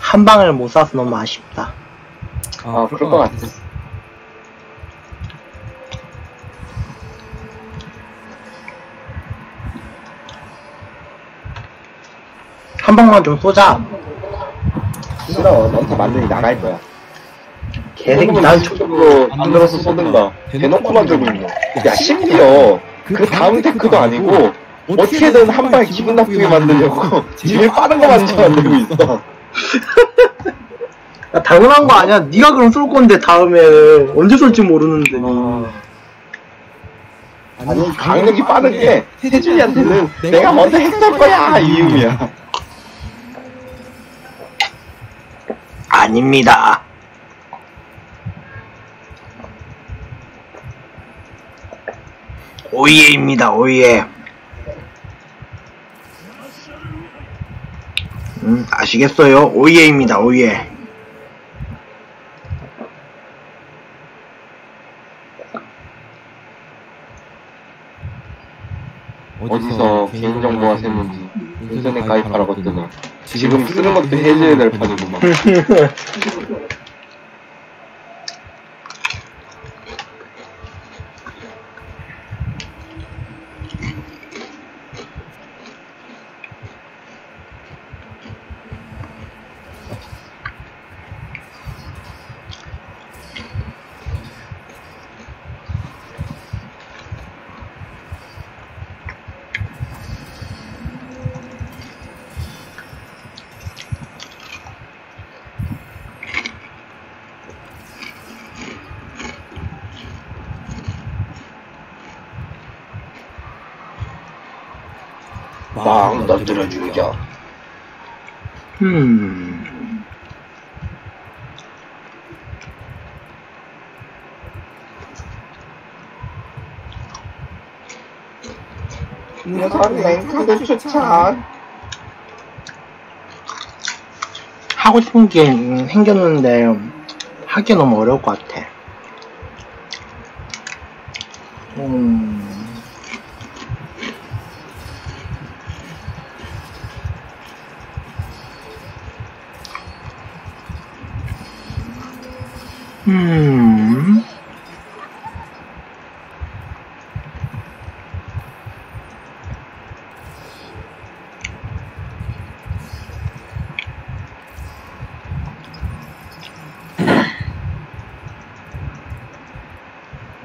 한 방을 못 쏴서 너무 아쉽다. 아, 그럴 것 같아. 한 방만 좀 쏘자. 싫어. 너한테 만들기 나갈 거야. 개새끼 난난 쪽으로 만들어서 쏘든가. 대놓고 만들고 있네. 야, 심지어 그 다음 테크도 아니고 어떻게든 한 발 기분 나쁘게 만들려고 제일 빠른 거 먼저 만들고 있어. 야, 당연한 거 아니야. 네가 그럼 쏠 건데 다음에 언제 쏠지 모르는데. 아니, 강력이 빠른 게 태준이한테는 내가 먼저 핵쏠 거야! 이 의미야. 아닙니다. 오이에입니다. 오이에. 음, 아시겠어요? 오이에입니다. 오이에. 어디서 개인정보가 새는지 인터넷 가입하라고 뜨네. 지금 쓰는 것도 해제해야 될 판이구만. 막 너들어 죽여. 음. 이건 랭크드 추천. 하고 싶은 게 음, 생겼는데 하기 너무 어려울 것 같아. 음. 음.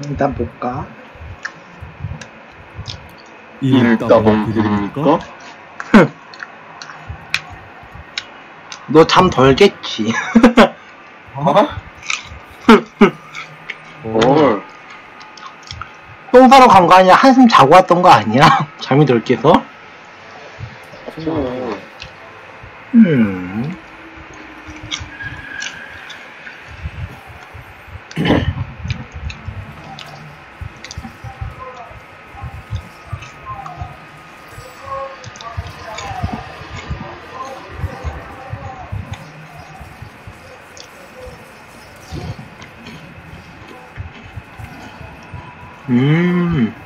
일단 볼까? 일다봉 드립니까? 너 잠 덜겠지. 어? 뭘? 똥 사러 간 거 아니야? 한숨 자고 왔던 거 아니야? 잠이 덜 깨서? 좀. 음. 음.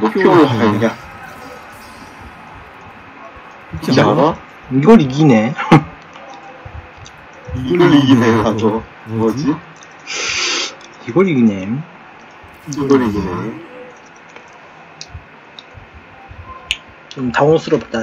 목표를 하냐? 혹시 알아? 이걸 이기네. 이걸 이기네, 나도. 뭐지? 이걸 이기네. 이걸 이기네. 좀 당혹스럽다.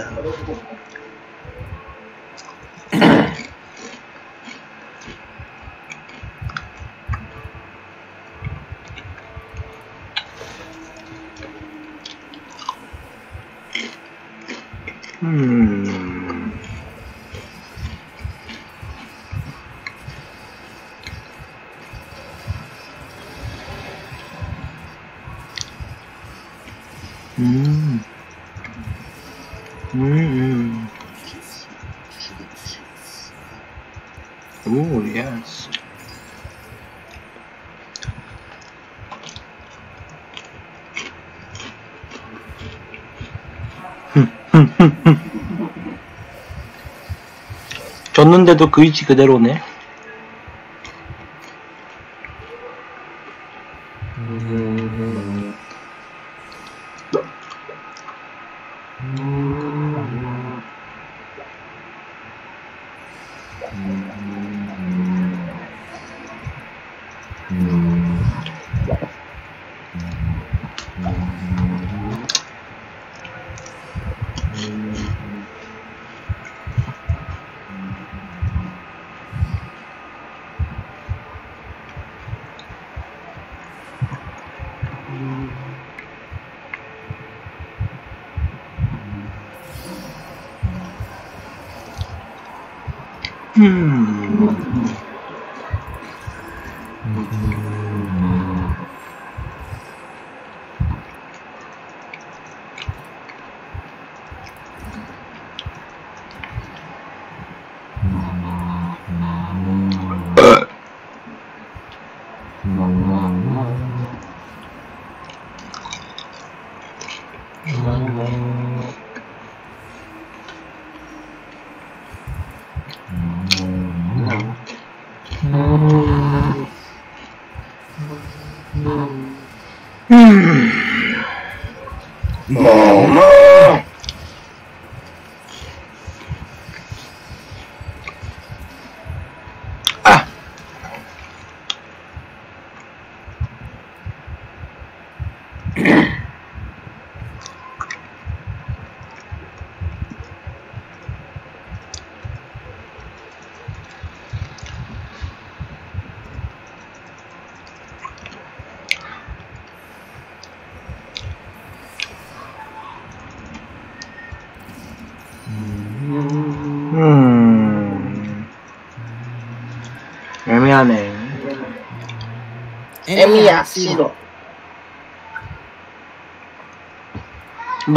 졌는데도 그 위치 그대로네.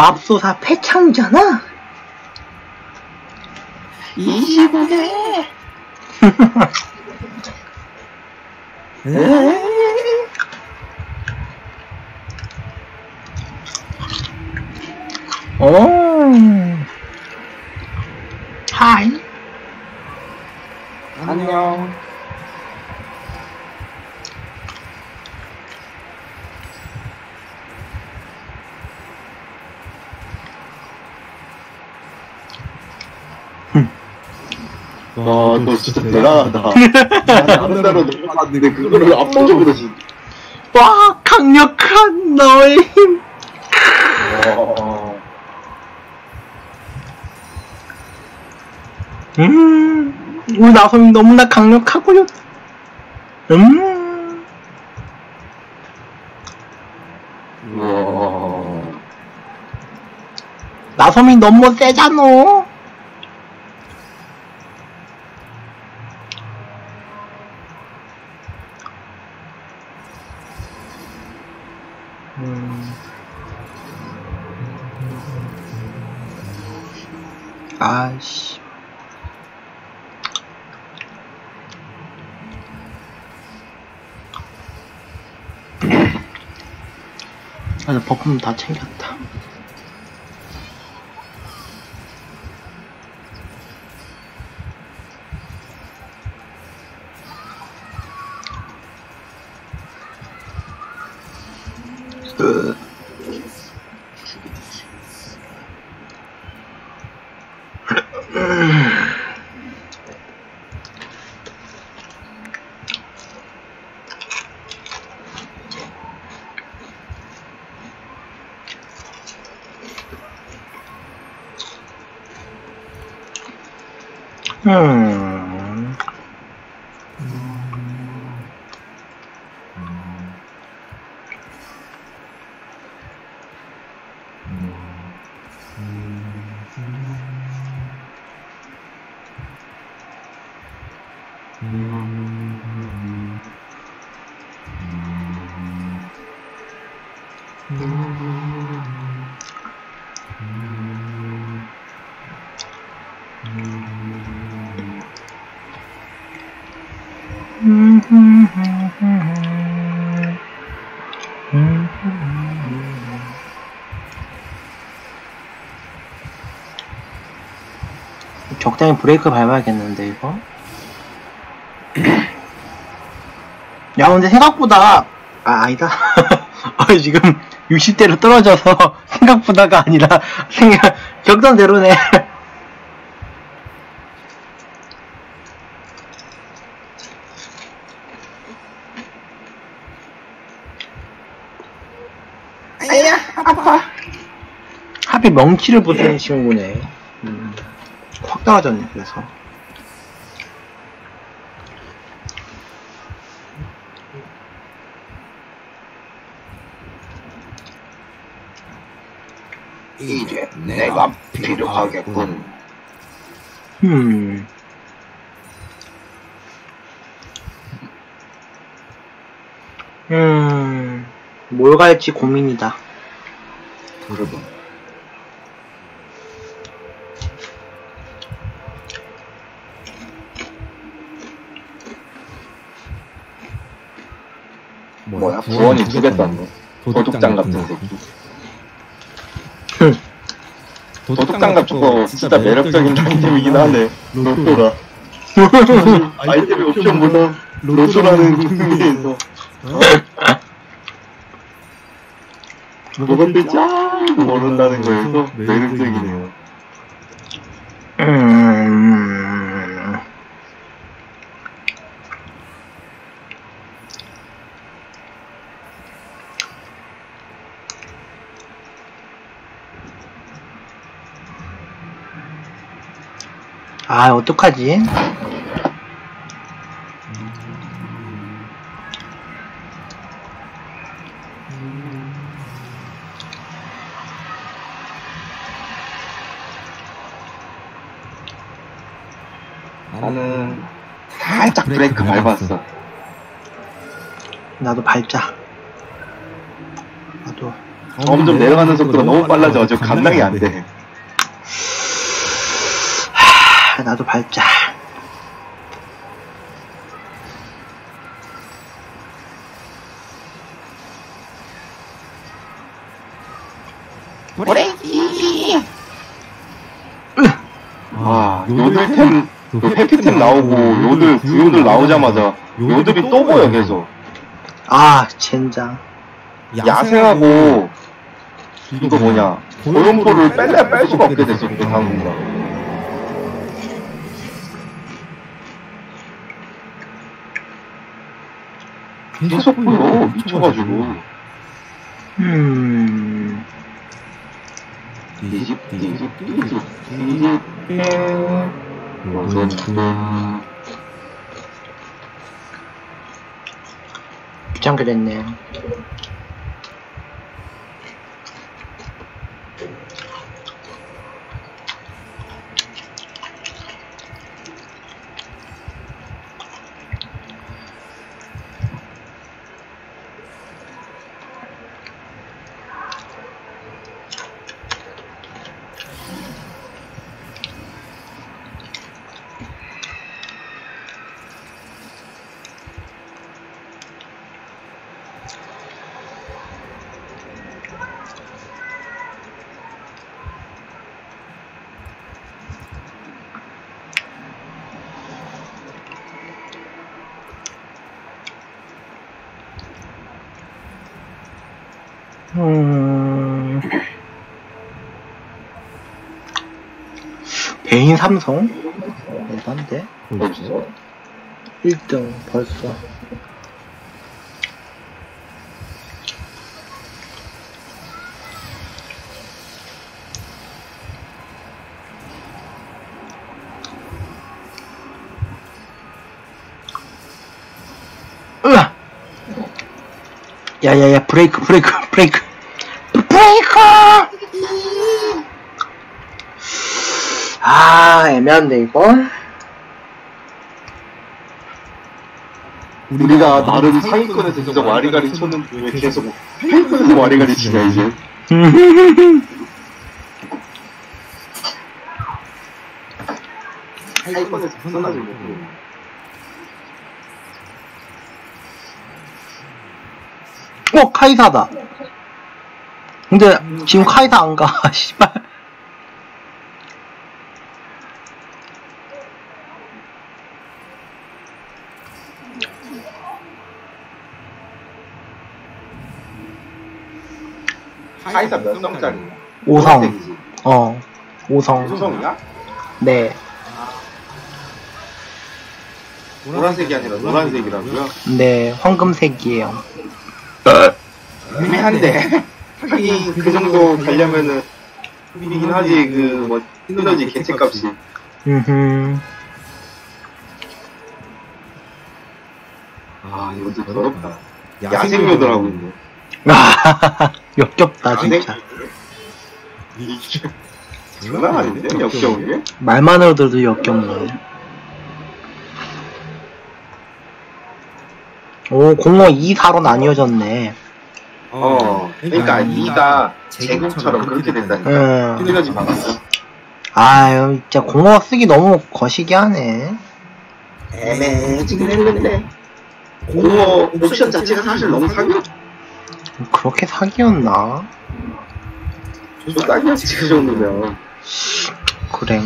맙소사 패창이잖아? 이 시간에 오. 하이. 안녕 와, 너 진짜 대단하다. 다른 나라 넘어갔는데 그거를 압도적으로 진. 와, 강력한 너의 힘. 와. 음, 우리 나섬이 너무나 강력하고요. 음, 와. 나섬이 너무 세잖아. 버품 다 챙겼다. 적당히 브레이크 밟아야겠는데 이거? 야 근데 생각보다 아 아니다. 아, 지금 60대로 떨어져서 생각보다가 아니라 생각 격단대로네. 아야, 아파. 하필 명치를 부수는 친구네 음, 확 떨어졌네 그래서 이제 내가 필요하겠군. 음 음, 뭘 갈지 고민이다. 그러군. 뭐야? 부원이 두개 땄네. 도둑장 같은 새끼. 도둑장갑 저거 진짜 매력적인 아이템이긴 하네. 로또라. 아이템의 옵션 보다 로또라는 국민에서 뭐가 될지 모른다는 거에서 매력적이네요. 아, 어떡하지? 나는 살짝 브레이크 밟았어. 나도 밟자. 나도. 점점 내려가는 속도가 너무 빨라져가지고 감당이 안 돼. 하, 나도 밟자. 브레이키! 와, 요들템, 그 회피템 나오고, 요들, 구요들 나오자마자, 요들이 또 보여, 계속. 아, 젠장. 야생하고, 이거 뭐냐, 고용포를 뺄래 뺄 수가 없게 됐어, 그 당구가. 계속 보여, 미쳐가지고. 음, 뒤집, 뒤집, 뒤집, 뒤집. 귀찮게 됐네. 음, 개인 삼성? 대단데? 벌써? 1등 벌써. 으아! 야야야 브레이크 브레이크 브레이크! 아 애매한데 이거? 우리가 나름 상위권에서 진짜 와리가리 쳤는데 왜 계속 페이크에서 와리가리 치냐 이제 상위권에서 벗어나지 못해 어 카이사다. 근데 지금 카이사 안 가. 씨발. 카이사 몇 성짜리? 오성. 어. 오성. 소성이야? 네. 노란색이 아니라 노란색이라고요? 네. 황금색이에요. 애매한데 하긴 그 정도 가려면은 이긴 하지 그뭐 시너지 개체값이 음흠. 아 이것도 더럽다 야생묘더라고 이거 아, 역겹다, 진짜. 장난 아닌데 역겨운 게? 말만으로 들어도 역겹네. 오, 05 2, 4로 나뉘어졌네. 어 그러니까 이가 제국처럼 그렇게 된다니까 음. 시너지 받았어 아유, 진짜 05 쓰기 너무 거시기 하네. 애매해지긴 했는데 공어 옵션 자체가 사실 너무 사기야 그렇게 사기였나? 좀 사기였지 그 정도면 그래.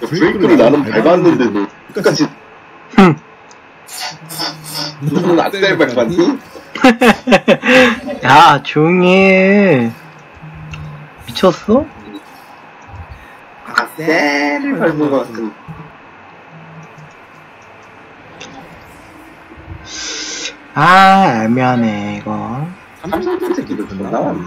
브레이크를 나는 밟았는데도 끝까지 흠. 무슨 악셀 밟았니? 야, 조용히 해. 미쳤어? 악셀을 밟은 것 같은 아, 애매하네, 이거. 삼성전 새끼들 존나 나왔네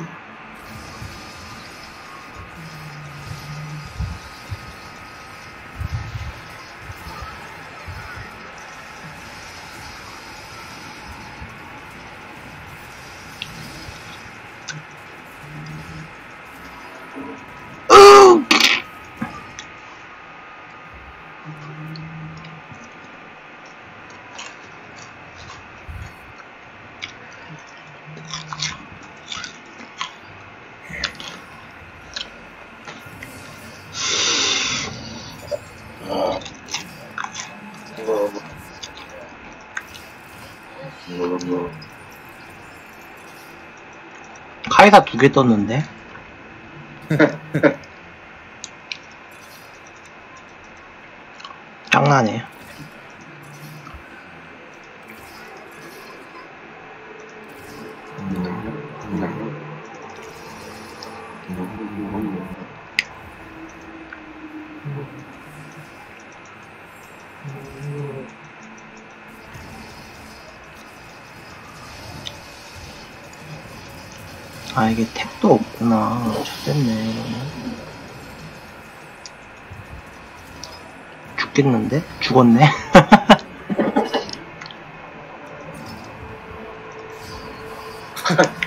카이사 두 개 떴는데? 이게 탭도 없구나. 좋겠네, 이러면. 죽겠는데? 죽었네?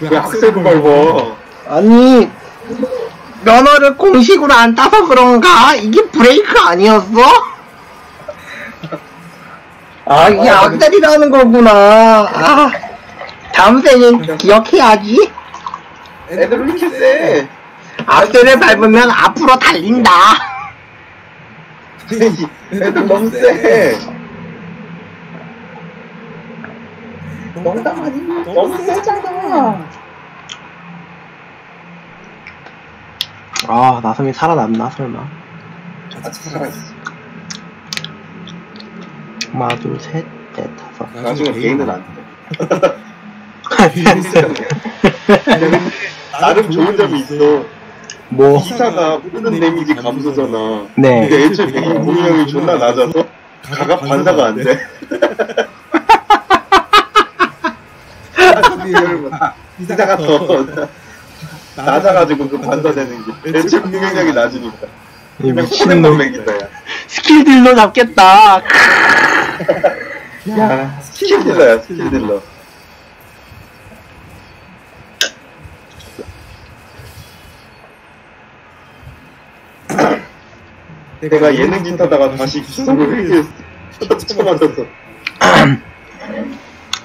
왜 악셀을 밟어? 아니, 면허를 공식으로 안 따서 그런가? 이게 브레이크 아니었어? 아, 이게 아, 악셀이라는 거구나. 아, 다음 생엔 기억해야지. 애들 왜 이렇게 세? 앞대를 밟으면 앞으로 달린다. 애들 너무 세. 농담 아니? 너무 세잖아. 아, 나섬이 살아남나, 설마. 아직 살아있어. 하나, 둘, 셋, 넷, 다섯. 나중에 개인은 안 돼. 나름 좋은 점이 있어. 뭐, 기사가 뿌는 데미지 감소잖아. 네. 근데 애초에 개인 공격이 존나 낮아서 가가 반사가 안 돼. 기사가 더 낮아가지고 그 반사되는 게 애초에 공격력이 낮으니까. 이 미친놈. 스킬 딜러 잡겠다. 야 스킬 딜러야 스킬 딜러. 내가 예능 짓 하다가 다시 기성을 회귀했어. 쳐맞았어.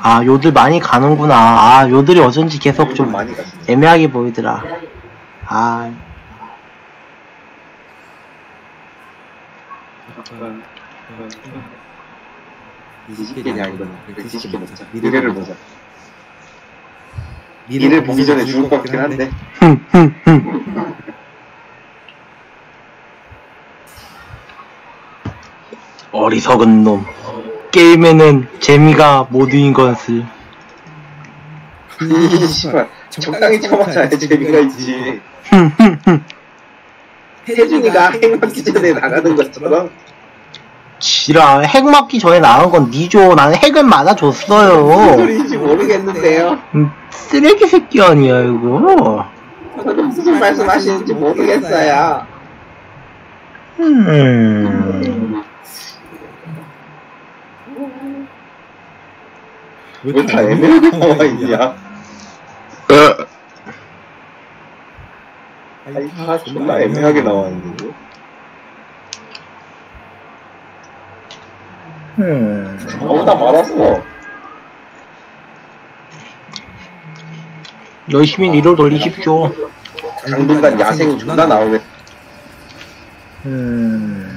아, 요들 많이 가는구나. 아, 요들이 어쩐지 계속 좀 많이. 애매하게 보이더라. 아, 20개냐 이거는 120개 먹자 미래를 보자 미래를 보기 전에 죽을 것 같긴 한데 흠, 흠, 흠. 어리석은 놈. 게임에는 재미가 모두인 것을. 이 씨발 적당히 쳐맞아야 재미가 있지 흠, 흠, 흠. 혜준이가 핵 맞기 전에 나가는 것처럼 지라, 핵 맞기 전에 나온 건 니죠. 나는 핵을 무슨 맞아줬어요. 소리인지 모르겠는데요 음, 쓰레기 새끼 아니야, 이거. 무슨 말씀하시는지 모르겠어요 음. 왜 다 애매하게 나와 있냐 아니 다 존나 애매하게 나와 있는데? 음. 나보다 많았어. 열심히 일을 돌리십시오. 당분간 야생이 존나 나오네 음.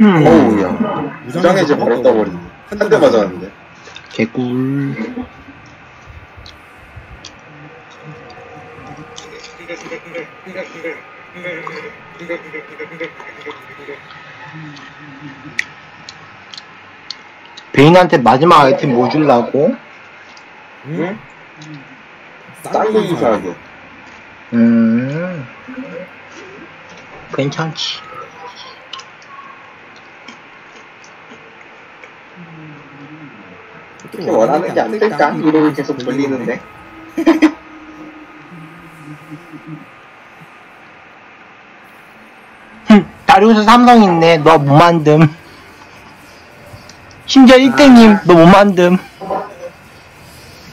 음. 어우야 무장해제 바로 떠버리네 한대 맞았는데 개꿀. 베인한테 마지막 아이템 뭐 주려고? 응? 쌍둥이 이상하게 음. 괜찮지. 어떻게 원하는 게 안 될까? 이러고 계속 돌리는데. 흠, 다리우스 삼성 있네. 너 못 만듦. 심지어 1등님, 너 못 만듦.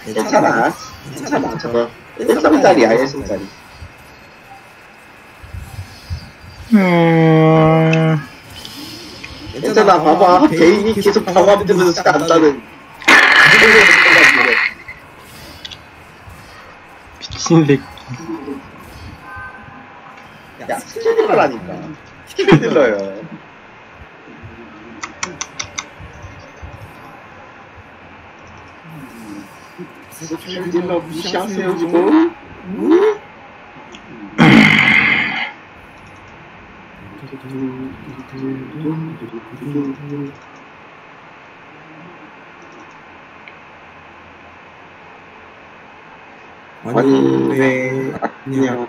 괜찮아. 괜찮아. 저거. 1성짜리야 1성짜리. 음. 괜찮아. 봐봐. 개인이 계속 방어되면서 잘 안다는 미친 새끼. 야 스킬딜러라니까. 스킬딜러요. 스킬딜러 무시하세요 지금 아니 왜 그냥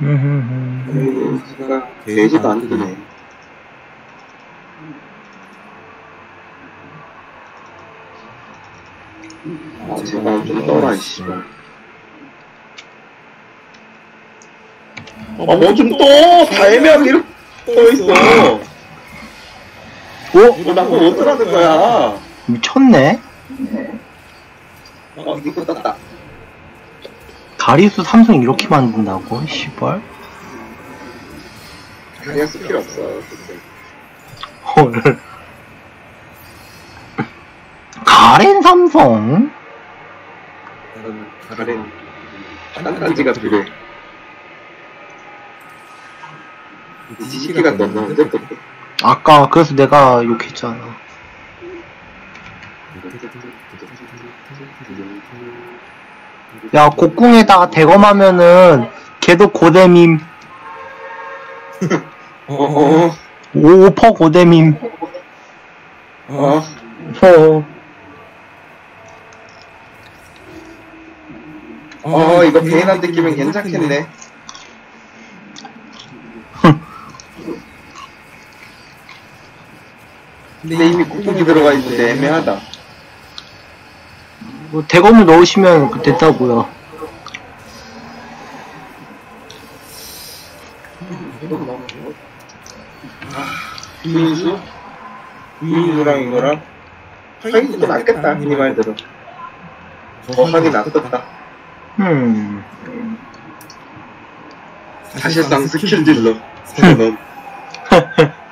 음. 제가 되지도 않네. 아 제발 좀 떠라 씨발. 아뭐 좀 떠! 다 애매하게 이렇게 떠있어. 오? 어, 나뭐 어쩌라는 거야? 미쳤네? 어 이거 떴다 다리수 삼성 이렇게 만든다고? 씨발. 다리아스 필요 없어. 헐. 가렌 삼성? 가렌 딴딴지가 필요해. DCP가 넘는데 또. 아까 그래서 내가 욕했잖아. 야 곡궁에다가 대검하면은 걔도 고대밈 어어 오퍼 고대밈 어. 어. 어 이거 베인한테 끼면 괜찮겠네. 근데 이미 국뽕이 들어가 있는데 애매하다. 뭐 대검을 넣으시면 그 됐다고요. 구인수? 구인수랑 이거랑 하인수도 낫겠다 이 말대로. 더 하긴 낫겠다. 음. 사실상 스킬 딜러. 넌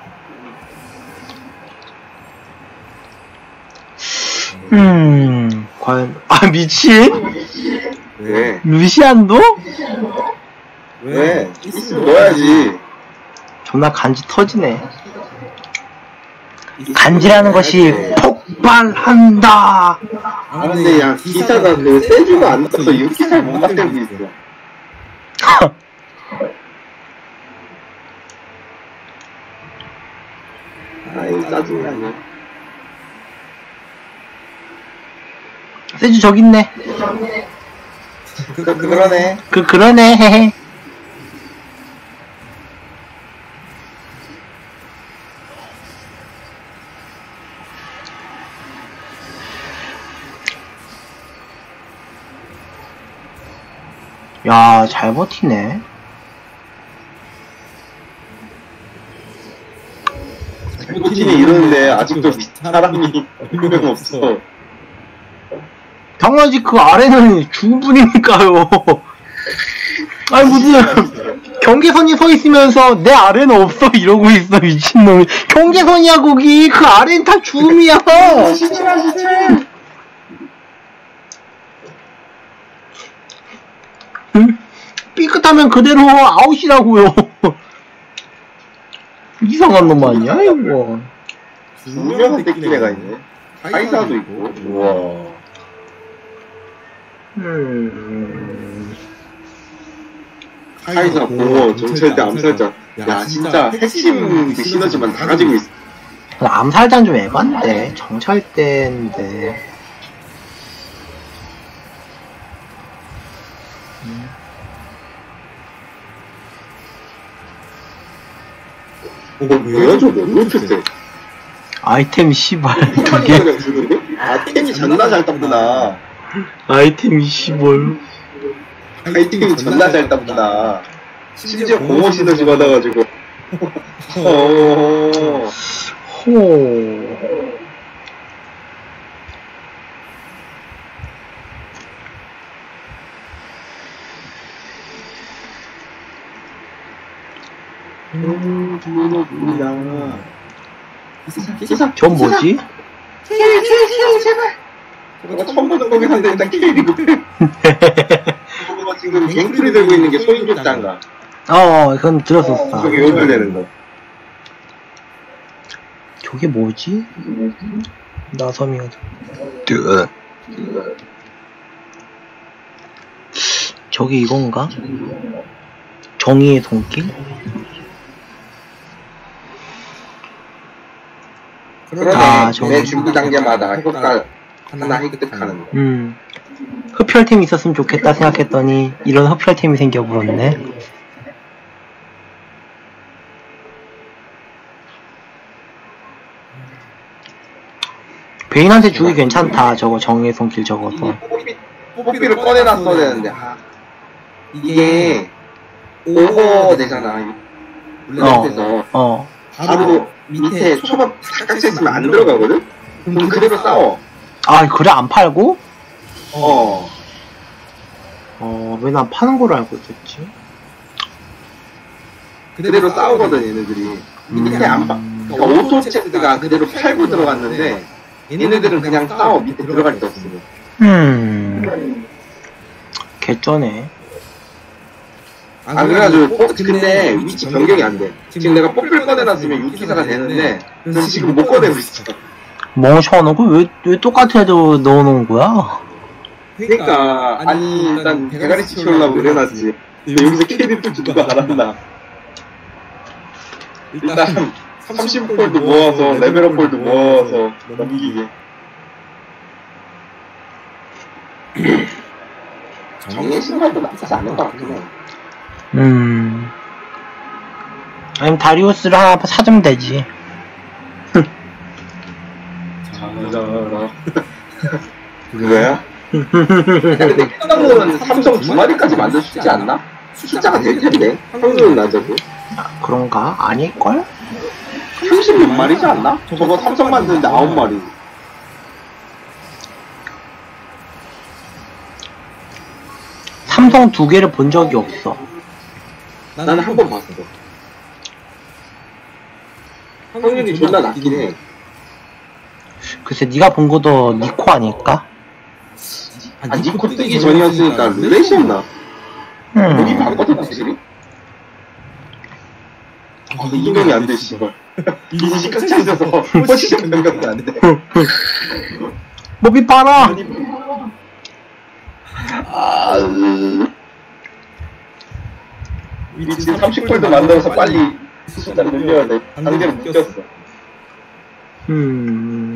음. 과연 아 미친? 왜? 루시안도? 왜? 있으면 넣어야지. 존나 간지 터지네. 간지라는 것이 폭발한다. 아 근데 야 기사가 그 세주가 안 떠서 6기사를 못 만들고 있어. 아이 짜증나네. 세주 저기 있네. 그, 그러네. 그 그러네. 헤헤. 야, 잘 버티네. putin이 이러는데 아직도 사람이 몇 명 없어. 당연하지 그 아래는 죽은 분이니까요. 아니 무슨 경계선이 서 있으면서 내 아래는 없어 이러고 있어 미친놈이. 경계선이야 거기 그 아래는 다 죽음이야. 응? 삐끗하면 그대로 아웃이라고요. 이상한 놈 아니야 이거. 두명 뺏긴 애가 있네. 카이사도 있고. 우와. 음. 카이사, 공허, 정찰대, 암살자. 야, 진짜 핵심 그 시너지만 다 가지고 있어. 암살단 좀 에반데 정찰대인데 이거 뭐야, 저거? 로트세. 아이템 씨발 두개 그냥 주는데? 아, 템이 존나 잘 땄구나. 아이템 씨발 아이템이 존나 잘 땄구나. 심지어 공허 시너지 받아가지고. 어. 호 기사, 전 뭐지? 내가 처음 보는 거긴 한데 일단 K리그 지금 갱플이 들고 있는 게 소인족장가 어 그건 들었었어 저기 요들되는 거 저게 뭐지? 나섬이가 뜨 저게 이건가? 정의의 손길? 그러네 아, 저기. 매 준비 단계마다 효과 하나 획득하는 거 음. 흡혈템이 있었으면 좋겠다 생각했더니 이런 흡혈템이 생겨버렸네. 베인한테 주기 괜찮다 저거 정의의 손길 저거도. 뽀삐, 뽀삐를 꺼내놨어야 되는데 아, 이게 오버 되잖아 블랙에서 어. 바로 밑에 초밥 삭각져 있으면 안 들어가거든? 그럼 그대로 싸워 아 그래 안 팔고? 어 어, 왜 난 파는 걸로 알고 있었지? 그대로 싸우거든 얘네들이. 밑에 안 봐. 그러니까 오토 체스가 그대로 팔고 들어갔는데 얘네들은 그냥 싸워 밑에 들어갈 데 없어. 음. 개쩌네. 아 그래가지고 어, 근데 위치 변경이 안 돼. 지금 내가 뽀삐를 꺼내놨으면 유기사가 되는데 지금 못 꺼내고 있어. 멍청하고 왜, 왜 똑같은 애도 넣어놓은 거야? 그러니까 아니 일단 대가리 치우려고 그래놨지. 근데 여기서 캐릭터 누가 알았나? 일단 30골드 모아서 level up 골드 모아서 넘기게. 정의 신발도 나쁘지 않은 것 같긴 해. 음. 아니면 다리우스를 하나 사주면 되지. 그거야? 근데 끝나면 삼성 두 마리까지 만들 수 있지 않나? 숫자가 될 텐데. 확률은 낮아도. 그런가? 아닐걸? 36 마리지 않나? 저거 삼성 만드는데 9마리. 삼성 두 개를 본 적이 없어. 나는 한 번 봤어. 확률이 존나 낮긴 해. 글쎄, 네가 본 것도 니코 아닐까? 아, 니코 뜨기 전이었으니까 룰렛이었나? 여기 음. 봤거든, 확실히. 아, 근데 이명이 안 돼, 씨발. 인식 깎여 있어서 포지션 변경도 안 돼. 모비 봐라! 아, 으. 우리 지금 30폴드 만들어서 빨리 숫자 늘려야 돼. 단계를 묶였어. 음.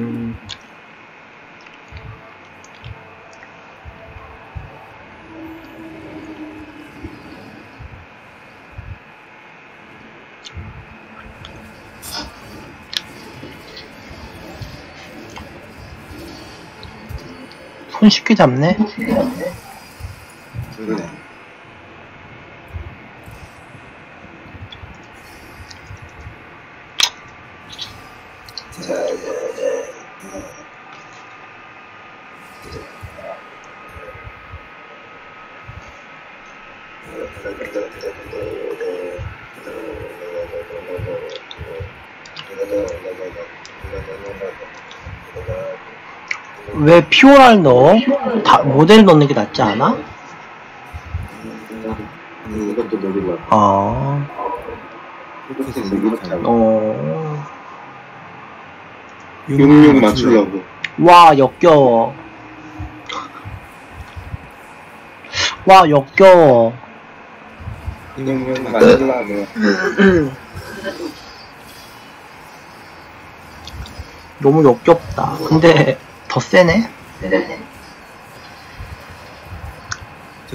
손 쉽게 잡네. 그러네. 왜 피오랄 넣어? 다, 모델 넣는 게 낫지 않아? 이것도. 아. 어. 66 맞추려고. 와, 역겨워. 와, 역겨워. 66 맞추려고. 너무 역겹다. 근데, 더 세네?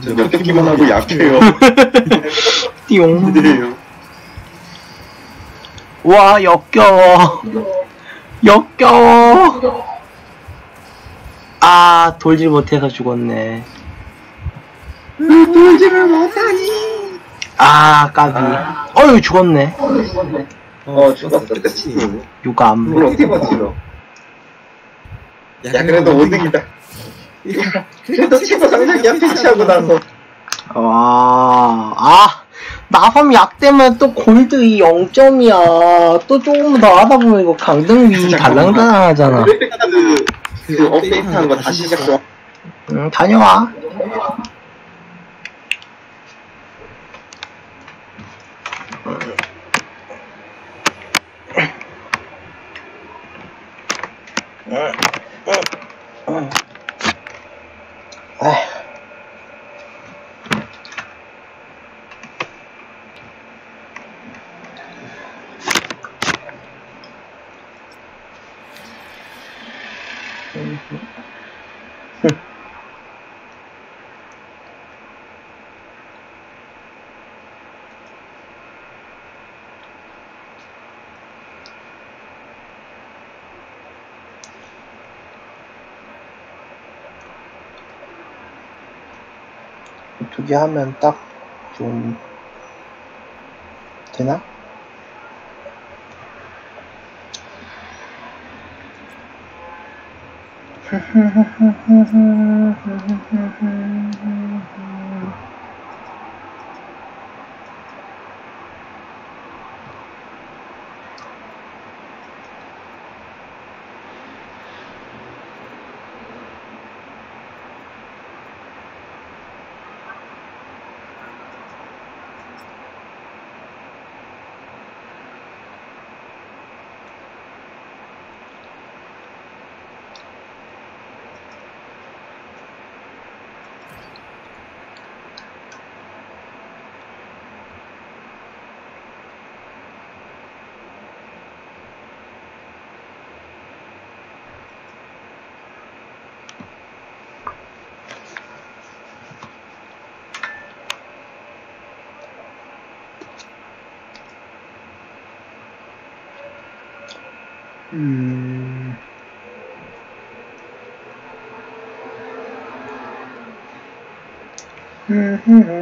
저 역겹기만 하고 약해요. 띠용. 와, 역겨워. 역겨워. 아, 돌질 못해서 죽었네. 돌지를 못하니. 아, 까비. 어휴, 죽었네. 어, 죽었어, 그치. 유감. 어떻게 버티노? 야, 그래도 5등이다. 그래도 최고 상장이야, 패치하고 나서. 와, 아, 나섬 약 때문에 또 골드 이 0점이야. 또 조금 더 하다 보면 이거 강등위 달랑달랑하잖아. 그, 그 업데이트 한거 다시 시작 좀. 응, 다녀와. 에 개 하면 딱 좀 되나? Mm. Mm-hmm.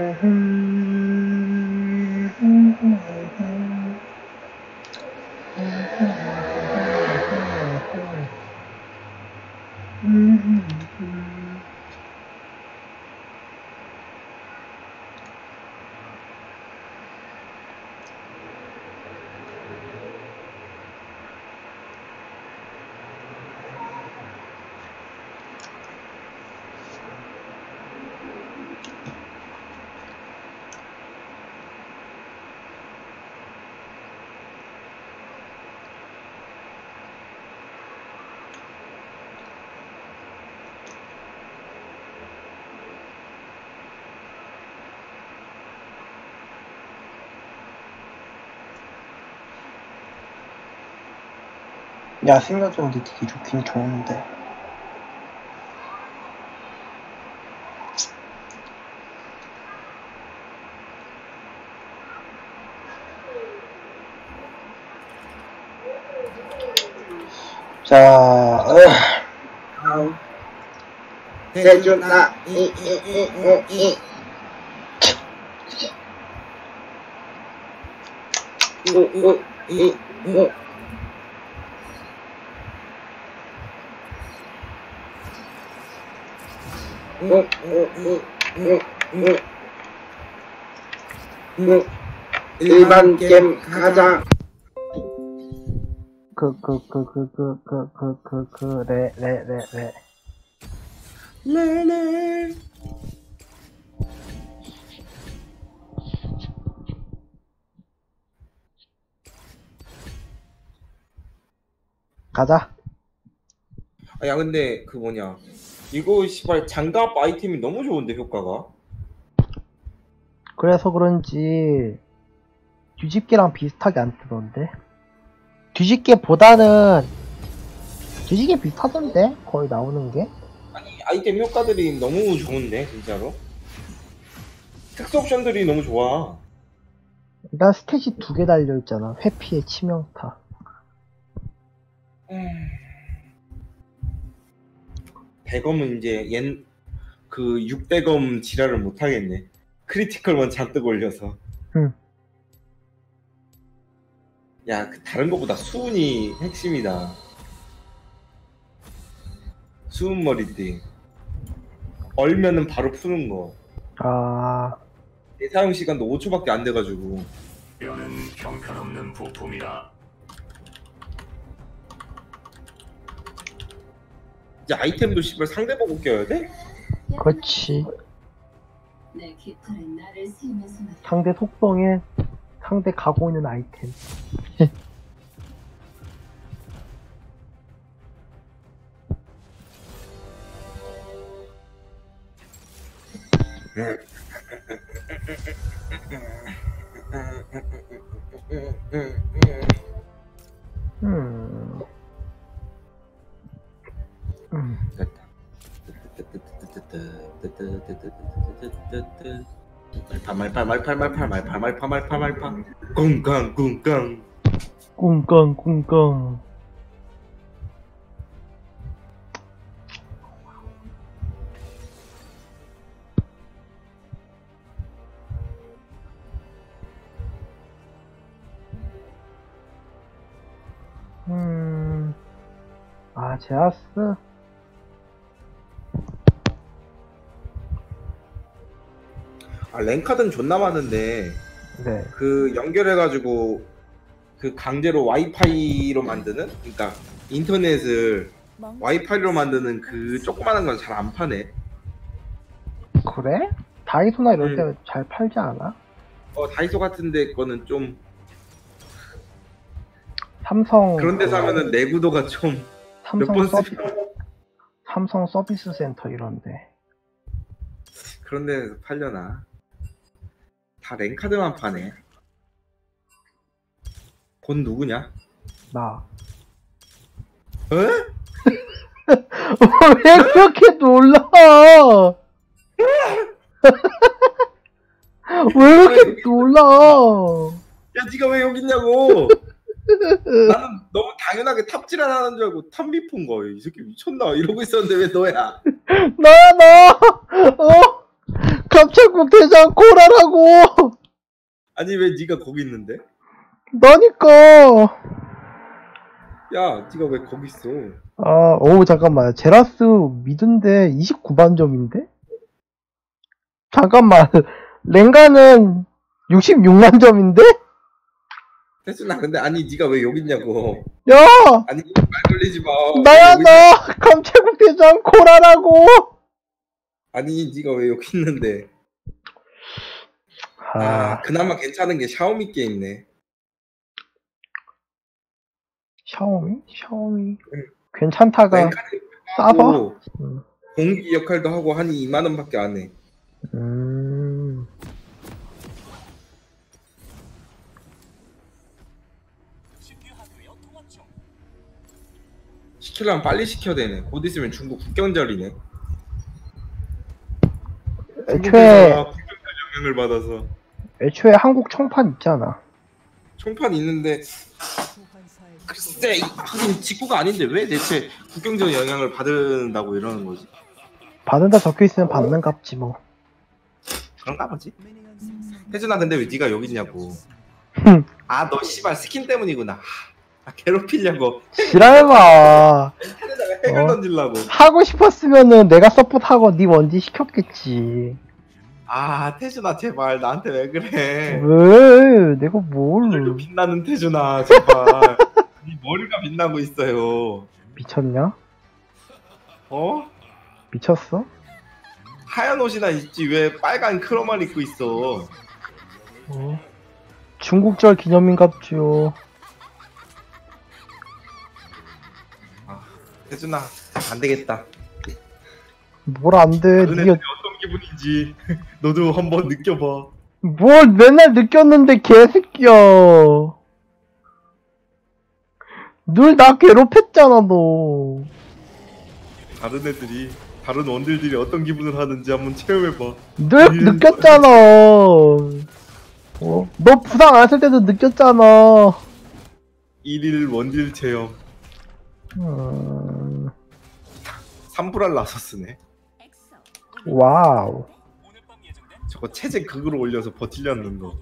음. 야, 생각해보니 되게 좋긴 좋은데. 자, 으, 대준아 이 이 이이 우우이우 일반 게임 가자 그, 그, 그, 그, 그, 그, 그, 그, 그, 레, 레, 레, 레. 레레 가자. 아, 야 근데 그 뭐냐 이거 씨발 장갑 아이템이 너무 좋은데 효과가? 그래서 그런지 뒤집개랑 비슷하게 안 뜨던데? 뒤집개보다는 뒤집개 비슷하던데? 거의 나오는 게? 아니 아이템 효과들이 너무 좋은데 진짜로? 특수 옵션들이 너무 좋아. 일단 stat이 두 개 달려 있잖아. 회피에 치명타 대검은 이제 얜그 6대검 지랄을 못 하겠네 critical만 잔뜩 올려서 응. 야, 그 다른 것보다 수은이 핵심이다. 수은 머리띠. 얼면은 바로 푸는 거. 아내 사용 시간도 5초밖에 안 돼가지고. 뼈는 형편없는 부품이다. 이제 아이템도 씨발 상대 보고 껴야 돼? 그렇지 상대 속성에 상대 가고 있는 아이템 음. 음. 됐다. 말파 말파 말파 말파 말파 말파 말파 말파 꿍깡 꿍깡 꿍깡 꿍깡 음, 아, 제아스? 아 랭카드는 존나 많은데 네. 그 연결해가지고 그 강제로 와이파이로 만드는 그러니까 인터넷을 와이파이로 만드는 그 조그마한 건 잘 안 파네. 그래? 다이소나 이럴 음. 때잘 팔지 않아? 어 다이소 같은데 거는 좀 삼성. 그런 데서 그 하면은 내구도가 좀몇 삼성 번 서비, 쓰 삼성 서비스 센터 이런데. 그런 데서 팔려나. 다 랭카드만 파네. 본 누구냐? 나. 에? 왜 그렇게 놀라? 왜 그렇게 놀라? 야 네가 왜 여기 있냐고. 나는 너무 당연하게 탑질 안 하는 줄 알고 탑미폰 거야. 이 새끼 미쳤나? 이러고 있었는데 왜 너야? 나야 나. 어? 갑작국 대장 코라라고. 아니 왜 네가 거기 있는데? 나니까. 야, 네가 왜 거기 있어? 아, 오 잠깐만. 제라스 미드인데 29만 점인데? 잠깐만. 랭가는 66만 점인데? 태준아, 근데 아니 네가 왜 여기 있냐고. 야, 아니 말 돌리지 마. 나야 나. 갑작국 대장 코라라고. 아니 네가 왜 여기 있는데? 아, 아, 그나마 괜찮은 게 샤오미 게 있네. 샤오미? 샤오미. 괜찮다가 랭카를 싸봐. 하고 음. 공기 역할도 하고 하니 2만 원밖에 안 해. 음. 시키려면 빨리 시켜야 되네. 곧 있으면 중국 국경절이네. 애초에 영향을 받아서 애초에 한국 청판 있잖아. 총판 있는데 글쎄 이- 하긴 직구가 아닌데 왜 대체 국경절 영향을 받는다고 이러는 거지? 받는다 적혀 있으면 받는갑지 뭐. 그런가 보지. 태준아 근데 왜 네가 여기 있냐고. 흠. 아 너 씨발 스킨 때문이구나. 아, 괴롭히려고. 태준아가 핵을 어? 던질라고. 하고 싶었으면은 내가 support하고 네 원딜 시켰겠지. 아 태준아 제발 나한테 왜 그래? 왜? 내가 뭘 빛나는 태준아 제발. 네 머리가 빛나고 있어요. 미쳤냐? 어? 미쳤어? 하얀 옷이나 입지 왜 빨간 크로만 입고 있어? 어. 중국절 기념인갑죠. 태준아 안 되겠다. 뭘 안 돼? 애들이 니가 어떤 기분인지 너도 한번 느껴봐. 뭘 맨날 느꼈는데 개새끼야. 늘 나 괴롭혔잖아 너. 다른 애들이 다른 원딜들이 어떤 기분을 하는지 한번 체험해봐. 늘 음. 느꼈잖아. 어? 너 부상 안 했을 때도 느꼈잖아. 일일 원딜 체험. 음, 삼불알 나서쓰네. 와우. 저거 체제 극으로 올려서 버틸려는 거.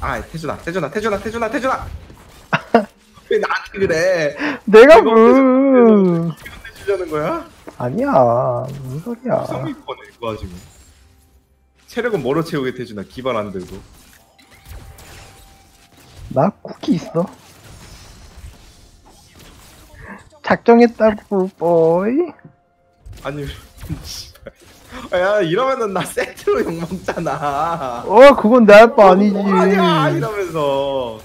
아 태준아 태준아 태준아 태준아 태준아. 왜 나한테 그래? 내가 뭐 해주려는 거야? 아니야 무슨 소리야 성이 뻔해 그거 가지고. 체력은 뭐로 채우게 태준아 기반 안 들고. 나 쿠키 있어 작정했다고 보이 아니. 야 이러면은 나 세트로 욕 먹잖아. 어 그건 내 할 바 아니지 아니야 이러면서.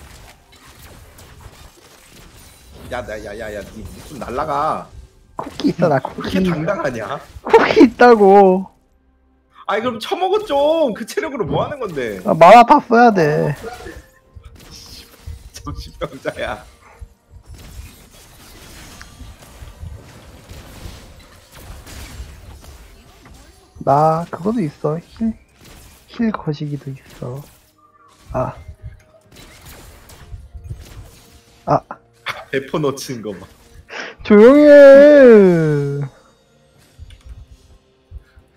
야야야야야 니좀 날라가. 쿠키 있어 나 그렇게 쿠키 당당하냐? 쿠키 있다고 아니 그럼 처먹어 좀. 그 체력으로 뭐 하는 건데? 아, 만화 다 써야 돼 정신병자야. 나 그것도 있어 힐, 힐 거시기도 있어 아 아, 배포 놓친 거 봐. 조용히 해.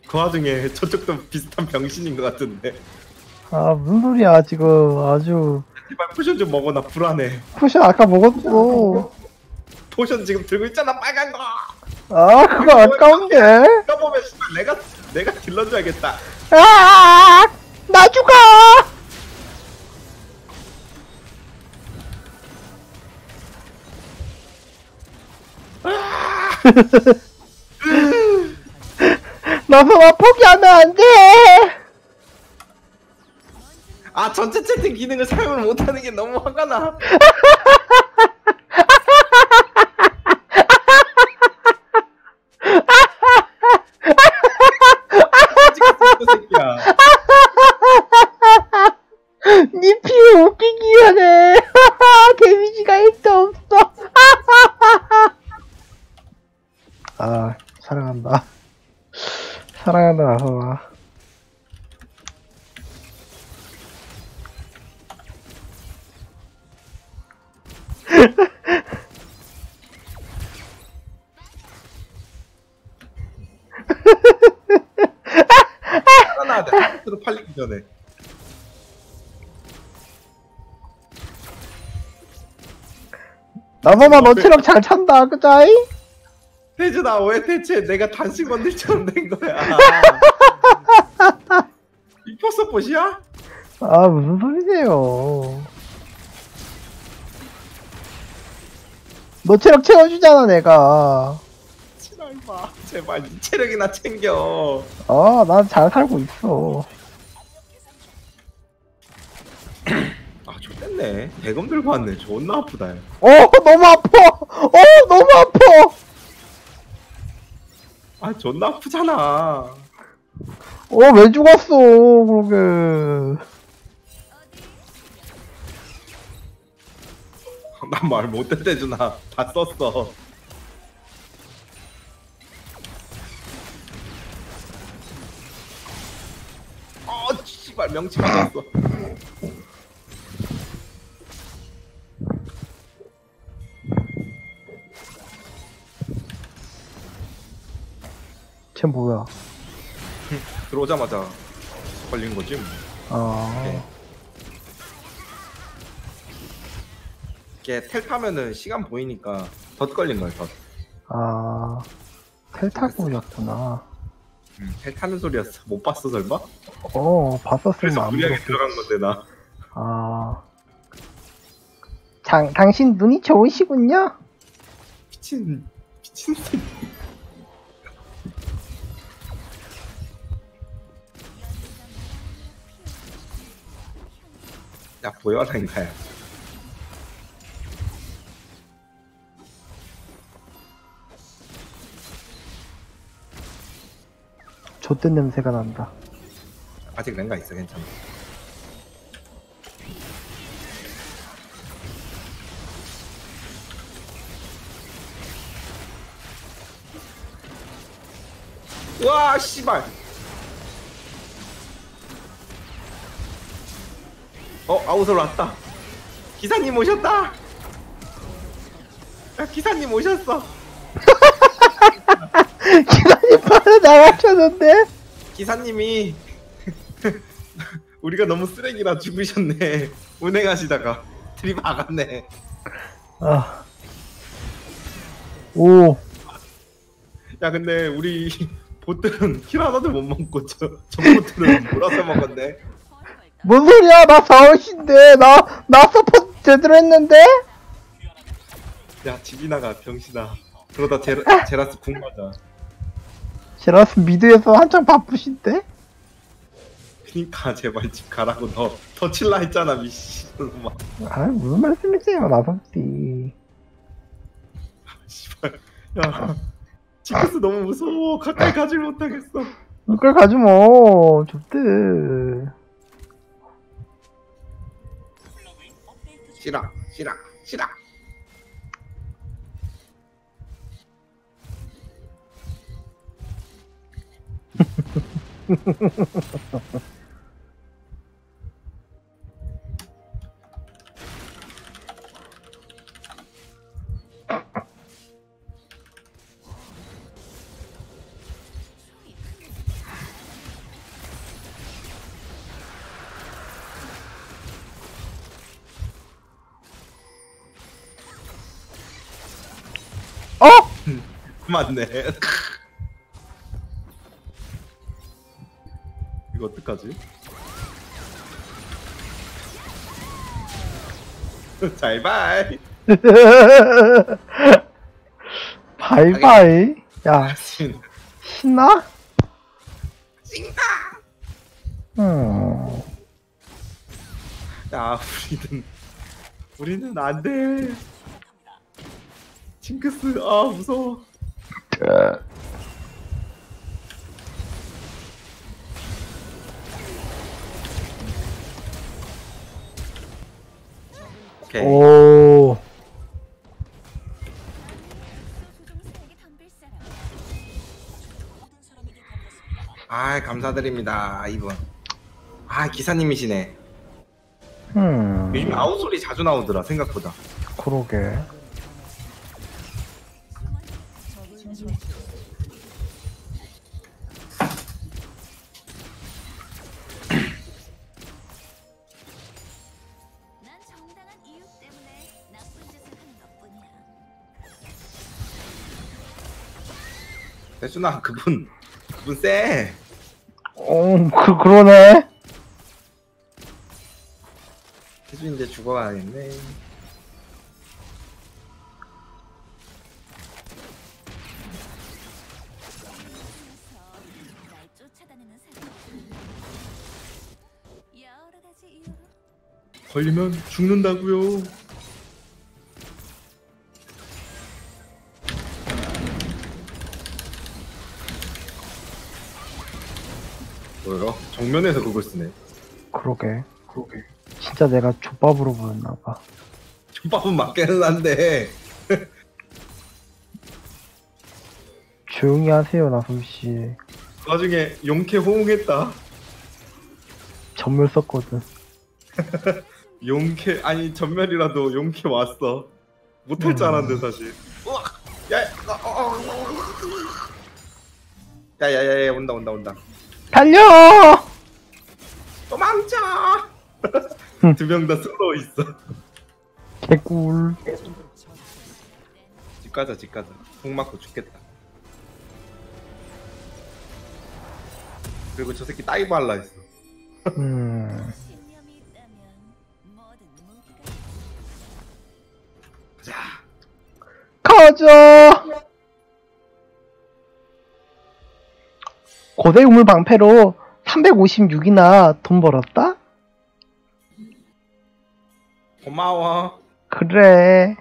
그 와중에 저쪽도 비슷한 병신인 것 같은데. 아, 무슨 소리야, 지금. 아주. 제발 potion 좀 먹어 나 불안해. 쿠션 아까 먹었어. potion 지금 들고 있잖아 빨간 거. 아, 그거 아까운데. 이거 보면 씨발 내가 내가 deal 넣어줘야겠다. 아, 나 죽어! 나성아 포기하면 안 돼! 아 전체 채팅 기능을 사용을 못하는 게 너무 화가 나. 나서마 너 체력 잘 찬다 그자이? 태준아 왜 대체 내가 단신 건들처럼 된 거야? 이퍼서 보시야? 아 무슨 소리세요 너 체력 채워주잖아 내가 치라 임마. 제발 이 체력이나 챙겨. 어난 잘 살고 있어 아 좋겠네. 대검 들고 왔네. 존나 아프다. 야. 어 너무 아파 어 너무 아파 아 존나 아프잖아. 어왜 죽었어 그러게 난 말 못했대 준아. 다 썼어. 어 씨발 명치 맞았어. 쟤 뭐야 들어오자마자 걸린 거지. 뭐. 아 네. 이게 텔 타면은 시간 보이니까 덧 걸린 거야 덧. 아, 텔타고였구나. 음, 텔 타는 소리였어. 못 봤어 설마? 어, 봤었으면 그래서 안 무리하게. 들어간 건데 나. 아. 장, 당신 눈이 좋으시군요? 미친 미친 새끼. 야 보여라니까요. 좆된 냄새가 난다. 아직 랭가 있어 괜찮아. 와 씨발. 어 아웃으로 왔다. 기사님 오셨다. 야 기사님 오셨어. 기사님 바로 나가셨는데? 기사님이 우리가 너무 쓰레기라 죽으셨네. 운행하시다가 들이박았네. 아. 오, 야 근데 우리 bot은 kill 하나도 못 먹고 저, 저 bot은 몰아서 먹었네. 뭔 소리야? 나 4월인데, 나, 나 support 제대로 했는데? 야 집이 나가 병신아. 그러다 제라, 제라스 궁 맞아. 제라스 mid에서 한창 바쁘신데? 그니까 제발 집 가라고 너더 칠라 했잖아 미친놈아. 아, 무슨 말씀이세요, 나섭디. 씨발. 야 지크스 너무 무서워. 가까이 가지 못하겠어. 이걸 가지 뭐, 좋대. 싫어 싫어 싫어. 어? 맞네. 이거 어떡하지? 잘 봐. 바이바이. 야, 신나? 신나. 음. 야, 우리는 우리는 안 돼. 징크스, 아 무서워. 오케이. 오. 아, 감사드립니다, 이분. 아, 기사님이시네. 음. 요즘 아웃 소리 자주 나오더라, 생각보다. 그러게. 대준아 그분 그분 쎄. 어, 그, 그러네. 대준 이제 이유로 걸리면 죽는다고요. 뭐야? 정면에서 그걸 쓰네. 그러게. 그러게. 진짜 내가 족밥으로 보였나봐. 족밥은 맞기는 한데. 조용히 하세요, 나솜씨. 그 와중에 용케 호응했다. 전멸 썼거든. 용케 아니 전멸이라도 용케 왔어. 못할 줄 알았는데 사실. 우악! 야, 어, 어, 어. 야야야야 온다 온다 온다. 달려! 도망쳐. 두 명 다 살아 있어. 개꿀. 집 가자 집 가자. 궁 맞고 죽겠다. 그리고 저 새끼 dive 할라 했어. 음. 신념이 있다면 뭐든 무기가 자, 가자! 고대 우물 방패로 356이나 돈 벌었다? 고마워. 그래.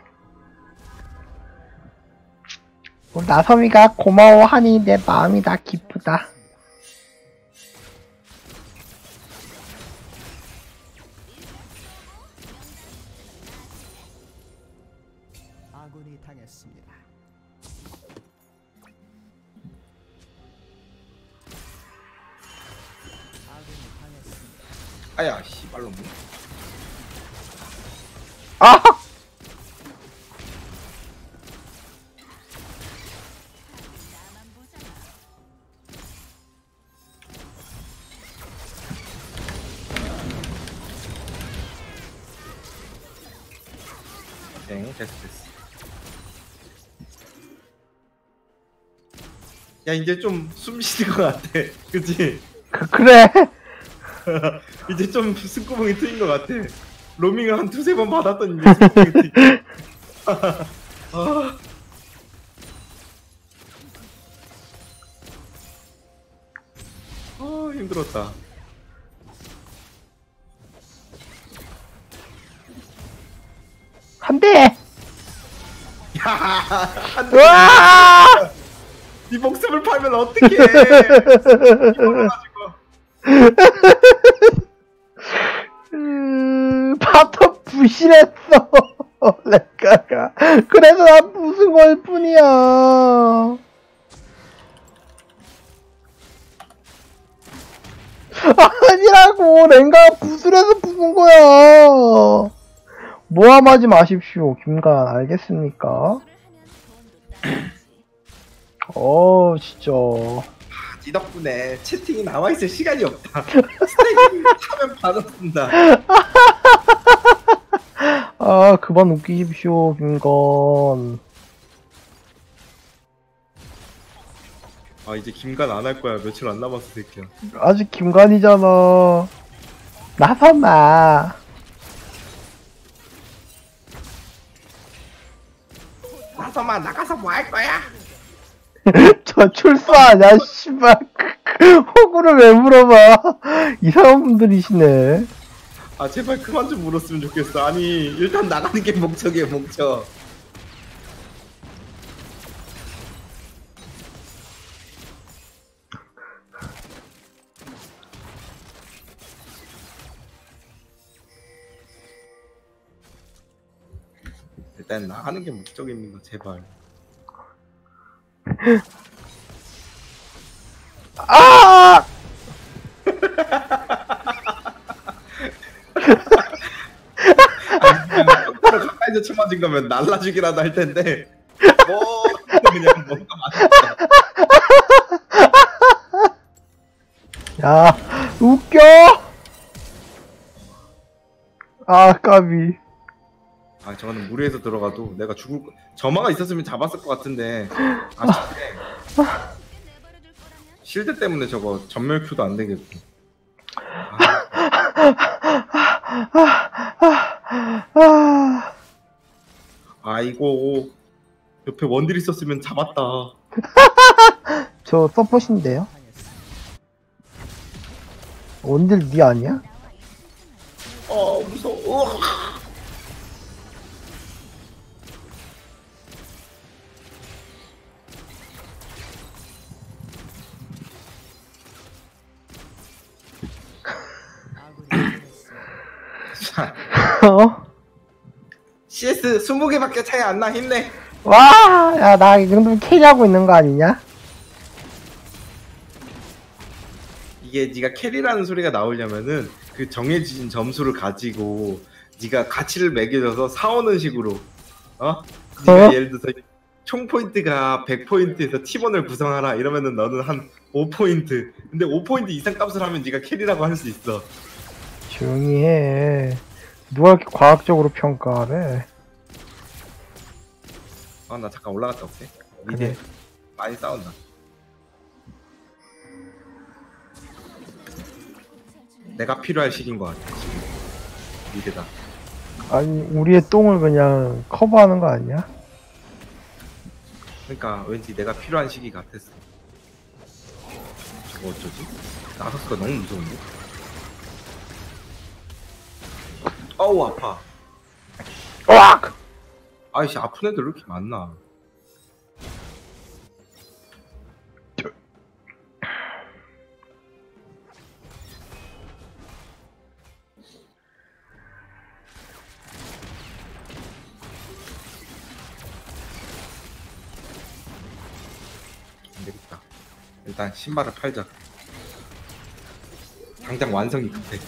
나섬이가 고마워하니 내 마음이 다 기쁘다. 아야 씨발로 뭐. 아! 됐어 됐어. 야 이제 좀 숨 쉬는 것 같아. 그치? 그, 그래. 이제 좀 숨구멍이 트인 것 같아. 로밍을 한 두세 번 받았더니 이제 숨구멍이 트인 아. 아 힘들었다. 한 대! 야, 한 대. 으아! 네 목숨을 팔면 어떡해? 부실했어. 렉가가. 그래서 난걸 뿐이야. 아니라고. 랭가가 부술해서 부순 거야. 모함하지 마십시오. 김간, 알겠습니까? 어, 진짜. 네 덕분에 채팅이 나와 있을 시간이 없다. 스테이킹 하면 쓴다. 아, 그만 웃기십시오, 김건. 아 이제 김간 안 할 거야. 며칠 안 남았어 새끼야. 아직 김관이잖아. 나서마. 나서마 나가서 뭐 할 거야? 저 출소하냐, 씨발. 호구를 왜 물어봐. 이상한 분들이시네. 아 제발 그만 좀 물었으면 좋겠어. 아니 일단 나가는 게 목적이에요 목적. 일단 나가는 게 목적입니다. 제발. 아! 바로 가까이서 쳐 맞은 거면 날라주기라도 할 텐데 뭐 그냥 뭔가 맞았다. 야, 웃겨! 아, 까비. 아 저거는 무리해서 들어가도 내가 죽을 거... 점화가 있었으면 잡았을 것 같은데 아쉽네 실드 때문에 저거 전멸 큐도 안 되겠고. 아, 아, 아 이고 옆에 원딜 있었으면 잡았다. 저 서폿인데요? 원딜 니 아니야? 어 무서워. 자, 어? CS 20개밖에 차이 안 나 힘내. 와, 야, 나 이 정도면 캐리하고 있는 거 아니냐? 이게 네가 carry라는 소리가 나오려면은 그 정해진 점수를 가지고 네가 가치를 매겨줘서 사오는 식으로 어? 네가 어? 예를 들어서 총 포인트가 100포인트에서 팀원을 구성하라 이러면은 너는 한 5포인트 근데 5포인트 이상 값을 하면 네가 carry라고 할 수 있어 조용히 해. 누가 이렇게 과학적으로 평가를? 아 나 잠깐 올라갔다 올게 미대 그래. 많이 싸운다 내가 필요할 시기인 것 같아 지금 미대다 아니, 우리의 똥을 그냥 커버하는 거 아니야? 그러니까 왠지 내가 필요한 시기 같았어. 저거 어쩌지? 나서스가 너무 무서운데? 어우 아파. 으악! 아이씨 아픈 애들 왜 이렇게 많나? 안 되겠다. 일단 신발을 팔자. 당장 완성이 급해.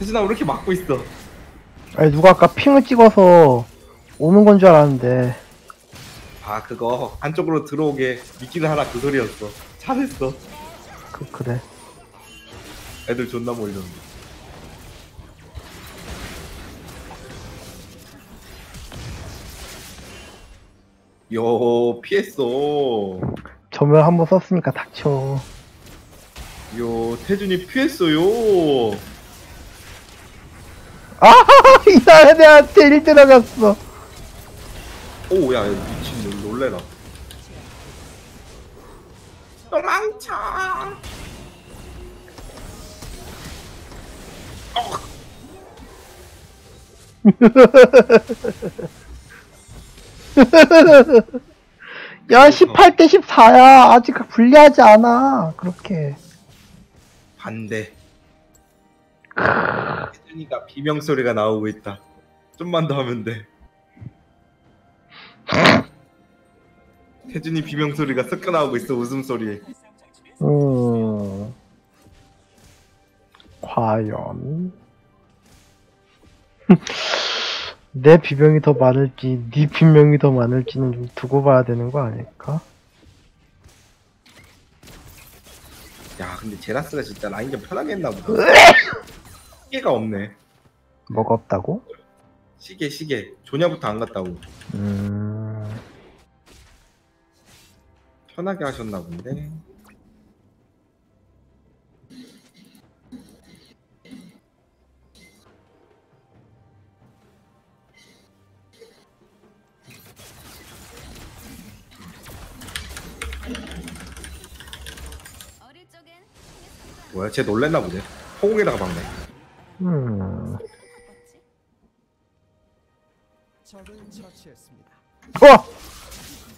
혜진아 왜 이렇게 막고 있어? 아니, 누가 아까 핑을 찍어서 오는 건 줄 알았는데. 아 그거 안쪽으로 들어오게 미끼를 하라 그 소리였어. 잘했어. 그, 그래. 애들 존나 몰렸네. 요 피했어. 점을 한번 썼으니까 닥쳐. 요 태준이 피했어요. 아, 이상한 애한테 1 들어갔어. 오야 미친 놈 놀래라. 도망쳐. 야, 18대 14야. 아직 불리하지 않아. 그렇게. 반대. 태준이가 비명 소리가 나오고 있다. 좀만 더 하면 돼. 태준이 비명 소리가 섞여 나오고 있어 웃음 소리에. 음. 과연. 내 비명이 더 많을지, 네 비명이 더 많을지는 좀 두고 봐야 되는 거 아닐까? 야 근데 제라스가 진짜 라인 좀 편하게 했나 보다. 시계가 없네. 뭐가 없다고? 시계 시계. 조냐부터 안 갔다고. 음. 편하게 하셨나 본데. 뭐야? 쟤 놀랬나 보네. 허공에다가 박네. 음. 어!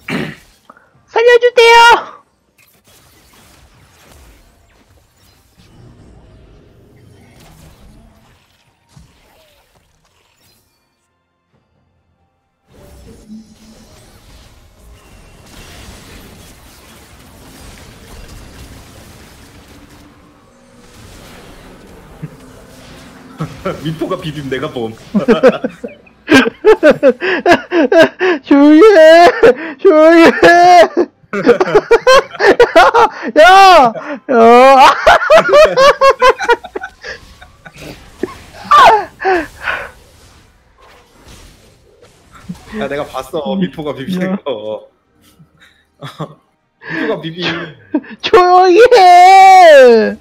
살려주세요! 미포가 비빔 내가 봄. 조용히 해! 조용히 해! 야! 야! 야! 야 내가 봤어 미포가 비비는 거. 미포가 비빔. 조용히 해!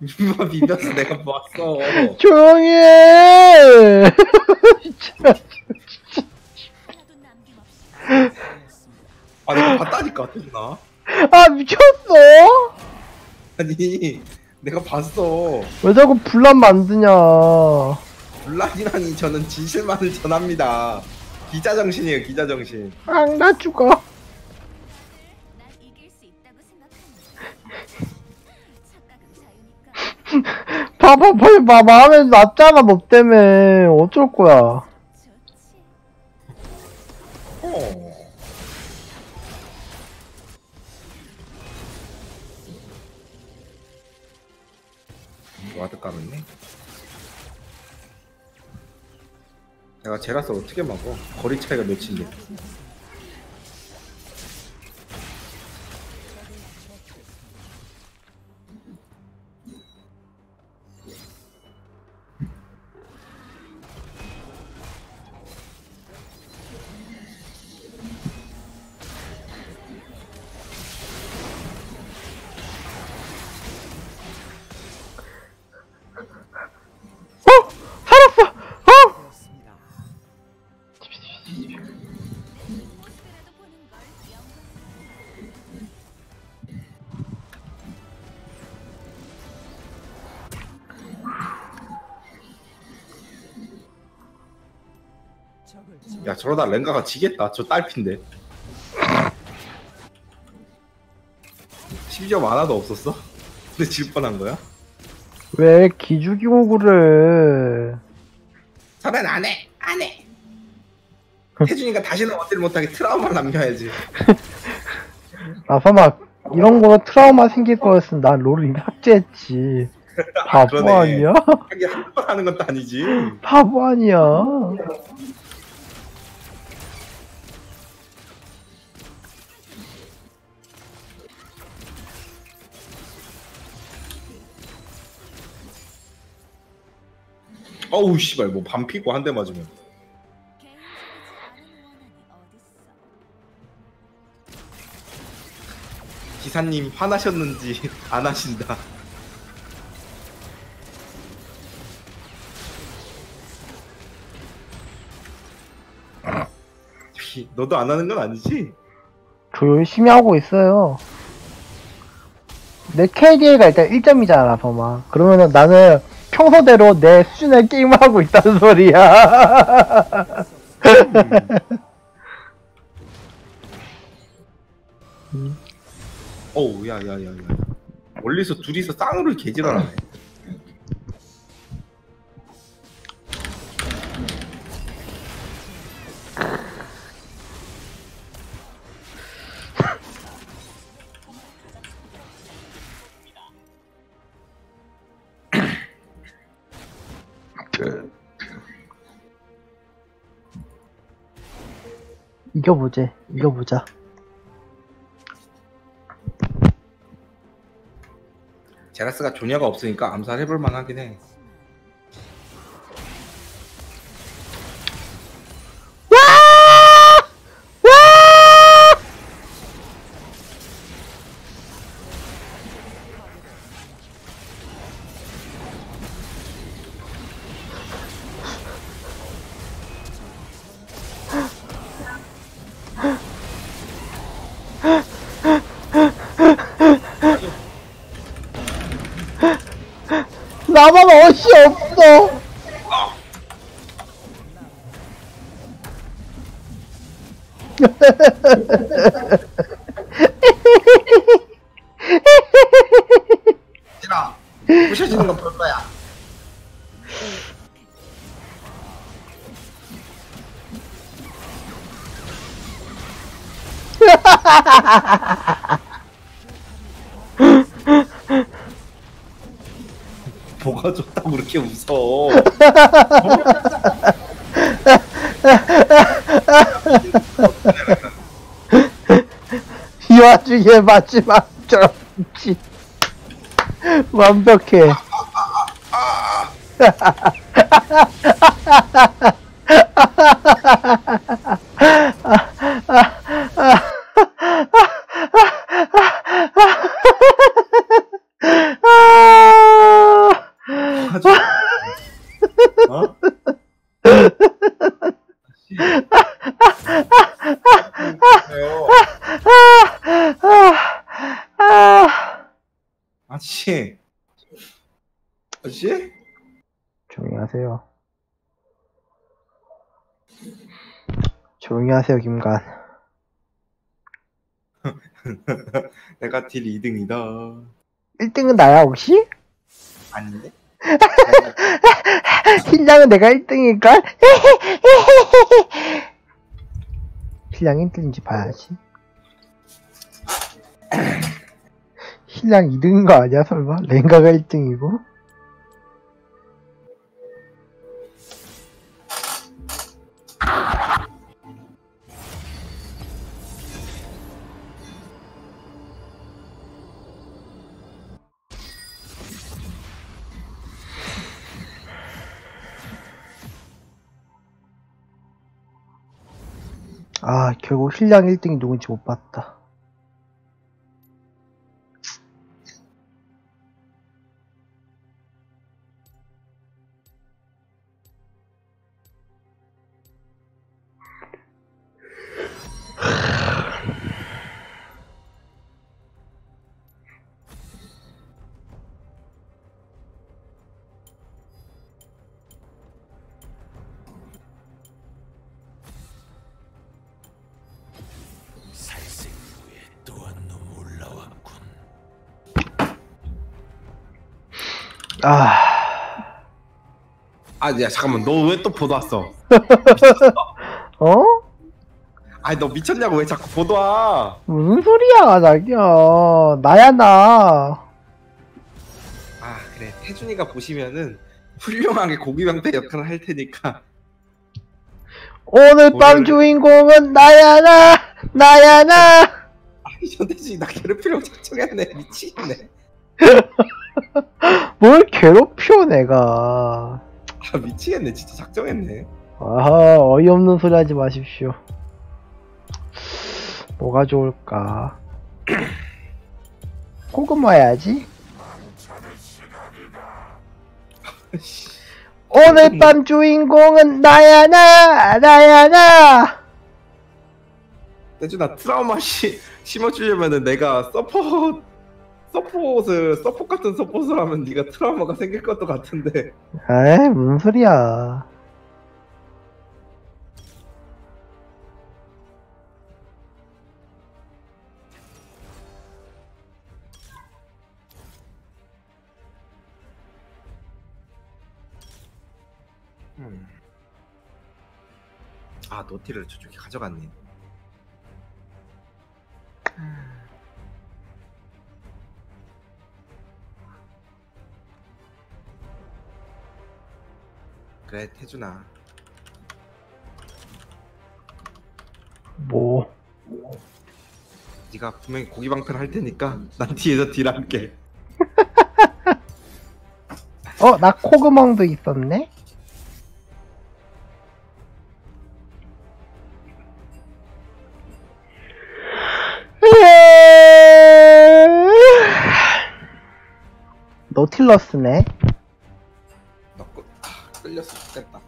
누가 비벼서 내가 봤어. 조용히 해! 하나도 남김없이 아 내가 봤다니까 태준아. 아, 미쳤어? 아니 내가 봤어. 왜 자꾸 분란 만드냐. 블라디라니 저는 진실만을 전합니다. 기자 정신이에요 기자 정신. 아, 나 죽어. 봐봐, 빨리 봐. 마음에 놨잖아, 너 때문에. 어쩔 거야. 좋지 어. ward 까였네. 내가 제라스 어떻게 막어? 거리 차이가 몇인데? 어! 살았어! 어! 야 저러다 랭가가 지겠다. 저 딸핀데. 심지어 만화도 없었어? 근데 질 뻔한 거야? 왜 기죽이고 그래. 저는 안 해! 안 해! 태준이가 다시는 어딜 못하게 트라우마를 남겨야지. 아, 설마, 이런 거 트라우마 생길 거였으면 난 롤을 이미 삭제했지. 바보 그러네. 아니야? 하긴 한번 하는 것도 아니지. 바보 아니야. 어우 씨발 뭐 반피고 한 대 맞으면. 기사님 화나셨는지 안 하신다. 피, 너도 안 하는 건 아니지? 저 열심히 하고 있어요. 내 KDA가 일단 1점이잖아, 범아. 그러면은 나는 평소대로 내 수준의 게임을 하고 있다는 소리야. 어우 야야야야. 멀리서 둘이서 쌍으로 개질하네. 이겨보자, 이겨보자. 제라스가 조냐가 없으니까 암살 해볼 만하긴 해. 나만 어시 없어. 싫어. 부셔지는 거볼 거야. 뭐가 좋다고 그렇게 웃어? 이 와중에 마지막 점치 완벽해. 하지. 어? 아씨. 아씨? 조용히 하세요. 조용히 하세요, 김간. 내가 딜 2등이다. 1등은 나야, 혹시? 아닌데? 신랑은 내가 1등일걸? 신랑이 1등인지 봐야지. 신랑 2등인 거 아니야, 설마? 랭가가 1등이고? 아, 결국 신랑 1등이 누군지 못 봤다. 아, 아, 야, 잠깐만. 너 왜 또 보도 왔어? 어? 아니, 너 미쳤냐고. 왜 자꾸 보도 와? 무슨 소리야, 자기야. 나야, 나. 아, 그래. 태준이가 보시면은 훌륭하게 고기방패 역할을 할 테니까. 오늘 밤 오늘- 주인공은 나야, 나. 나야, 나. 아니, 저 태준이 나 괴롭히려고 작정했네. 미치겠네. 뭘 괴롭혀, 내가. 아, 미치겠네. 진짜 작정했네. 아하, 어이없는 소리 하지 마십시오. 뭐가 좋을까? 고구마 해야지. 오늘 밤 주인공은 나야, 나. 나야, 나. 태준아, 트라우마 시, 심어주려면은 내가 서포, 서폿을, 서폿 같은 서폿을 하면 네가 트라우마가 생길 것도 같은데. 에이, 무슨 소리야. 아, 노티를 저쪽에 가져갔네. 그래, 태준아. 뭐. 네가 분명히 고기 방패를 할 테니까 난 뒤에서 딜할게. 어, 나 코구멍도 있었네? 노틸러스네. 너 끌, 아, 끌렸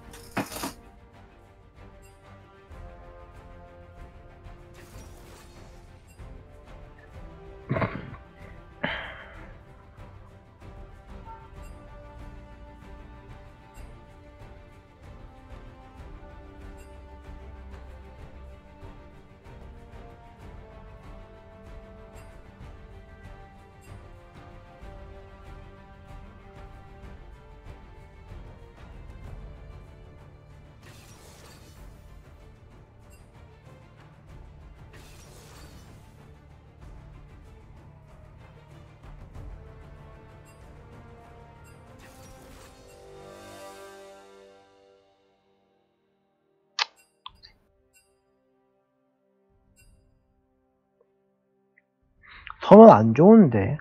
서면 안 좋은데.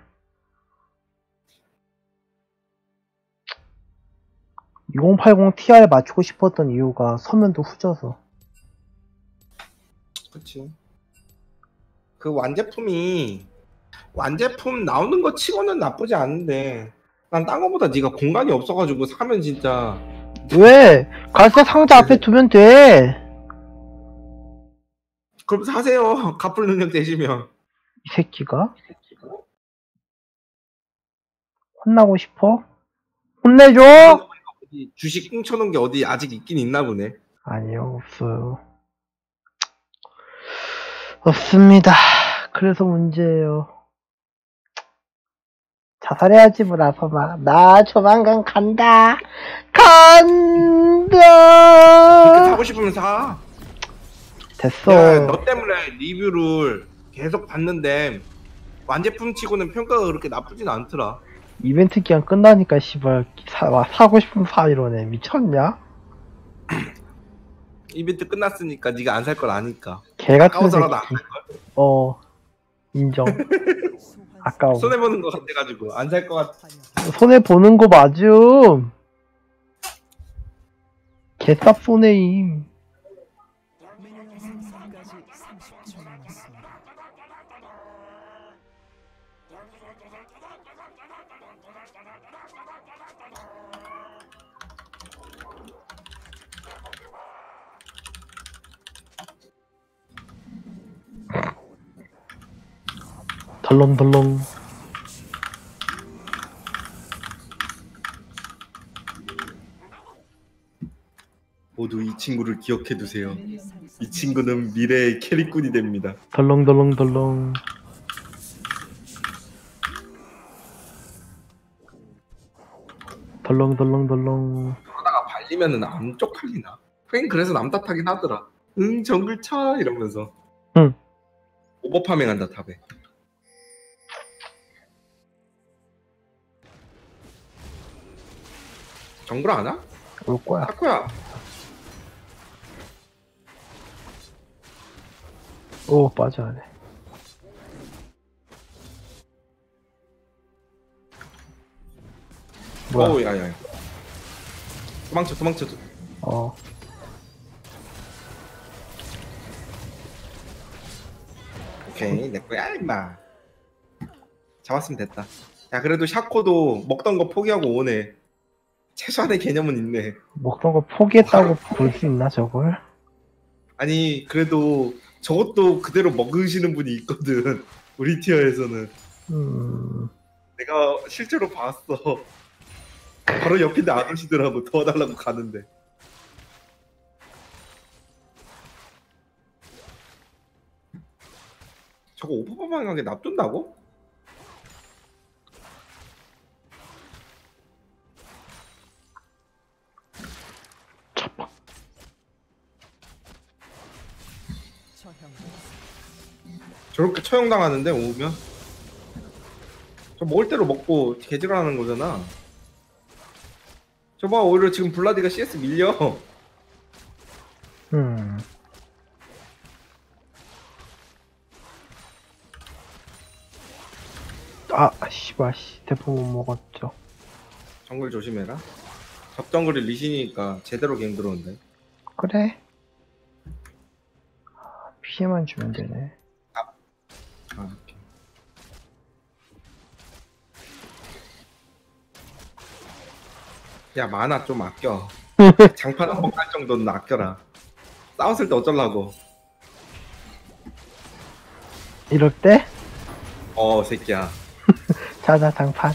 2080 Ti에 맞추고 싶었던 이유가 서면도 후져서. 그치. 그 완제품이 완제품 나오는 거 치고는 나쁘지 않은데 난 딴 거보다 네가 공간이 없어가지고 사면 진짜 왜? 갈색 상자 앞에 두면 돼. 그럼 사세요. 가풀 능력 되시면. 이 새끼가? 혼나고 싶어? 혼내줘! 주식 꽁쳐놓은 게 어디 아직 있긴 있나 보네. 아니요, 없어요. 없습니다. 그래서 문제예요. 자살해야지, 뭐, 나서봐. 나 조만간 간다! 그렇게 간다! 사고 싶으면 사. 됐어. 야, 너 때문에 리뷰를 계속 봤는데 완제품 치고는 평가가 그렇게 나쁘진 않더라. 이벤트 기간 끝나니까, 씨발, 사, 와, 사고 싶으면 사, 이러네. 미쳤냐? 이벤트 끝났으니까 네가 안 살 걸 아니까. 개 같은 아까워서라도 안 새끼. 어, 인정. 아까워. 손해 보는 거 같아가지고 안살것 같아. 손해 보는 거 맞음. 개쌉 손해임. 덜렁덜렁. 모두 이 친구를 기억해 두세요. 이 친구는 미래의 캐리꾼이 됩니다. 덜렁덜렁덜렁. 덜렁덜렁덜렁. 하다가 발리면은 안 쪽팔리나? 프랭 그래서 남 탓하긴 하더라. 응 정글 차 이러면서. 응. 오버파밍한다 탑에. 정글 안 와? 올 거야. 타코야. 오, 빠져야 돼. 뭐야? 어우 야야. 도망쳐 도망쳐. 어. 오케이 내 거야 임마. 잡았으면 됐다. 야 그래도 샤코도 먹던 거 포기하고 오네. 최소한의 개념은 있네. 먹던 거 포기했다고 볼 수 있나, 저걸? 아니 그래도 저것도 그대로 먹으시는 분이 있거든. 우리 티어에서는 음, 내가 실제로 봤어. 바로 옆인데 안 오시더라고 도와달라고 가는데. 저거 오버파밍하게 놔둔다고? 저렇게 처형당하는데 오면? 저 먹을 대로 먹고 개질하는 거잖아. 저봐 오히려 지금 블라디가 CS 밀려. 음. 아, 씨발, 씨. 대포 못 먹었죠. 정글 조심해라. 접정글이 리신이니까 제대로 게임 들어온대. 그래. 아, 피해만 주면 되네. 아, 오케이. 야 만화 좀 아껴. 장판 한 번 깔 정도는 아껴라. 싸웠을 때 어쩌려고. 이럴 때, 어 새끼야. 자자, 장판.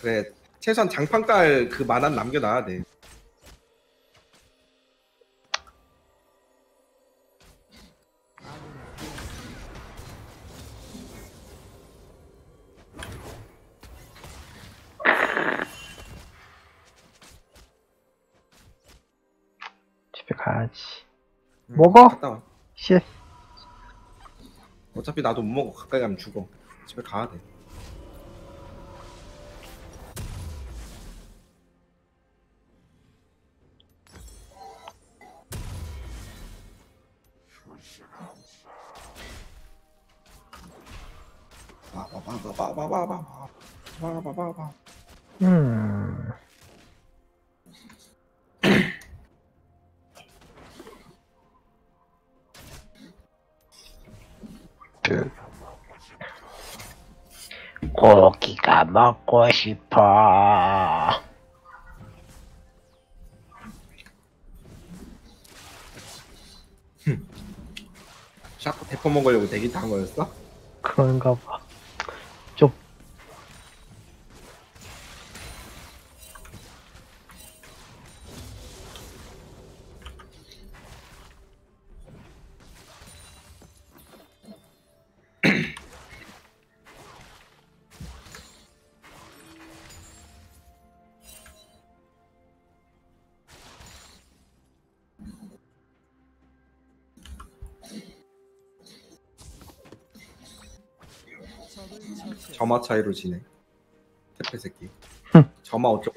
그래 최소한 장판 깔 그 만화 남겨놔야 돼. 먹어? 갔다 와. CS. 어차피 나도 못 먹어. 가까이 가면 죽어. 집에 가야 돼. 봐봐봐봐봐봐봐봐봐봐봐봐. 음. 고기가 다 먹고 싶어. 샤코 대포 먹으려고 대기 탄 거였어? 그런가 봐. 차이로 지네. 태페 새끼. 흠. 점화 어쩌?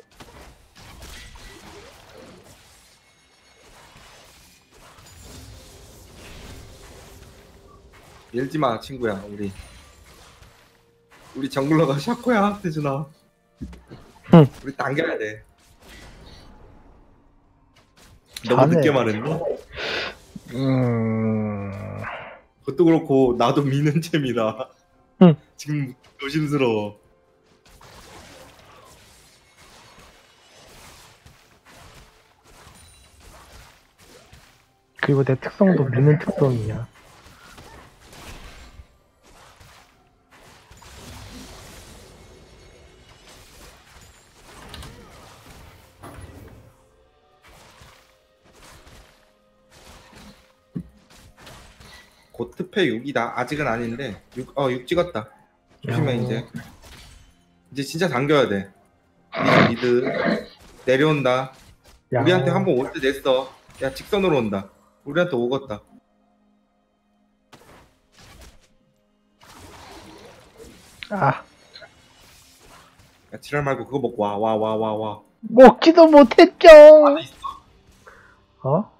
밀지 마 친구야 우리. 우리 정글러가 샤코야 태준아. 흠. 우리 당겨야 돼. 너무 자네. 늦게 말했나? 음. 그것도 그렇고 나도 미는 응. 지금 조심스러워. 그리고 내 특성도 미는 특성이야. 곧 트페 6이다. 아직은 아닌데 6, 어, 6 찍었다 조심해 야. 이제 이제 진짜 당겨야 돼 mid, 내려온다 야. 우리한테 한 번 올 때 냈어 야 직선으로 온다 우리한테 오겠다 아, 야 지랄 말고 그거 먹고 와 와 와 와와 먹지도 못했죠. ward 있어? 어?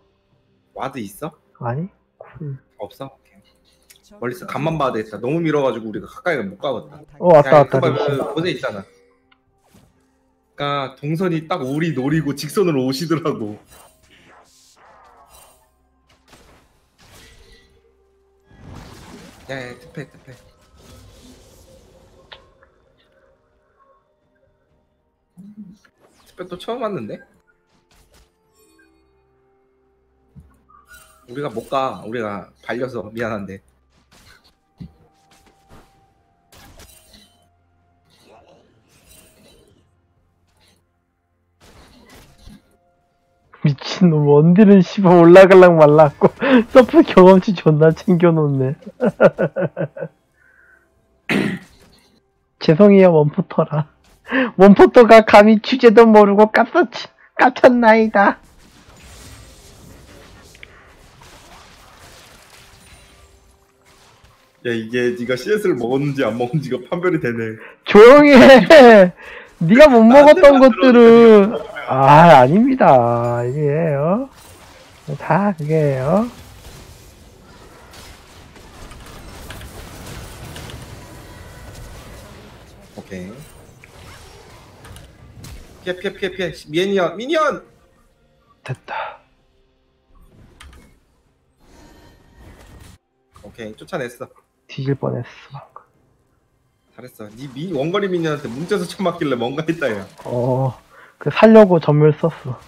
ward 있어? 아니? cool. 없어? 멀리서 간만 봐야 되겠다 너무 밀어가지고 우리가 가까이 못 가겠다 어, 왔다, 야, 왔다. 그 곳에 있잖아. 그러니까 동선이 딱 우리 노리고 직선으로 오시더라고. 야, 야, 트페, 트페. 특패 또 처음 왔는데? 우리가 못 가. 우리가 발려서 미안한데. 미친놈, 원딜은 씹어 올라갈랑 말랐고, 서프 경험치 존나 챙겨놓네. 죄송해요, 원포터라. 원포터가 감히 주제도 모르고 깝쳤, 깝쳤나이다. 야 이게 네가 CS를 먹었는지 안 먹었는지가 판별이 되네. 조용히 해! 네가 못 먹었던 나한테만 것들은, 아, 아닙니다. 이게, 어? 다 그게요. 오케이. 피해 피해 피해 피해 minion minion. 됐다. 오케이 쫓아냈어. 뒤질 뻔했어. 방금. 잘했어. 네 미, 원거리 minion한테 뭉쳐서 쳐맞길래 뭔가 했다 야. 어, 그 살려고 점멸 썼어.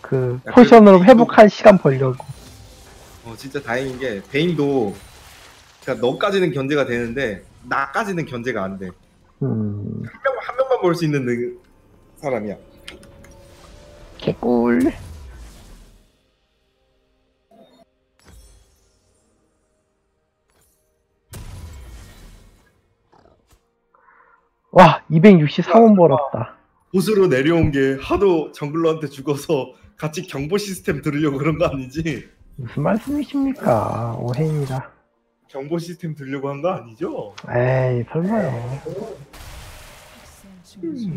그 야, potion으로 그래도 회복할 시간 벌려고. 어 진짜 다행인 게 베인도 그러니까 너까지는 견제가 되는데 나까지는 견제가 안 돼. 음, 한, 명, 한 명만 볼 수 있는 느- 사람이야. 개꿀. 와, 264원 벌었다. 보스로 내려온 게 하도 정글러한테 죽어서 같이 경보 시스템 들으려고 그런 거 아니지? 무슨 말씀이십니까? 오해입니다. 경보 시스템 들려고 한 거 아니죠? 에이, 설마요. 증식.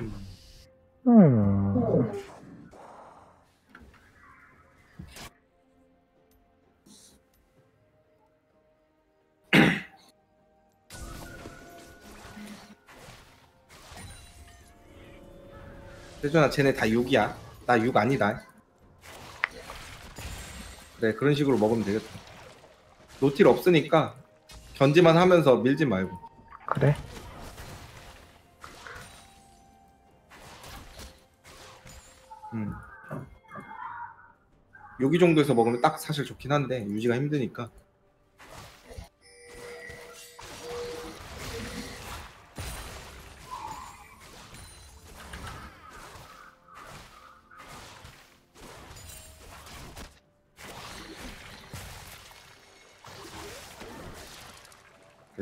음. 세준아 쟤네 다 6이야. 나 6 아니다. 그래 그런 식으로 먹으면 되겠다. 노틸 없으니까 견지만 하면서 밀지 말고. 그래. 음. 여기 정도에서 먹으면 딱 사실 좋긴 한데 유지가 힘드니까.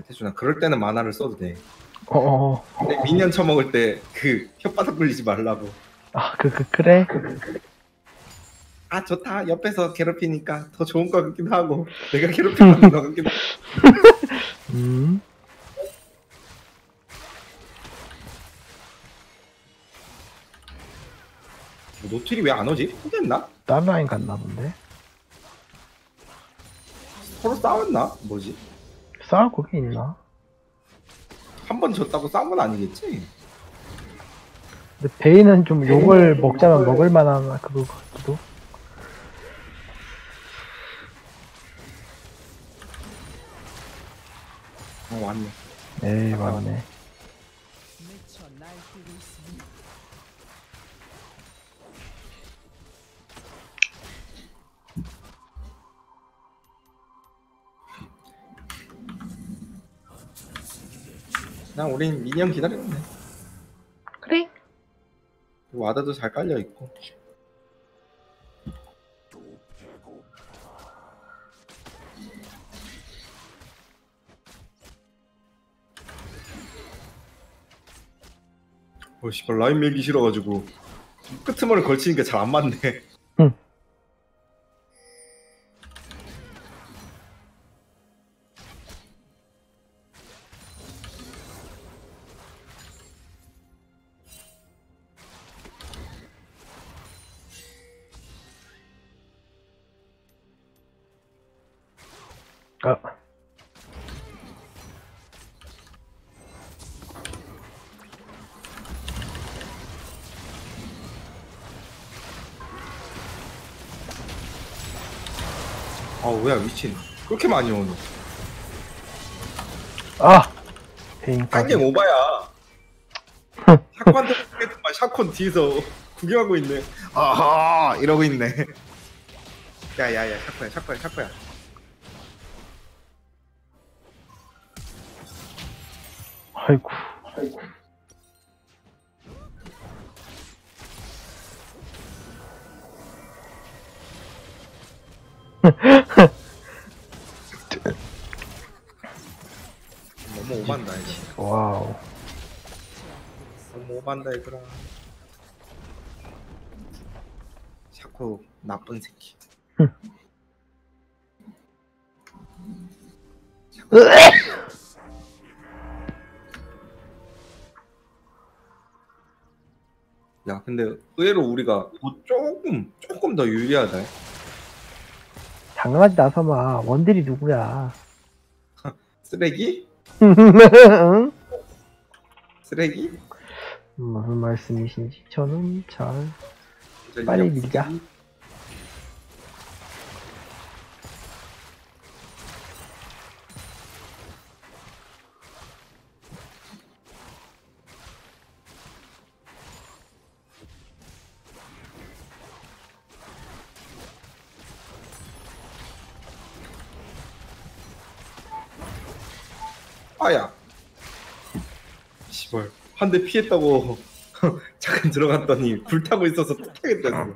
태준아 그럴 때는 만화를 써도 돼. 어어. 근데 미니언 쳐먹을 때 그 혓바닥 굴리지 말라고. 아, 그, 그, 그래? 아 좋다 옆에서 괴롭히니까 더 좋은 것 같기도 하고 내가 괴롭히는 것 같기도 하고 음. 노틸이 왜 안 오지? 포기했나? 딴 라인 갔나 본데? 서로 싸웠나? 뭐지? 싸울 거기 있나? 한 번 졌다고 싸운 건 아니겠지? 근데 베이는 좀 욕을 먹자면 먹을 만한 그거 우린 미니언 기다리면 돼 그래? 와드도 잘 깔려 있고. 어 씨발 라인 밀기 싫어가지고 끄트머리 걸치니까 잘 안 맞네 그렇게 많이 오노 아! 딴게 오바야. 샷건한테 했더만 샷건 뒤에서 구경하고 있네. 아하 이러고 있네. 야야야 샷건야 샷건야 샷건야. 아이고. 너무 오반다 얘들아 샤코 나쁜 새끼 야 근데 의외로 우리가 뭐 조금 조금 더 유리하다 당연하지, 나서마. 원딜이 누구야. 쓰레기? 응? 쓰레기? 무슨 말씀이신지 저는 잘. 빨리 밀자. 아야 시벌 한 대 피했다고 잠깐 들어갔더니 불타고 있어서 뚝하겠다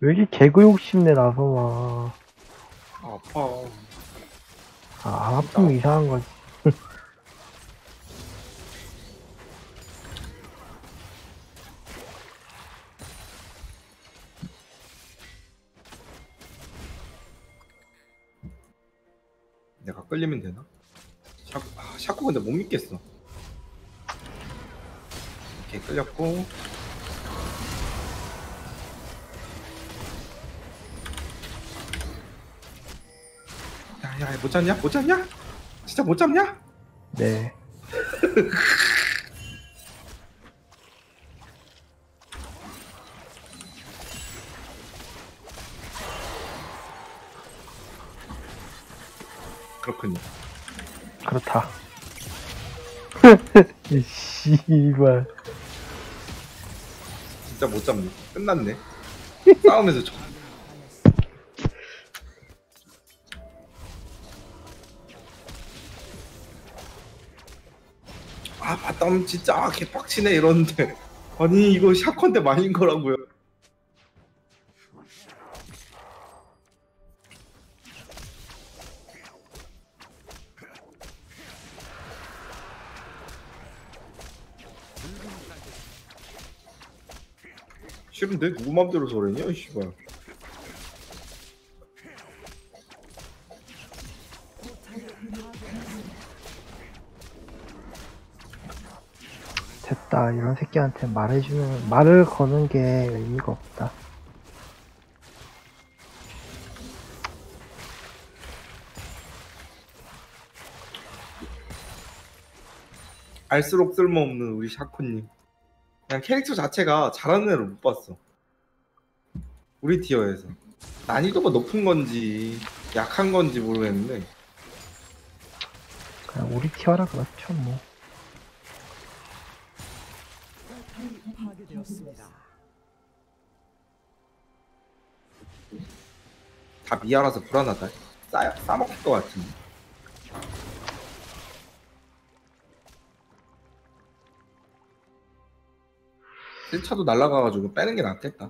왜 이렇게 개그 욕심내, 나서마. 아파 아, 아프면 이상한 거지. 내가 끌리면 되나? 샤코 근데 못 믿겠어 이렇게 끌렸고 야야 못 잡냐? 못 잡냐? 진짜 못 잡냐? 네. 그렇군요 그렇다. 이 씨발. 진짜 못 잡네. 끝났네. 싸움에서 져. 아, bottom 진짜 아, 개빡치네 이러는데. 아니, 이거 샤코한테 말린 거라고요. 싫은데 누구 맘대로 저랬냐, 이 씨발. 됐다. 이런 새끼한테 말해주는, 말을 거는 게 의미가 없다. 알수록 쓸모없는 우리 샤코님. 그냥 캐릭터 자체가 잘하는 애를 못 봤어. 우리 티어에서. 난이도가 높은 건지 약한 건지 모르겠는데 그냥 우리 티어라 그렇죠, 뭐. 다 미아라서 불안하다. 싸, 싸먹을 것 같은데. 일차도 날아가가지고 빼는 게 낫겠다.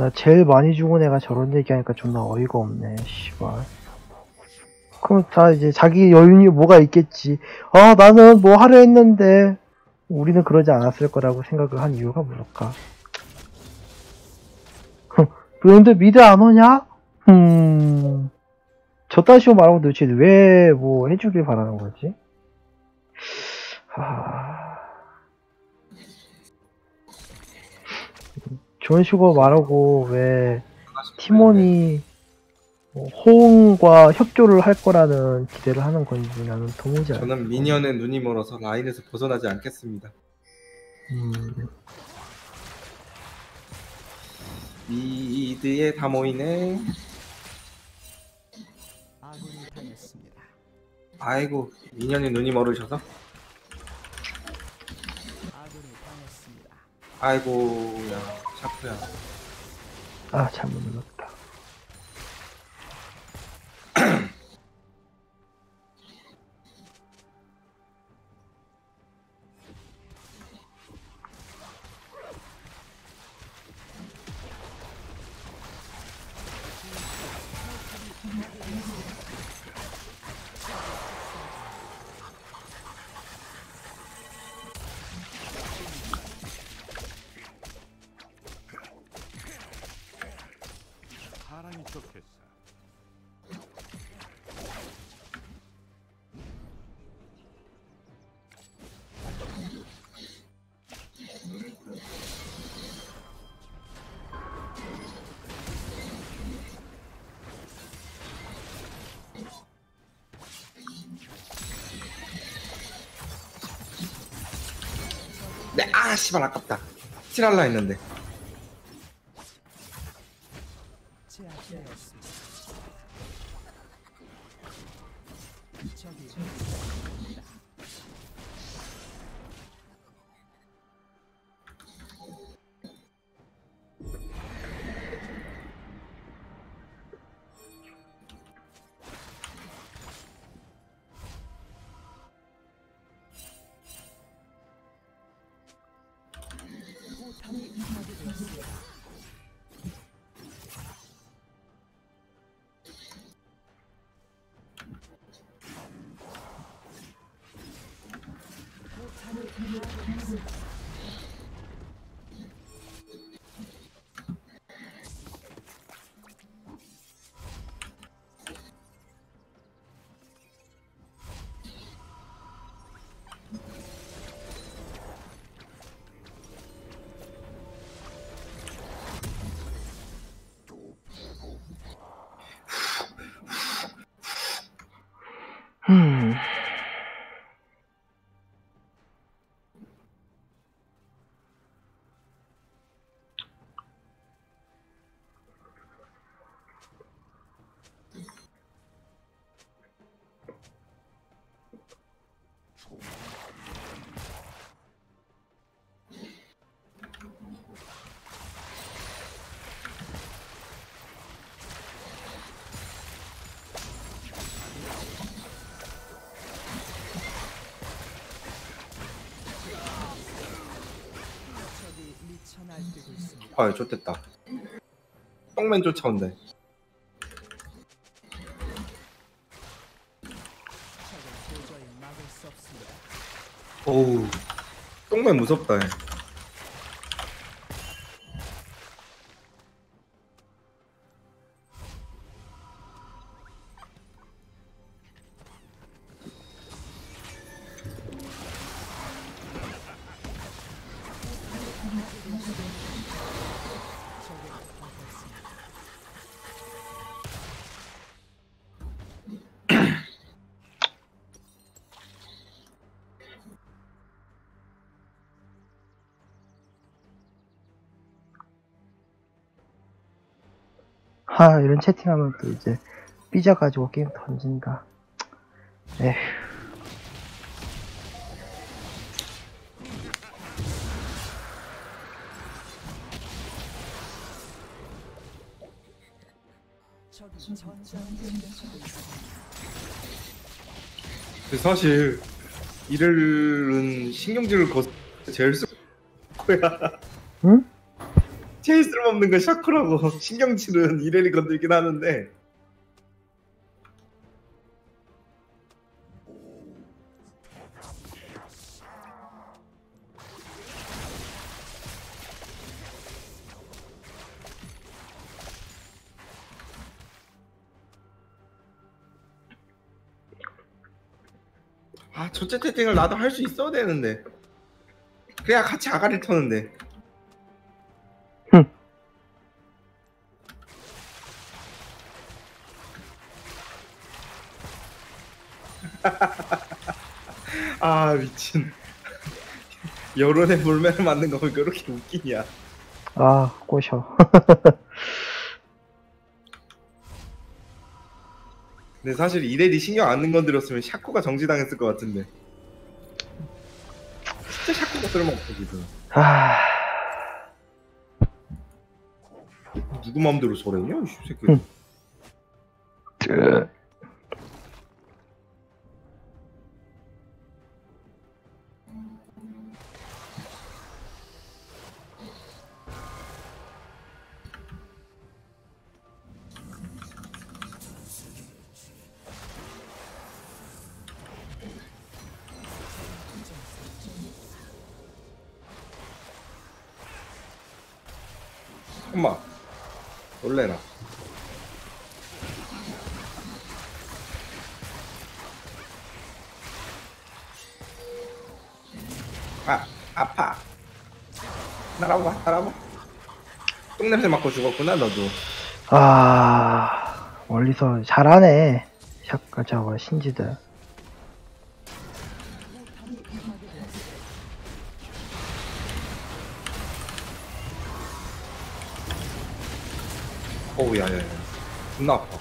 나 제일 많이 죽은 애가 저런 얘기하니까 존나 어이가 없네, 씨발. 그럼 다 이제 자기 여윤이 뭐가 있겠지. 아, 나는 뭐 하려 했는데, 우리는 그러지 않았을 거라고 생각을 한 이유가 뭘까? 그런데 미드 안 오냐? 음, 식으로 말하고 도대체 왜 뭐 해주길 바라는 거지? 하... 저런 식으로 말하고 왜 팀원이 뭐 호응과 협조를 할 거라는 기대를 하는 건지 나는 도무지 알 저는 미니언에 눈이 멀어서 라인에서 벗어나지 않겠습니다. 음, 미드에 다 모이네. 아이고 미니언에 눈이 멀으셔서. 아군이 당했습니다. 아이고 야 샤프야. 아 잘못 눌렀다. 씨발 아깝다. 스틸할라 했는데. 아유 좋됐다 똥맨 쫓아온대. 오우 똥맨 무섭다 얘. 하 이런 채팅하면 또 이제 삐져가지고 게임 던진다. 에휴. 근데 사실 이래는 신경질을 거 제일 쓸 거야 응? 제일 쓸모없는 건 샤크라고. 신경질은 이래리 건들긴 하는데. 아 첫째 채팅을 나도 할 수 있어야 되는데. 그래야 같이 아가리 터는데 아 미친. 여론의 물매를 맞는 거왜 그렇게 웃기냐. 아 꼬셔. 근데 사실 이래리 신경 안 건드렸으면 샤코가 정지당했을 것 같은데. 진짜 샤코가 쓸모없어 지금 아. 누구 마음대로 저랬냐 이 새끼. 응. 똥냄새 맡고 죽었구나 너도 아 멀리서 잘하네. 샷가 저거 신지들. 어우 야야야 존나 아파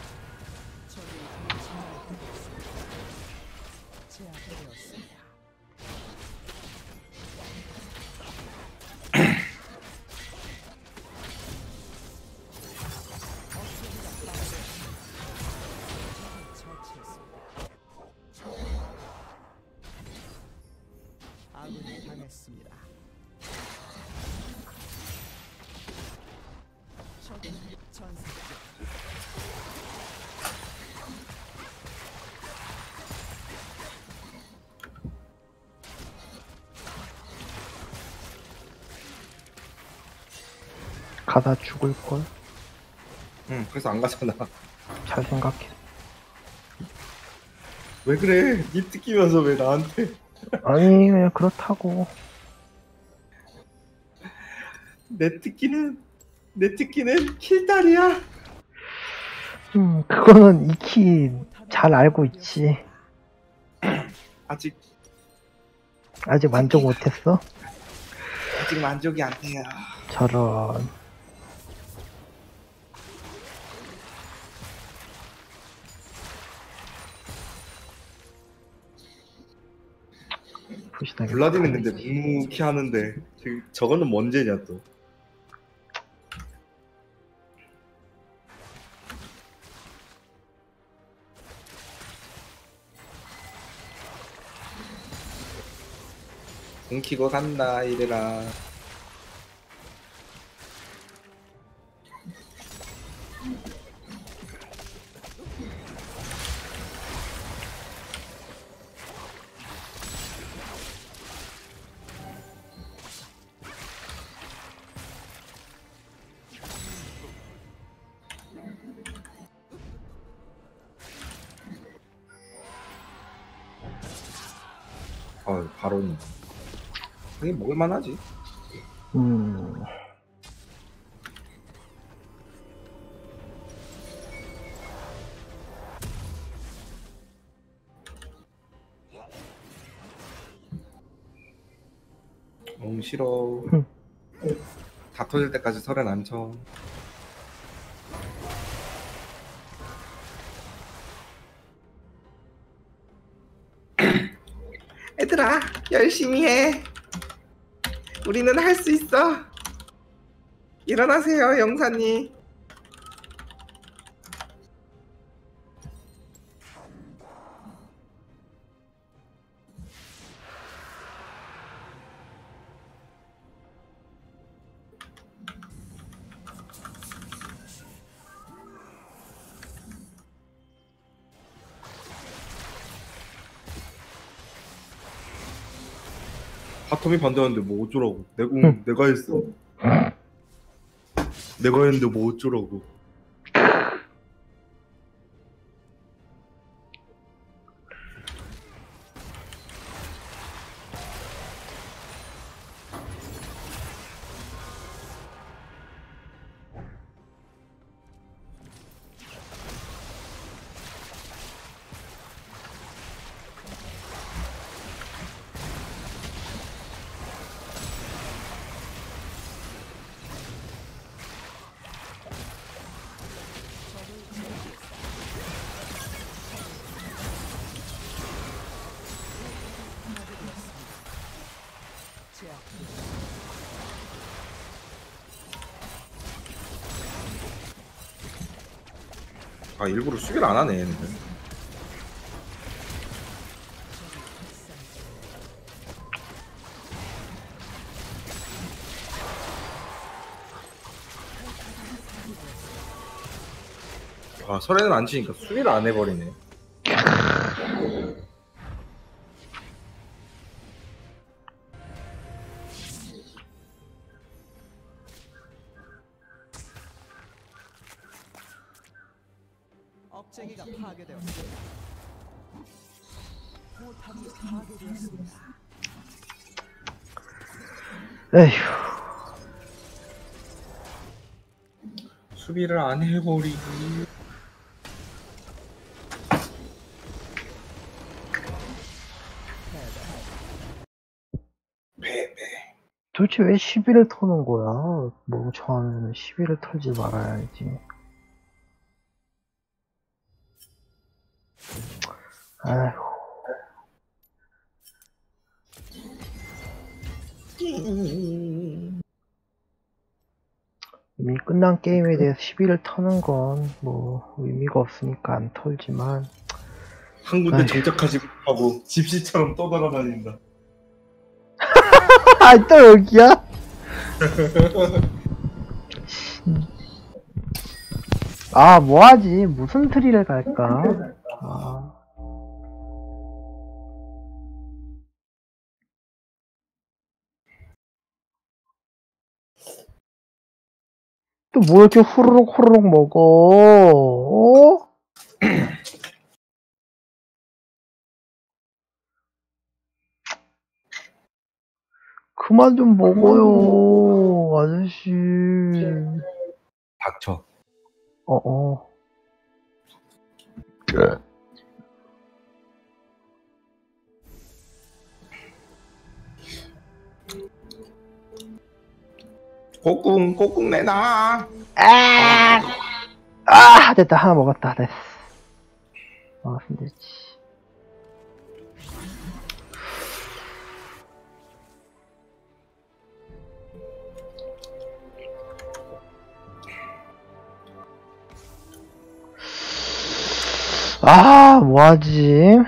죽을 걸. 응 그래서 안 가잖아 잘 생각해. 왜 그래 니 뜯기면서 왜 나한테 아니 그냥 그렇다고. 내 뜯기는 내 뜯기는 킬딸이야 음 그거는 익히 잘 알고 있지. 아직 아직 만족 못했어? 아직 만족이 안 돼요 저런. 블라디는 근데 묵묵히 하는데 저- 저거는 뭔 죄냐 또. 공 키고 간다 이래라 이게 먹을만하지. 음. 너무 싫어. 다 터질 때까지 설엔 안 쳐. 얘들아, 열심히 해. 우리는 할 수 있어. 일어나세요, 영사님. 바텀이 반대하는데 뭐 어쩌라고. 내가, 응, 내가 했어. 내가 했는데 뭐 어쩌라고. 일부러 수비를 안 하네, 얘네들. 아, 설에는 안 치니까 수비를 안 해버리네. 배배. 도대체 왜 시비를 터는 거야? 뭐, 저하면 시비를 털지 말아야지. 게임에 대해서 시비를 터는 건 뭐 의미가 없으니까 안 털지만 한 군데. 정착하지 못하고 집시처럼 떠돌아다닌다. 아또 여기야? 아 뭐하지 무슨 트리를 갈까? 또 뭐 이렇게 후루룩 후루룩 먹어? 어? 그만 좀 먹어요, 아저씨. 닥쳐. 어어. 꼬꿍, 꼬꿍 내놔. 아! 아, 됐다. 하나 먹었다. 됐어. 먹었으면 됐지. 아, 뭐하지?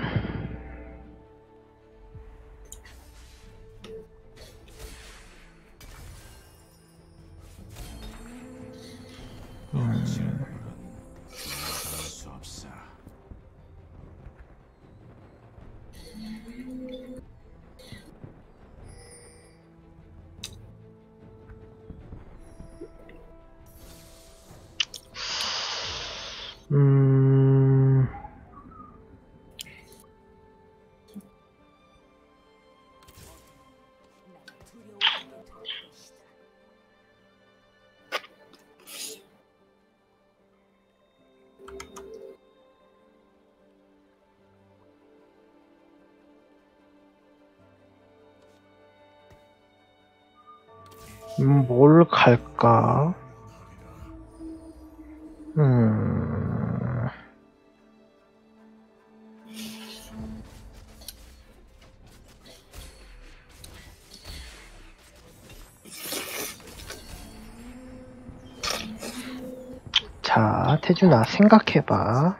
자, 태준아, 생각해봐.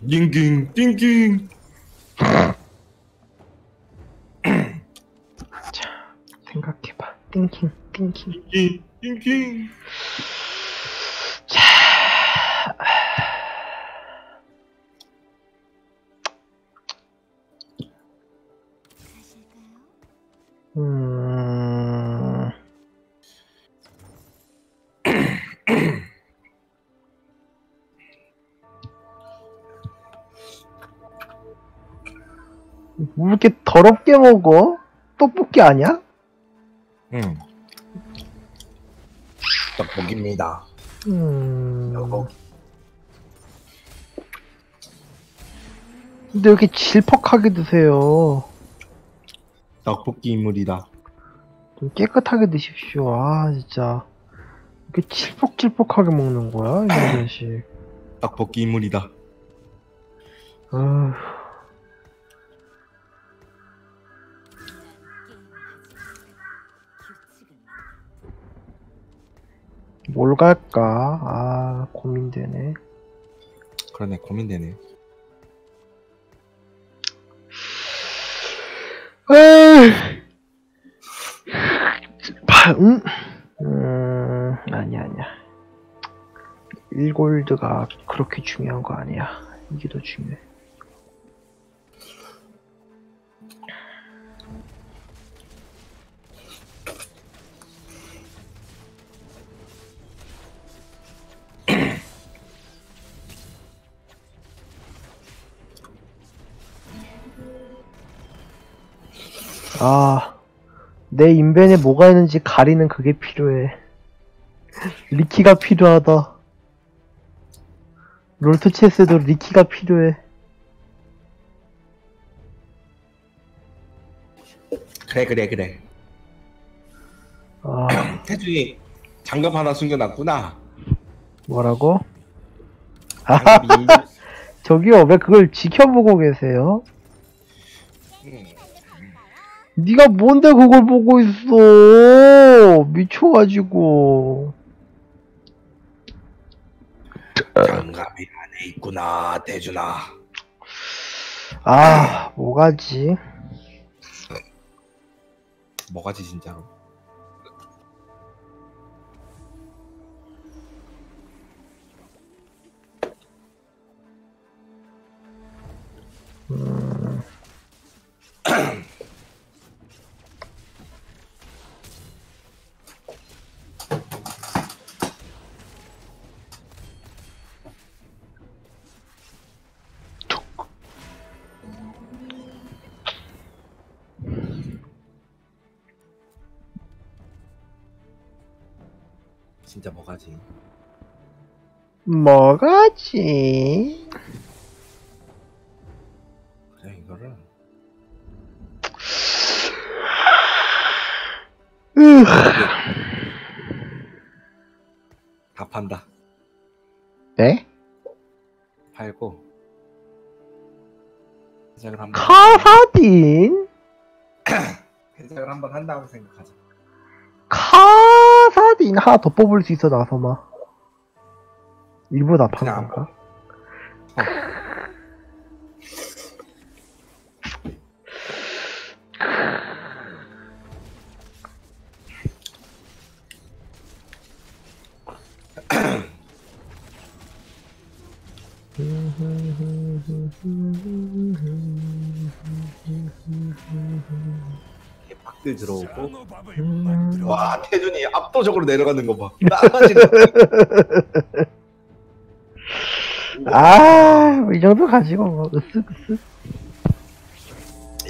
띵king 띵king 생각해봐. 띵킹, 띵킹. 띵 왜 이렇게 더럽게 먹어? 떡볶이 아니야? 음 떡볶이입니다 음. 떡볶이. 근데 왜 이렇게 질퍽하게 드세요? 떡볶이 인물이다 좀 깨끗하게 드십시오. 아, 진짜. 이렇게 질퍽질퍽하게 먹는 거야? 이 자식. 떡볶이 인물이다 아 뭘 갈까? 아, 고민되네. 그러네 고민되네 음? 음, 아니야, 아니야. 1골드가 그렇게 중요한 거 아니야. 이게 더 중요해. 아, 내 인벤에 뭐가 있는지 가리는 그게 필요해. 리키가 필요하다. 롤토 체스에도 리키가 필요해. 그래 그래 그래 아, 태준이 장갑 하나 숨겨놨구나 뭐라고? 장갑이 저기요, 왜 그걸 지켜보고 계세요? 음, 네가 뭔데 그걸 보고 있어? 미쳐가지고. 장갑이 안에 있구나 태준아 아, 뭐가지? 뭐가지 진짜로 음, 뭐가지? 뭐가지? 그래 이거를. 으, 다 판다. 네? 팔고. 시작을 한번 카사딘? 시작을 한번 한다고 생각하자. 카 사딘 하나 더 뽑을 수 있어 나서마 일부러 다 파는 그냥 건가? 들 들어오고 음, 와 태준이 압도적으로 내려가는 거 봐 나가지는 아, 이 정도 가지고 뭐 으쓱으쓱.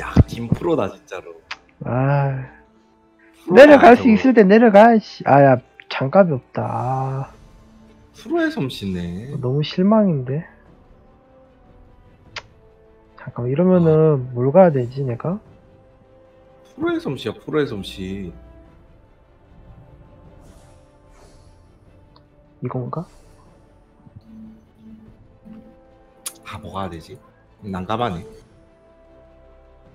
야, 팀 프로다 진짜로. 아, 내려갈 수 있을 때 내려가. 씨. 아, 야, 장갑이 없다. 아, 프로의 솜씨네. 너무 실망인데. 잠깐 만 이러면은 뭘 가야 되지 내가? 프로의 솜씨야 프로의 솜씨. 이건가? 아 뭐가 되지? 난감하네.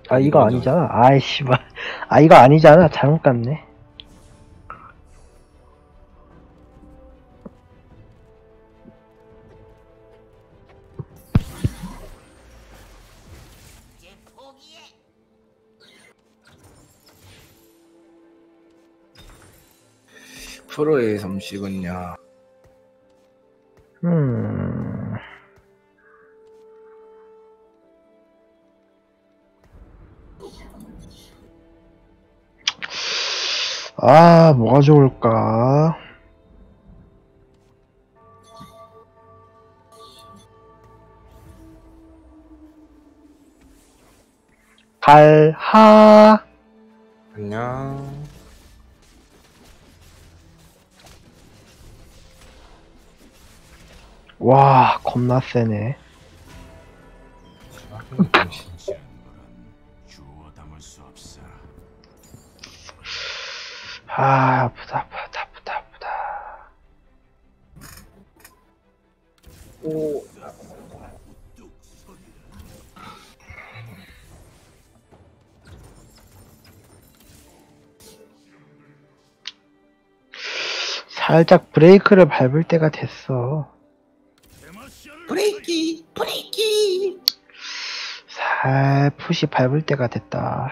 아 이거 이거죠. 아니잖아. 아이씨 발. 아 이거 아니잖아. 잘못 갔네. 프로의 솜씨군요. 음. 아, 뭐가 좋을까? 갈하 안녕. 와 겁나 세네. 아 아프다 아프다 아프다 아프다. 살짝 브레이크를 밟을 때가 됐어 살푸시 밟을 때가 됐다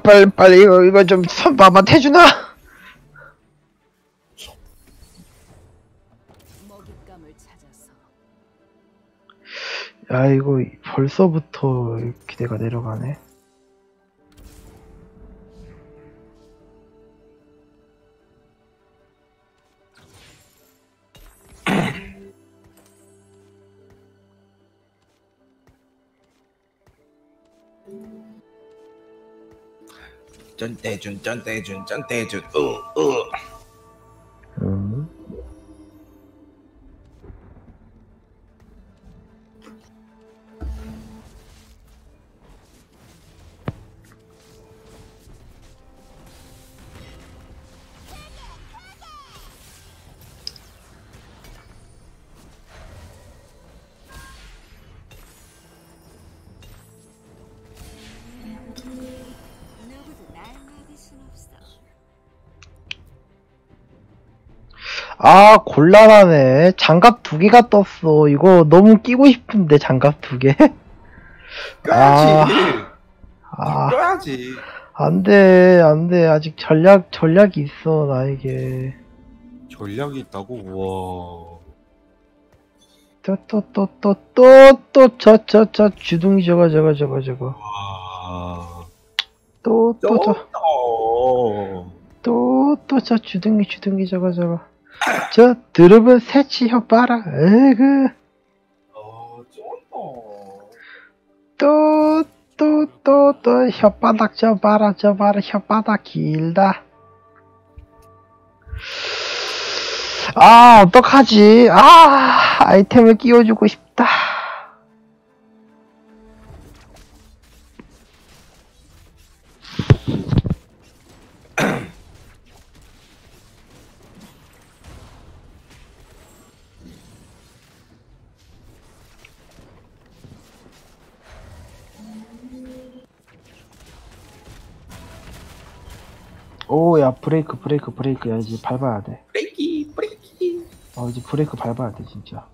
빨리 빨리 빨리 이거 이거 좀 선바만 해주나? 먹잇감을 찾아서 야 이거 벌써부터 기대가 내려가네. 쩐떼준 쩐떼준 쩐떼준 으으. 곤란하네. 장갑 두 개가 떴어. 이거 너무 끼고 싶은데 장갑 두 개. 껴야지. 아 껴야지. 안돼 안돼 아직 전략 전략이 있어 나에게. 전략이 있다고. 와. 또 또 또 또 또 또 저 저 저 주둥이 저거 저거 저거 저거 와. 또또저 어. 또또 저 주둥이 주둥이 저거 저거 저 드럽은 새치 혀 봐라. 에그. 어. 또또 또 또 혓바닥 저 봐라 저 봐라. 혓바닥 길다. 아 어떡하지? 아 아이템을 끼워주고 싶다 야, 브레이크, 브레이크, 브레이크. 야, 이제 밟아야 돼. 브레이키 브레이키 어, 이제 브레이크 밟아야 돼, 진짜.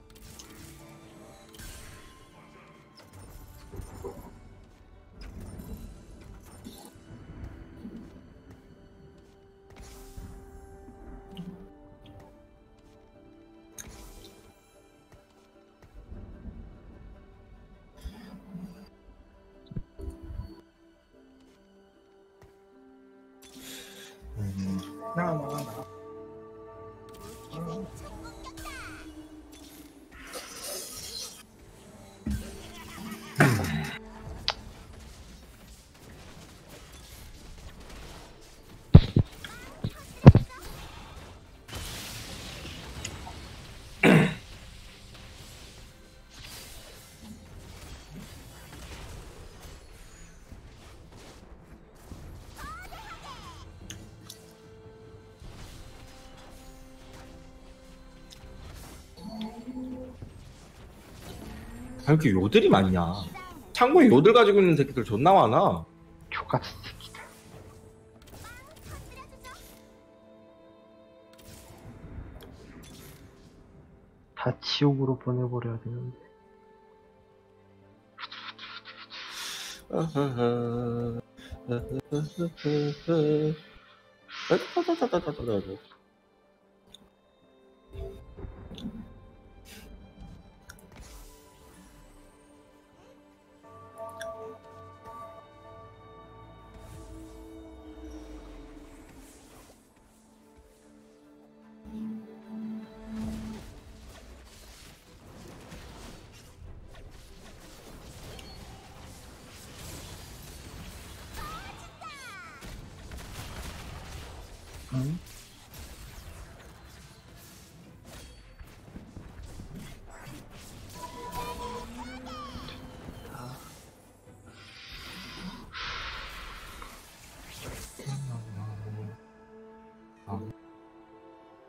이렇게 요들이 많냐? 창고에 요들 가지고 있는 새끼들 존나 많아. 족같은 새끼들. 다 지옥으로 보내버려야 되는데.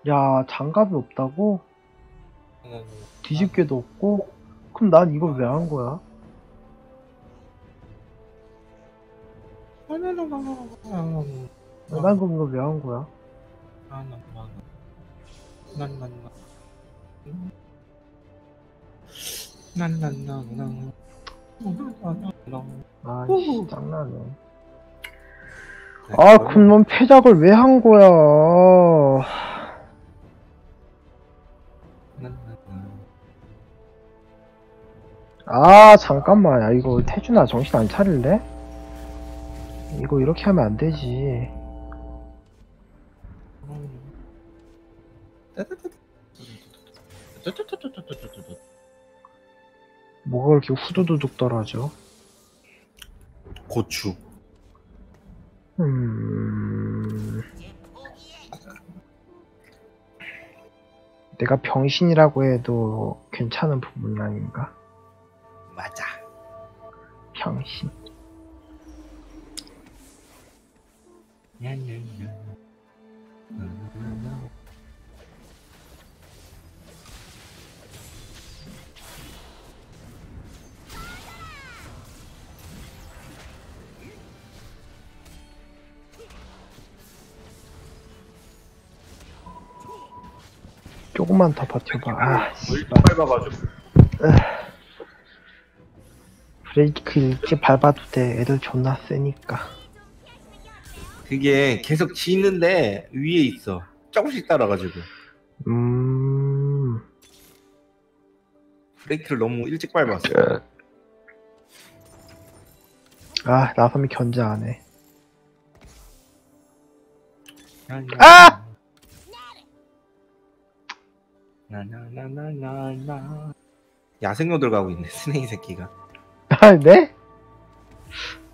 야, 장갑이 없다고? 뒤집개도 없고? 그럼 난 이걸 왜 한 거야? 난 그럼 이걸 왜 한 거야? 아, 씨, 짱나네. 아, 그럼 넌 패작을 왜 한 거야? 아, 잠깐만. 야, 이거 태준아 정신 안 차릴래? 이거 이렇게 하면 안 되지. 뭐가 그렇게 후두두둑 떨어져? 고추 음... 내가 병신이라고 해도 괜찮은 부분 아닌가? 맞아 병신. 조금만 더 버텨봐. 아, 씨발. 밟아가지고 브레이크 일찍 밟아도 돼. 애들 존나 세니까. 그게 계속 지는데 위에 있어 조금씩 따라가지고 음, 브레이크를 너무 일찍 밟았어 아, 나섬이 견제 안 해. 아! 나나나나나나 야생요들 가고 있네 스네이 새끼가 아, 네?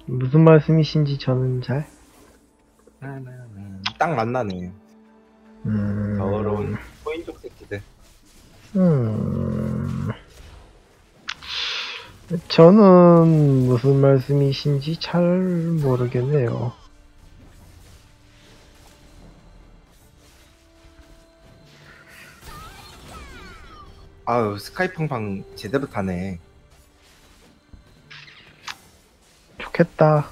무슨 말씀이신지 저는 잘. 나나나. 딱 만나네 음, 더러운 코인족 새끼들 음, 저는 무슨 말씀이신지 잘 모르겠네요. 아유 스카이팡팡 제대로 타네 좋겠다.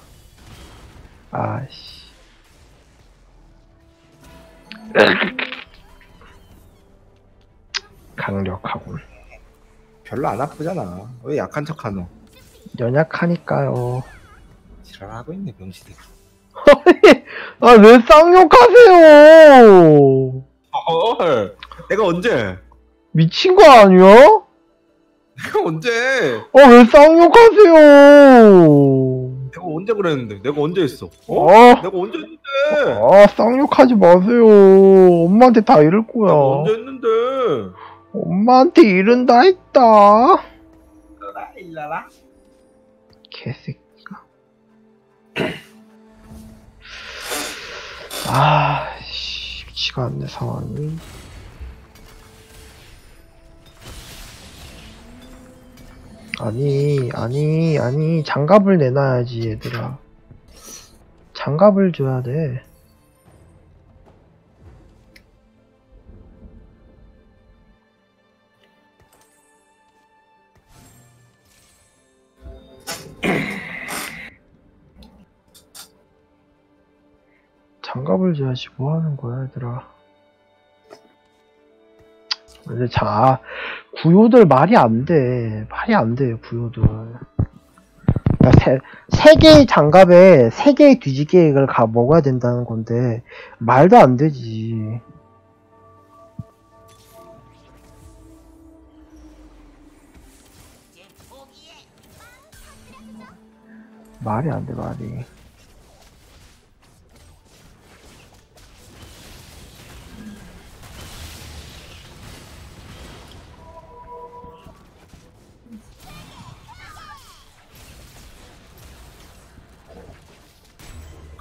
아씨. 강력하군. 별로 안 아프잖아. 왜 약한 척 하노? 연약하니까요. 지랄하고 있네 병신이. 아, 왜 쌍욕하세요? 헐. 내가 언제? 미친 거 아니야? 내가 언제? 어, 왜 쌍욕하세요? 내가 언제 그랬는데? 내가 언제 했어? 어? 어, 내가 언제 했는데? 아, 쌍욕하지 마세요. 엄마한테 다 이럴 거야. 내가 언제 했는데? 엄마한테 이른다 했다. 일라라 일라라. 개새끼가. 아, 씨, 쉽지가 않네, 상황이. 아니, 아니, 아니, 장갑을 내놔야지, 얘들아. 장갑을 줘야 돼. 장갑을 줘야지 뭐 하는 거야, 얘들아. 근데 자, 구요들 말이 안 돼. 말이 안 돼, 구요들. 그러니까 세, 세 개의 장갑에 세 개의 뒤지개를 가 먹어야 된다는 건데, 말도 안 되지. 말이 안 돼, 말이.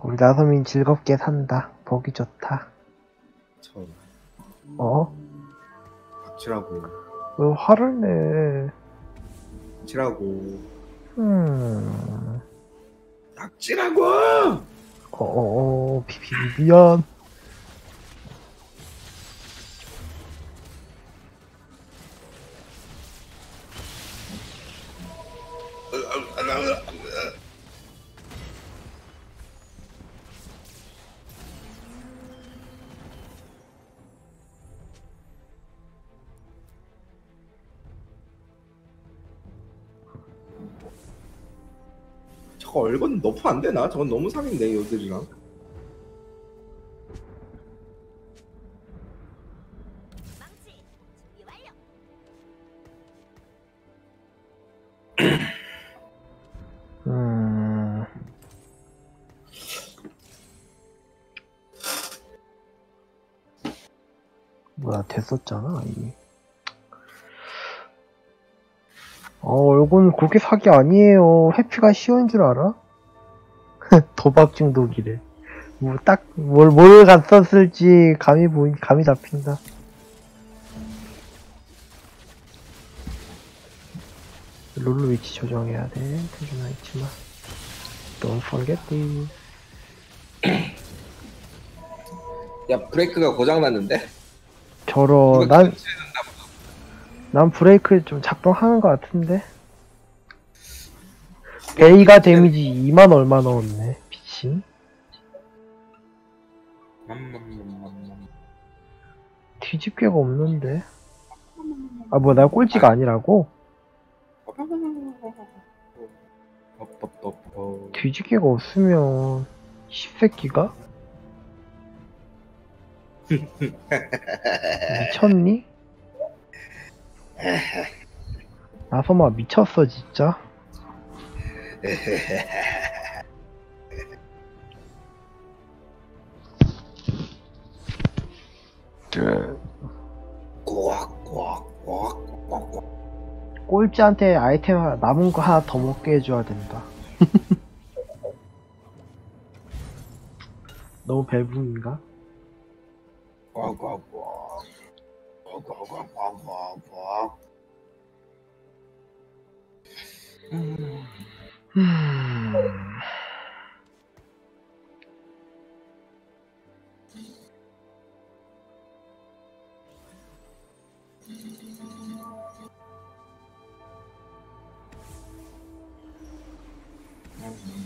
우리 나서민 즐겁게 산다. 보기 좋다. 참 어? 박치라고 왜 화를 내? 박치라고 음. 박치라고 어어어, 비비, 미안. 으, 으, 으, 으. 거 얼건 너프 안 되나? 저건 너무 상인데 요들이랑. 음. 뭐야, 됐었잖아, 이미. 어, 이건 그게 사기 아니에요. 해피가 쉬운 줄 알아? 도박 중독이래. 뭐, 딱, 뭘, 뭘 갔었을지 감이 보인, 감이 잡힌다. 룰루 위치 조정해야 돼. 태준아 있지만. Don't forget this. 야 브레이크가 고장 났는데? 저러, 난, 난 브레이크 좀 작동하는 것 같은데? 베이가 데미지 2만 얼마 넣었네. 미친. 뒤집개가 없는데. 아, 뭐, 나 꼴찌가 아니라고? 뒤집개가 없으면, 10새끼가? 미쳤니? 나서마 미쳤어, 진짜. 그, 꼴찌한테 아이템 하나- 남은 거 하나 더 먹게 해줘야 된다. 너무 벨붕인가? 꽉꽉꽉 Hmm. Mm-hmm.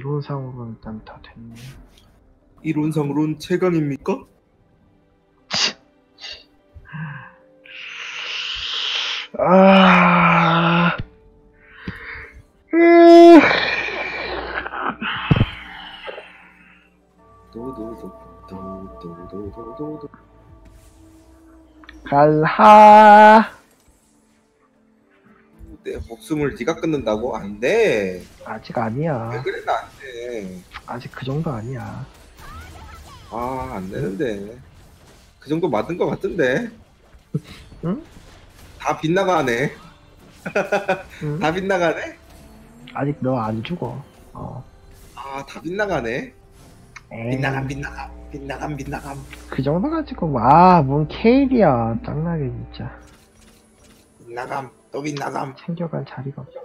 이론상으로는 일단 다 됐네. 이론상으로는 최강입니까? 아. 음. 도도도도도도도도도 갈하. 내 목숨을 네가 끊는다고? 안 돼 아직 왜 아니야. 그래 나한테 아직 그 정도 아니야. 아 안 되는데 그 정도 맞은 것 같은데 응? 다 빗나가네 응? 다 빗나가네 아직 너 안 죽어. 어. 아 다 빗나가네 에이, 빗나감 빗나감 빗나감 빗나감 그 정도 가지고 아, 뭔 케일이야. 짱나게 진짜. 빗나감 또 빗나감 챙겨갈 자리가 없어.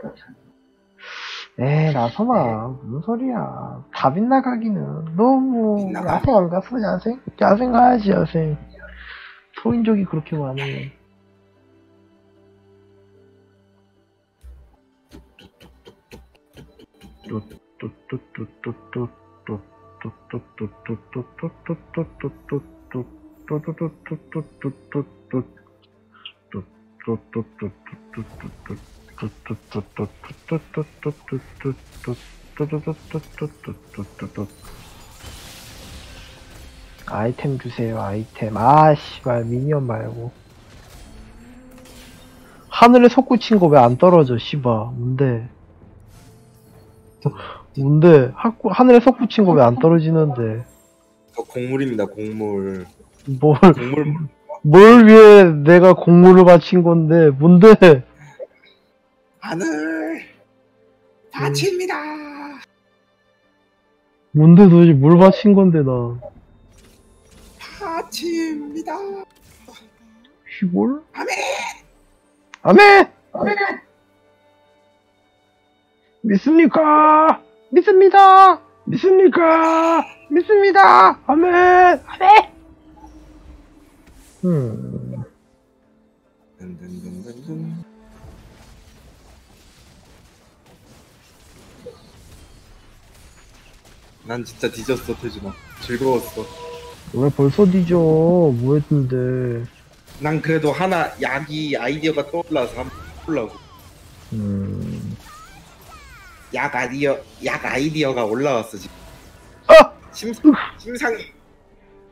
에이, 나서봐. 무슨 소리야. 다 빗나가기는. 너무, 빗나가. 야생 안 갔어, 야생? 야생 가야지, 야생. 소인족이 그렇게 많으면. 아이템 주세요, 아이템. 아, 씨발, 미니언 말고. 하늘에 솟구친 거 왜 안 떨어져, 씨발. 뭔데? 뭔데? 하, 하늘에 솟구친 거 왜 안 떨어지는데? 저 곡물입니다 곡물 뭘, 곡물 뭘 위해 내가 공물을 바친 건데, 뭔데? 하늘 바칩니다 뭔데 도대체 뭘 바친 건데, 나. 바칩니다 시골? 아멘 아멘! 아멘! 믿습니까? 믿습니다! 믿습니까? 믿습니다! 아멘! 아멘! 음, 든든든든든. 난 진짜 뒤졌어 태준아 즐거웠어 왜 벌써 뒤져? 뭐 했는데. 난 그래도 하나 약이 아이디어가 떠올라서 한번 해보려고 음, 약 아이디어 약 아이디어가 올라왔어 지금 아! 심상 심상이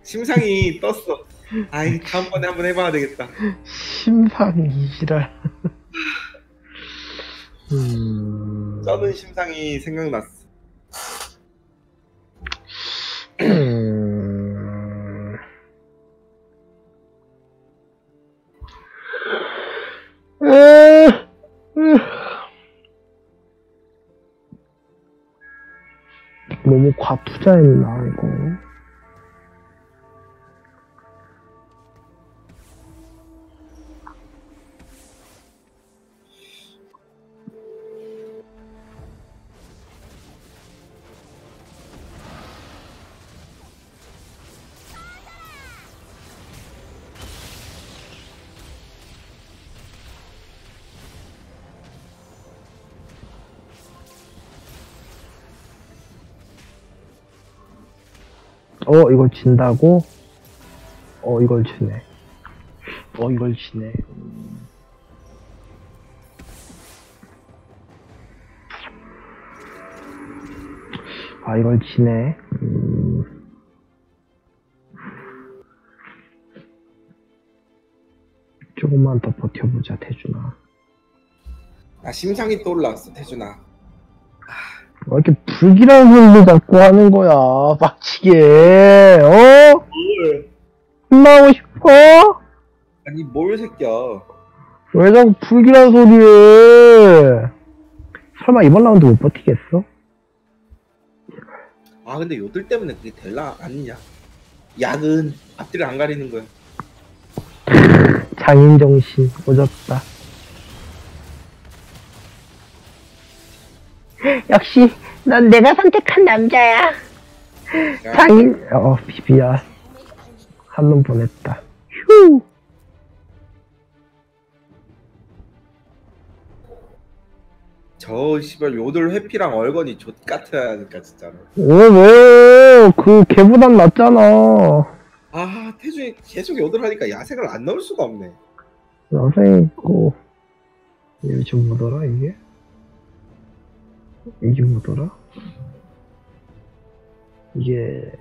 심상이 떴어 아이 다음번에 한번 해봐야 되겠다 심상 이 지랄. 음, 쩌는 심상이 생각났어 음. 에, 으. 너무 과투자했나 이거 어 이걸 진다고? 어 이걸 지네 어 이걸 음. 아, 이걸 지네. 음, 조금만 더 버텨보자, 태준아. 나 심장이 또 올라왔어 태준아 왜 이렇게 불길한 소리를 자꾸 하는 거야, 빡치게, 어? 혼나고 싶어? 아니 뭘 새끼야 왜 자꾸 불길한 소리 해? 설마 이번 라운드 못 버티겠어? 아 근데 요들 때문에 그게 될라 아니냐 약은 앞뒤를 안 가리는 거야 장인정신, 오졌다. 역시, 넌 내가 선택한 남자야. 장인, 어, 비비야. 한 놈 보냈다. 휴! 저 씨발 요들 회피랑 얼건이 족 같으니까 진짜로 왜, 왜? 그, 걔보단 낫잖아. 아 태준이 계속 요들 하니까 야생을 안 넣을 수가 없네 야생 있고, 이게 좀 뭐더라, 이게? 이게 뭐더라? 이게,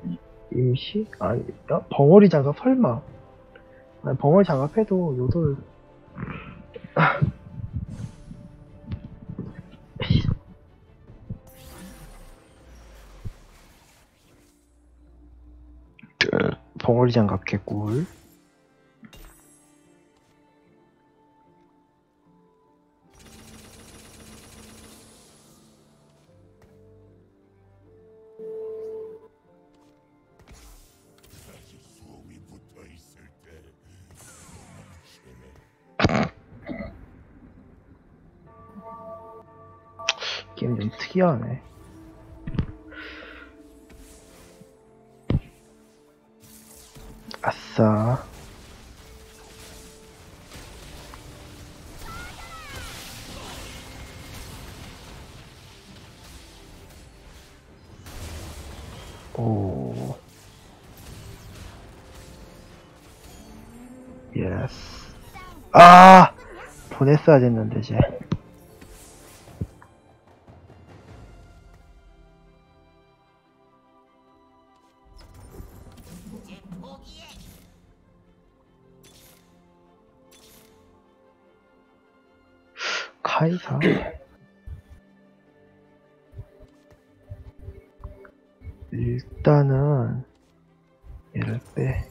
임시? 아니, 야, 벙어리 장갑 설마. 아니, 벙어리 장갑 해도 요돌. 벙어리 장갑 개꿀. 게임 좀 특이하네. 아싸. 오. 예스. 아! 보냈어야 됐는데, 이제. 카이사. 일단은 얘를 빼.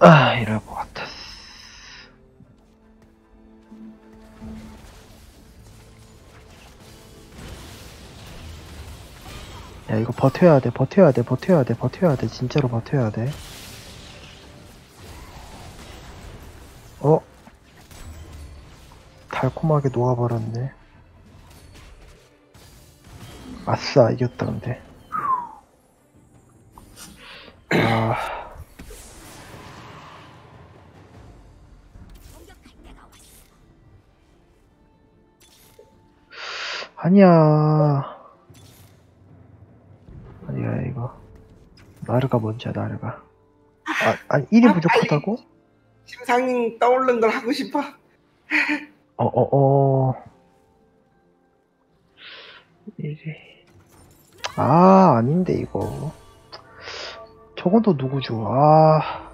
아, 것 야, 이거 버텨야 돼, 버텨야 돼, 버텨야 돼, 버텨야 돼, 진짜로 버텨야 돼. 어? 달콤하게 녹아버렸네. 아싸, 이겼다, 근데. 아. 아니야 이거. 나르가 뭔지야, 나르가. 아, 아니, 1이 부족하다고? 심상 떠오른 걸 하고 싶어 어, 어, 어. 1이. 아, 아닌데, 이거. 저건 또 누구죠? 아.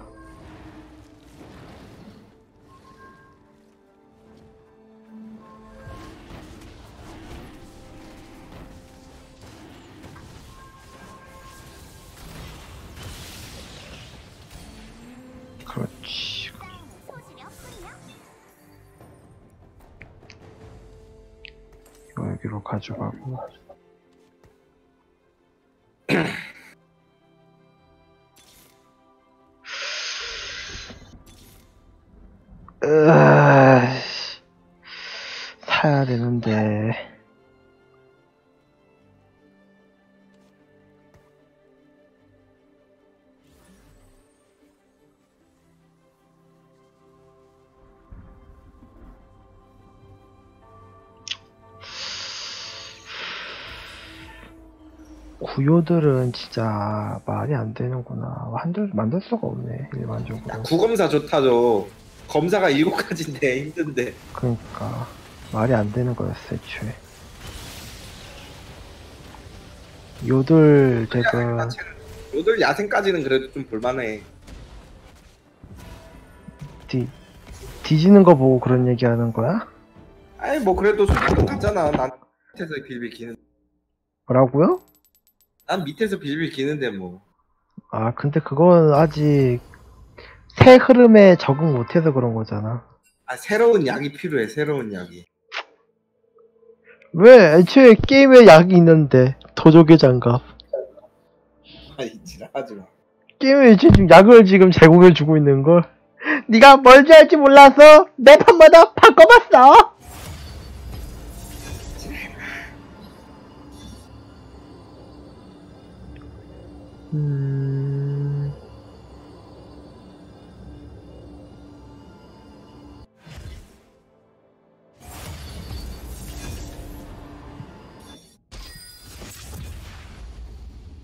이거 여 구요들은 진짜 말이 안 되는구나. 한줄 만들 수가 없네, 일반적으로. 구검사 좋다죠 검사가 일곱 가지인데 힘든데. 그러니까 말이 안 되는 거였어 애초에 요들 지금 요들 야생까지는 그래도 좀 볼만해. 뒤, 뒤지는 거 보고 그런 얘기 하는 거야? 아니 뭐 그래도 수준 같잖아. 난 밑에서 빌빌 기는. 뭐라고요? 난 밑에서 빌빌 기는데 뭐. 아 근데 그건 아직 새 흐름에 적응 못해서 그런 거잖아 아 새로운 약이 필요해. 새로운 약이. 왜 애초에 게임에 약이 있는데 도적의 장갑 아이 지랄하지 마. 게임에 지금 약을 지금 제공해주고 있는 걸 네가 뭘 좋아할지 몰라서 매 판마다 바꿔봤어 음...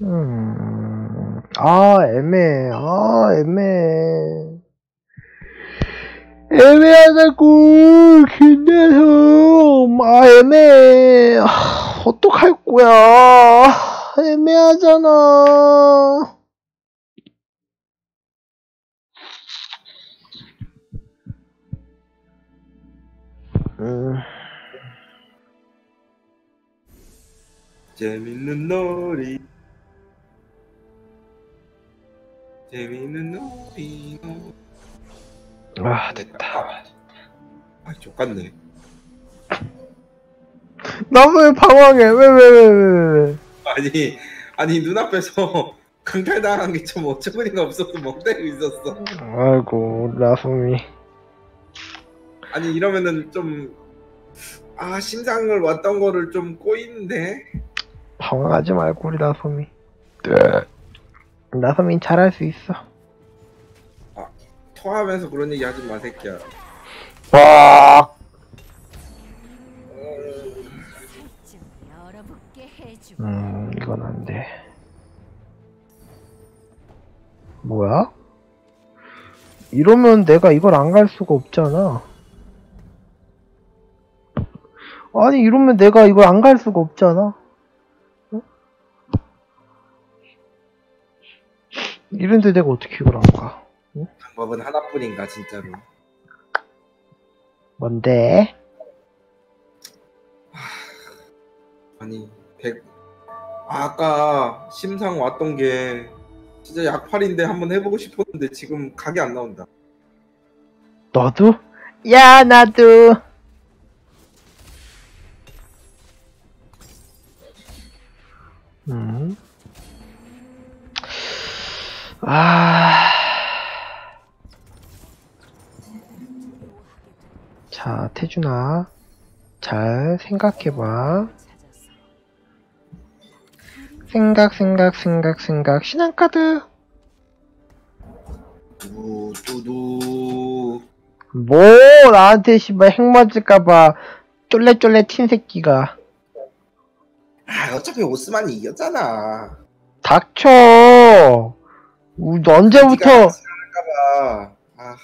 음, 아, 애매해. 아, 애매해. 애매하다고, 근데서, 아, 애매해. 아, 어떡할 거야. 애매하잖아. 음, 재밌는 놀이. 재밌는 놀이. 아, 됐다. 아 족같네. 나 왜 방황해? 왜, 왜, 왜, 왜, 왜. 아니 아니 눈앞에서 강탈당한 게 좀 어처구니가 없어서 멍때리고 있었어. 아이고, 라솜이. 아니 이러면은 좀. 아 심상을 왔던 거를 좀 꼬이는데 방황하지 말고, 우리 라솜이. 네. 라솜이 잘할 수 있어. 토하면서 그런 얘기 하지 마 새끼야 와, 좀 열어붙게 해줘. 음, 이건 안 돼. 뭐야? 이러면 내가 이걸 안 갈 수가 없잖아. 아니, 이러면 내가 이걸 안 갈 수가 없잖아. 어? 이런데 내가 어떻게 이걸 안 가? 방법은 하나뿐인가 진짜로 뭔데? 아니 백 아, 아까 심상 왔던 게 진짜 약팔인데 한번 해보고 싶었는데 지금 각이 안 나온다 너도? 야, 나도. 음. 아. 자, 태준아. 잘 생각해봐. 생각, 생각, 생각, 생각. 신한카드. 두두두 뭐, 나한테 씨발 핵 맞을까봐 쫄래쫄래 튄 새끼가. 아 어차피 오스만이 이겼잖아 닥쳐! 우- 언제부터, 아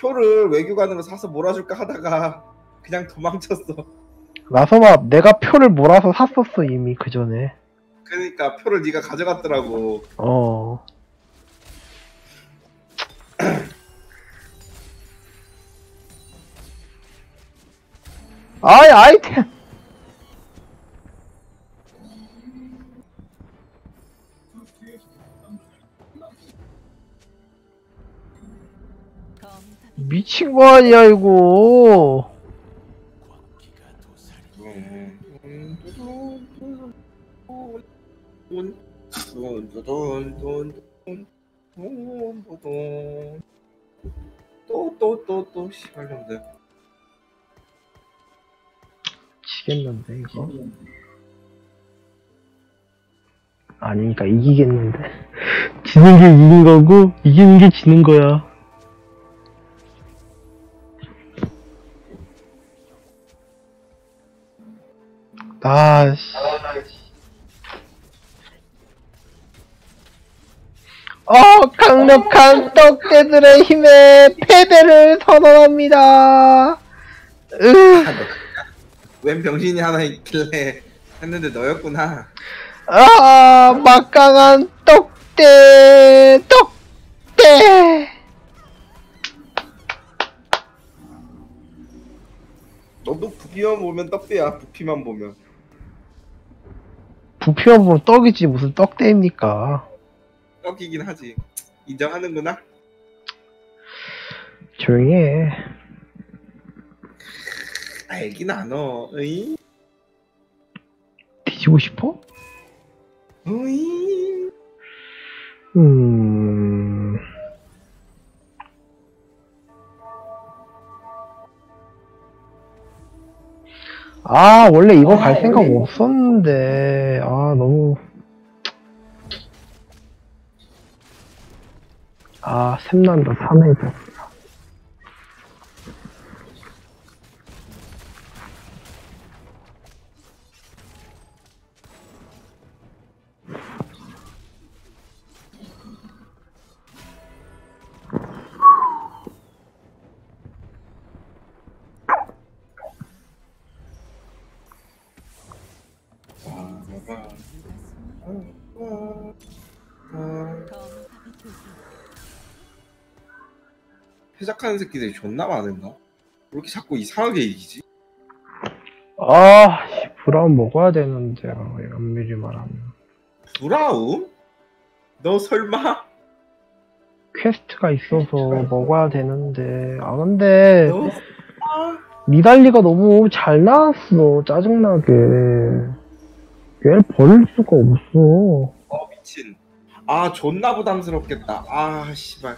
표를 외교관으로 사서 몰아줄까 하다가 그냥 도망쳤어 나서봐, 내가 표를 몰아서 샀었어, 이미 그 전에. 그러니까 표를 네가 가져갔더라고 어. 아이, 아이템! 미친 거 아니야, 이거. 또 또 또 또 시발년들 지겠는데, 이거? 아니, 그니까 이기겠는데. 지는 게 이긴 거고, 이기는 게 지는 거야. 아, 씨. 어, 강력한 떡대들의 힘에 패배를 선언합니다. 으, 웬 병신이 하나 있길래 했는데 너였구나. 아, 막강한 떡대, 떡대. 너도 부기만 보면 떡대야. 부피만 보면. 부피만 보면 떡이지 무슨 떡대입니까? 떡이긴 하지. 인정하는구나. 조용히 해. 알긴 안어. 으이. 뒤지고 싶어? 으이. 음. 아, 원래 이거 갈 생각 없었는데, 아, 너무. 아, 샘난다, 3회도. 패작하는 새끼들이 존나 많은가? 왜 이렇게 자꾸 이상하게 이기지? 아, 씨, 브라움 먹어야 되는데, 아, 이런 미리 말하면. 브라움? 너 설마? quest가 있어서 먹어야 되는데, 아, 근데, 너? 니달리가 너무 잘 나왔어. 짜증나게. 얘를 버릴 수가 없어. 어 미친. 아 존나 부담스럽겠다. 아 씨발.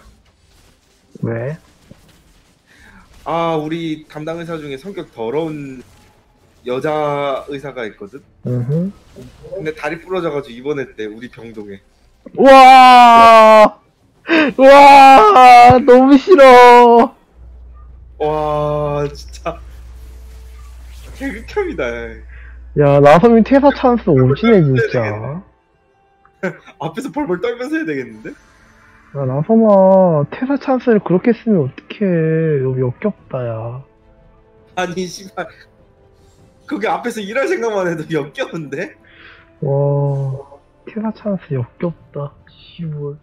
왜? 아 우리 담당 의사 중에 성격 더러운 여자 의사가 있거든. 으흠. 근데 다리 부러져가지고 입원했대 우리 병동에. 와! 와! 너무 싫어! 와 진짜 개극혐이다. 야, 나섬이 퇴사 찬스 오지네, 진짜. 앞에서 벌벌 떨면서 해야 되겠는데? 야, 나섬아, 퇴사 찬스를 그렇게 쓰면 어떡해. 너무 역겹다, 야. 아니 씨발. 그게 앞에서 일할 생각만 해도 역겨운데? 와, 퇴사 찬스 역겹다. 씨발.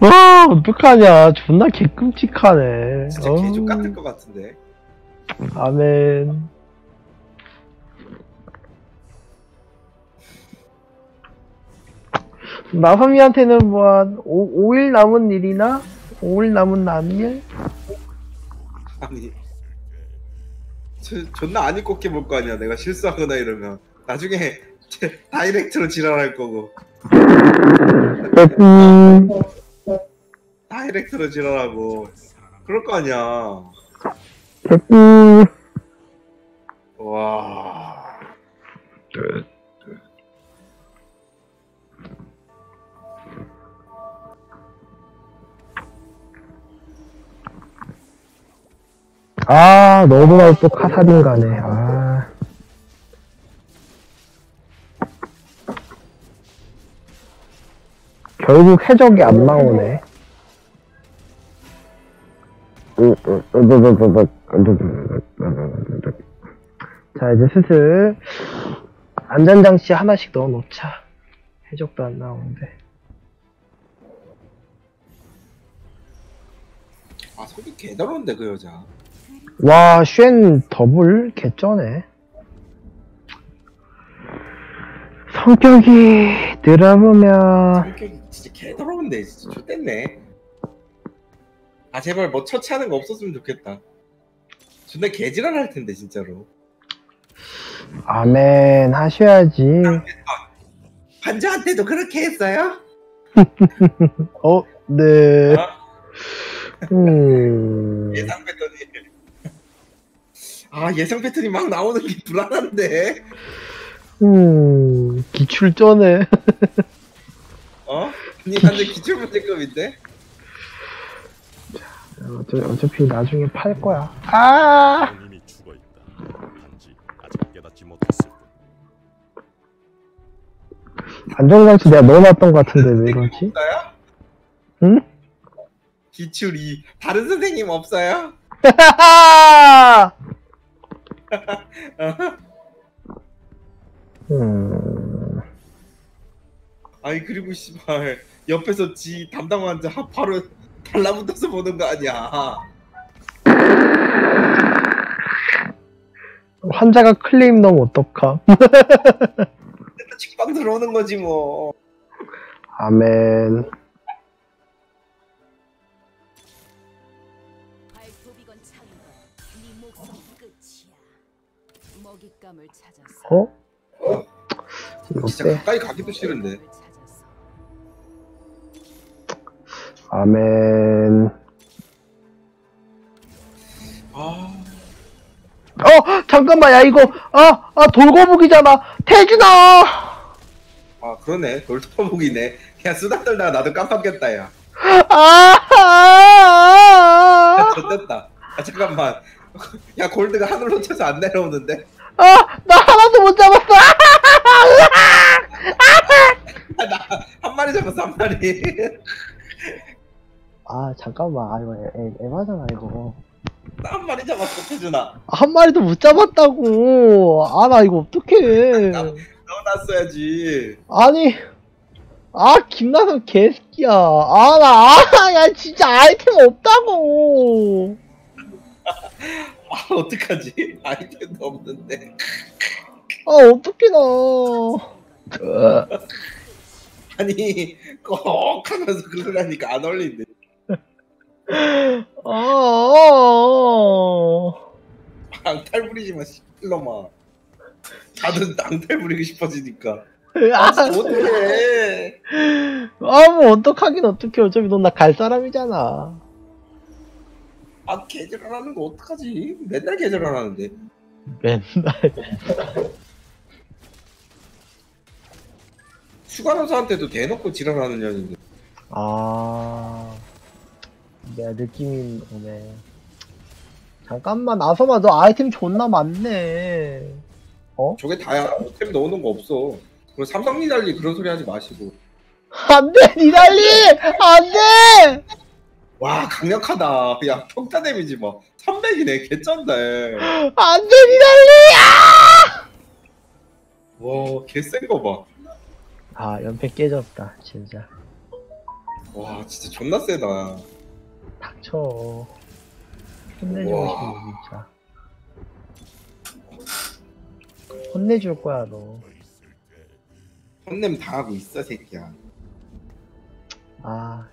와, 어떡하냐. 존나 개끔찍하네. 진짜 어우, 개족 같을 것 같은데. 아멘. 나섬이한테는 뭐, 한 5, 5일 남은 일이나? 5일 남은 남일? 아니 저, 존나 안 입고 깨볼 거 아니야 내가 실수하거나 이러면 나중에 다이렉트로 지랄할 거고 음, 다이렉트로 지랄하고 그럴 거 아니야 음. 와 아, 너무나 또 카사딘 가네. 아. 결국 해적이 안 나오네. 자, 이제 슬슬 안전장치 하나씩 넣어 놓자. 해적도 안 나오는데. 아 속이 개더러운데 그 여자 와, 쉔 더블 개쩌네. 성격이 들어보면 성격이 진짜 개더러운데 진짜 좋댔네 아 제발 뭐 처치하는 거 없었으면 좋겠다 존나 개지랄 할 텐데 진짜로 아멘 하셔야지. 환자한테도 그렇게 했어요? 어, 네. 어? 음. 예상 패턴이 아 예상 패턴이 막 나오는 게 불안한데 음. 기출전에. 어? 아니 완전 기출 문제급인데 어차, 어차피 나중에 팔 거야. 아! 이미 죽어 있다. 단지 아직 깨닫지 못했을 뿐. 안정장치 내가 넣어놨던 것 같은데 왜 이러지? 없어요? 응? 기출 2 다른 선생님 없어요? 음... 아니 그리고 씨발 옆에서 지 담당 환자 바로 달라붙어서 보는 거 아니야 환자가 클레임 넣으면 어떡함? 직방 들어오는 거지 뭐 아멘. 어? 이거 진짜 빼. 가까이 가기도 싫은데. 아멘. 아 어! 잠깐만, 야, 이거, 아, 아, 돌거북이잖아. 태준아! 아 그러네 돌터북이네 그냥 수다 떨다가 나도 깜빡했다 야 아! 아! 좋됐다 아 잠깐만 야 골드가 하늘로 쳐서 안 내려오는데 아! 나 하나도 못 잡았어! 아, 나한 마리 잡았어 한 마리 아, 잠깐만. 아, 이거 애, 에바잖아, 이거. 나 한 마리 잡았어 태준아 한 마리도 못 잡았다고. 아, 나 이거 어떡해. 넣어놨어야지 아니, 아, 김나선 개새끼야. 아, 나, 아, 야, 진짜 아이템 없다고. 아 어떡하지? 아이템도 없는데. 아, 어떡해, 나. 아니 꼭 하면서 그러라니까 안 어울린대 아, 아, 앙탈 부리지 마 시킬놈아. 다들 앙탈 부리고 싶어지니까. 아, 어떡해. 아, 뭐, 어떡하긴 어떡해. 어차피 넌 나 갈 사람이잖아. 아 계절하는 거 어떡하지 맨날 계절하는데 맨날. 휴가노사한테도 대놓고 지랄하는 년인데 아, 내가 느낌이 오네. 잠깐만, 나서봐. 너 아이템 존나 많네. 저게 다야 템 넣어놓은 거 없어 그리고 삼성 니달리 그런 소리 하지 마시고 안 돼, 니달리! 안 돼! 와 강력하다 야 평타 데미지 막 300이네 개쩐다 안 돼, 니달리! 와 개센 거봐와 아, 연패 깨졌다, 진짜. 진짜 존나 세다 닥쳐. 혼내주고 와. 싶네, 진짜. 혼내줄 거야, 너. 혼냄 당하고 있어 새끼야 아,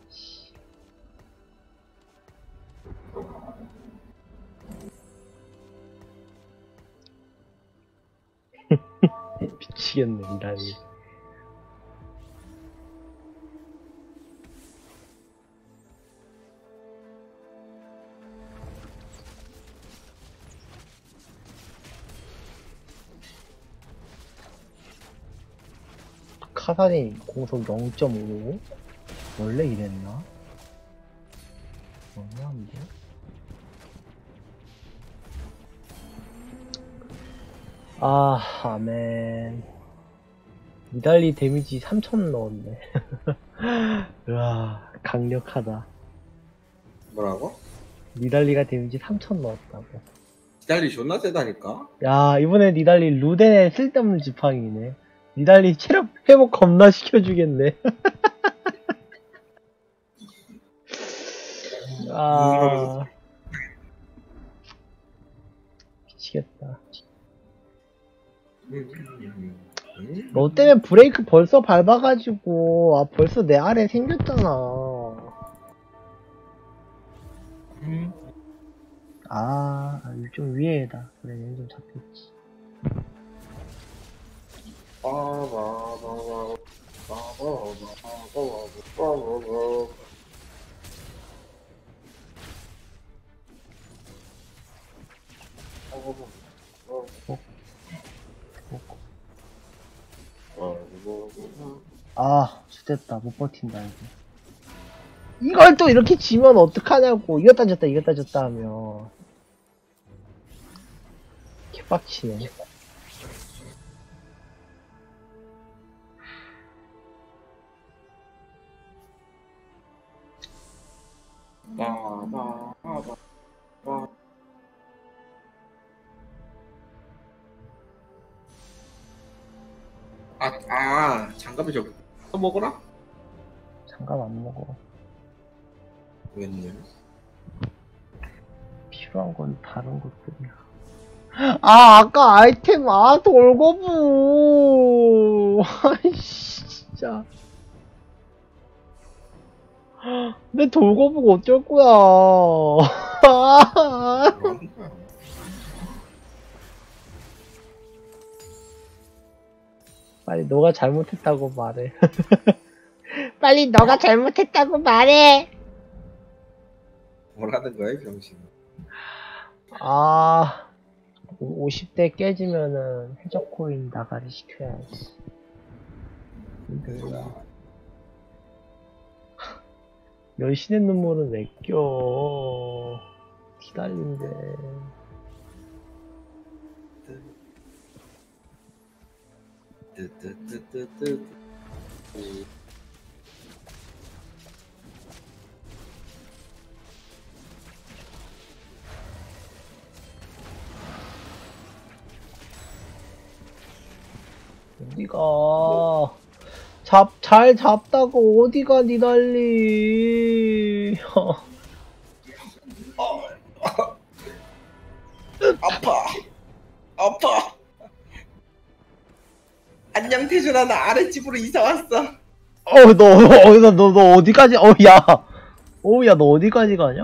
미치겠네, 니달리. 카산이 공속 0.5 원래 이랬나? 너무한데? 아, 아멘. 니달리 데미지 3000 넣었네. 으아, 강력하다. 뭐라고? 니달리가 데미지 3000 넣었다고. 니달리 존나 세다니까 야, 이번에 니달리 루덴의 쓸데없는 지팡이네. 니달리 체력 회복 겁나 시켜주겠네. 아. 미치겠다. 음. 너 때문에 브레이크 벌써 밟아가지고, 아, 벌써 내 아래 생겼잖아. 아, 아, 좀 위에다. 그래, 여기 좀 잡혔지. 아, 죽됐다. 못 버틴다, 이제. 이걸 또 이렇게 지면 어떡하냐고. 이겼다 졌다, 이겼다 졌다 하면. 개빡치네. 나나 나. 아, 아, 장갑이 저기 또 먹어라? 장갑 안 먹어. 웬일? 필요한 건 다른 것들이야. 아, 아까 아이템, 아, 돌거부. 아이씨, 진짜. 내 돌거부가 어쩔 거야. 빨리 너가 잘못했다고 말해. 빨리 너가 잘못했다고 말해. 뭐라는 거야, 이 병신? 아, 50대 깨지면은 해적 코인 나가리 시켜야지. 그거야. 열신의 눈물은 왜 껴? 기다린데. 어디가? 잡, 잘 잡다고 어디가 니달리. 아파. 아파. 안녕 태준아 나 아랫집으로 이사 왔어. 어, 너, 어, 너, 너, 너 어디까지, 어, 야. 어, 야, 너 어디까지 가냐?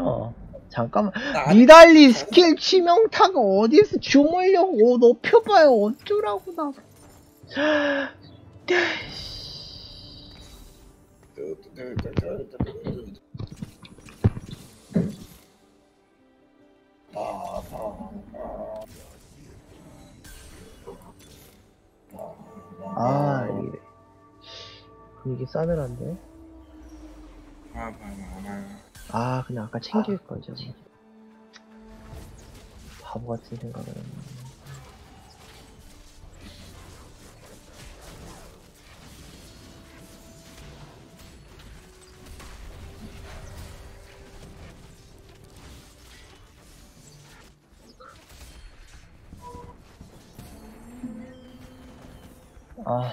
잠깐만. 니달리 스킬 치명타가 어디에서 주물려고 높여봐요. 어쩌라고, 나. 아, 이래. 분위기 싸늘한데? 아, 그냥 아까 챙길 거죠. 바보 같은 생각을 했네. 아.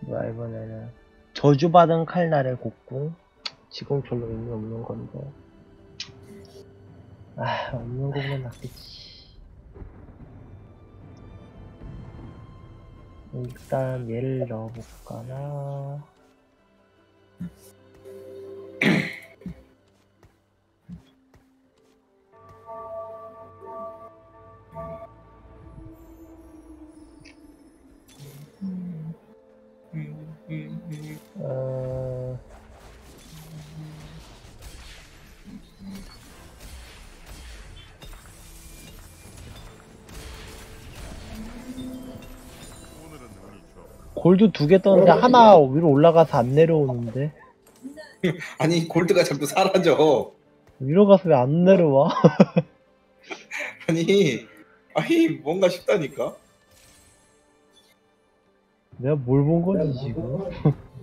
뭐야, 이번에는. 저주받은 칼날의 곡궁? 지금 별로 의미 없는 건데. 아, 없는 것만 낫겠지. 일단 얘를 넣어볼까나. 어... 골드 두 개 떴는데 하나 위로 올라가서 안 내려오는데 아니 골드가 자꾸 사라져. 위로 가서 왜 안 내려와? 아니 아니 뭔가 싶다니까. 내가 뭘 본 거지 지금?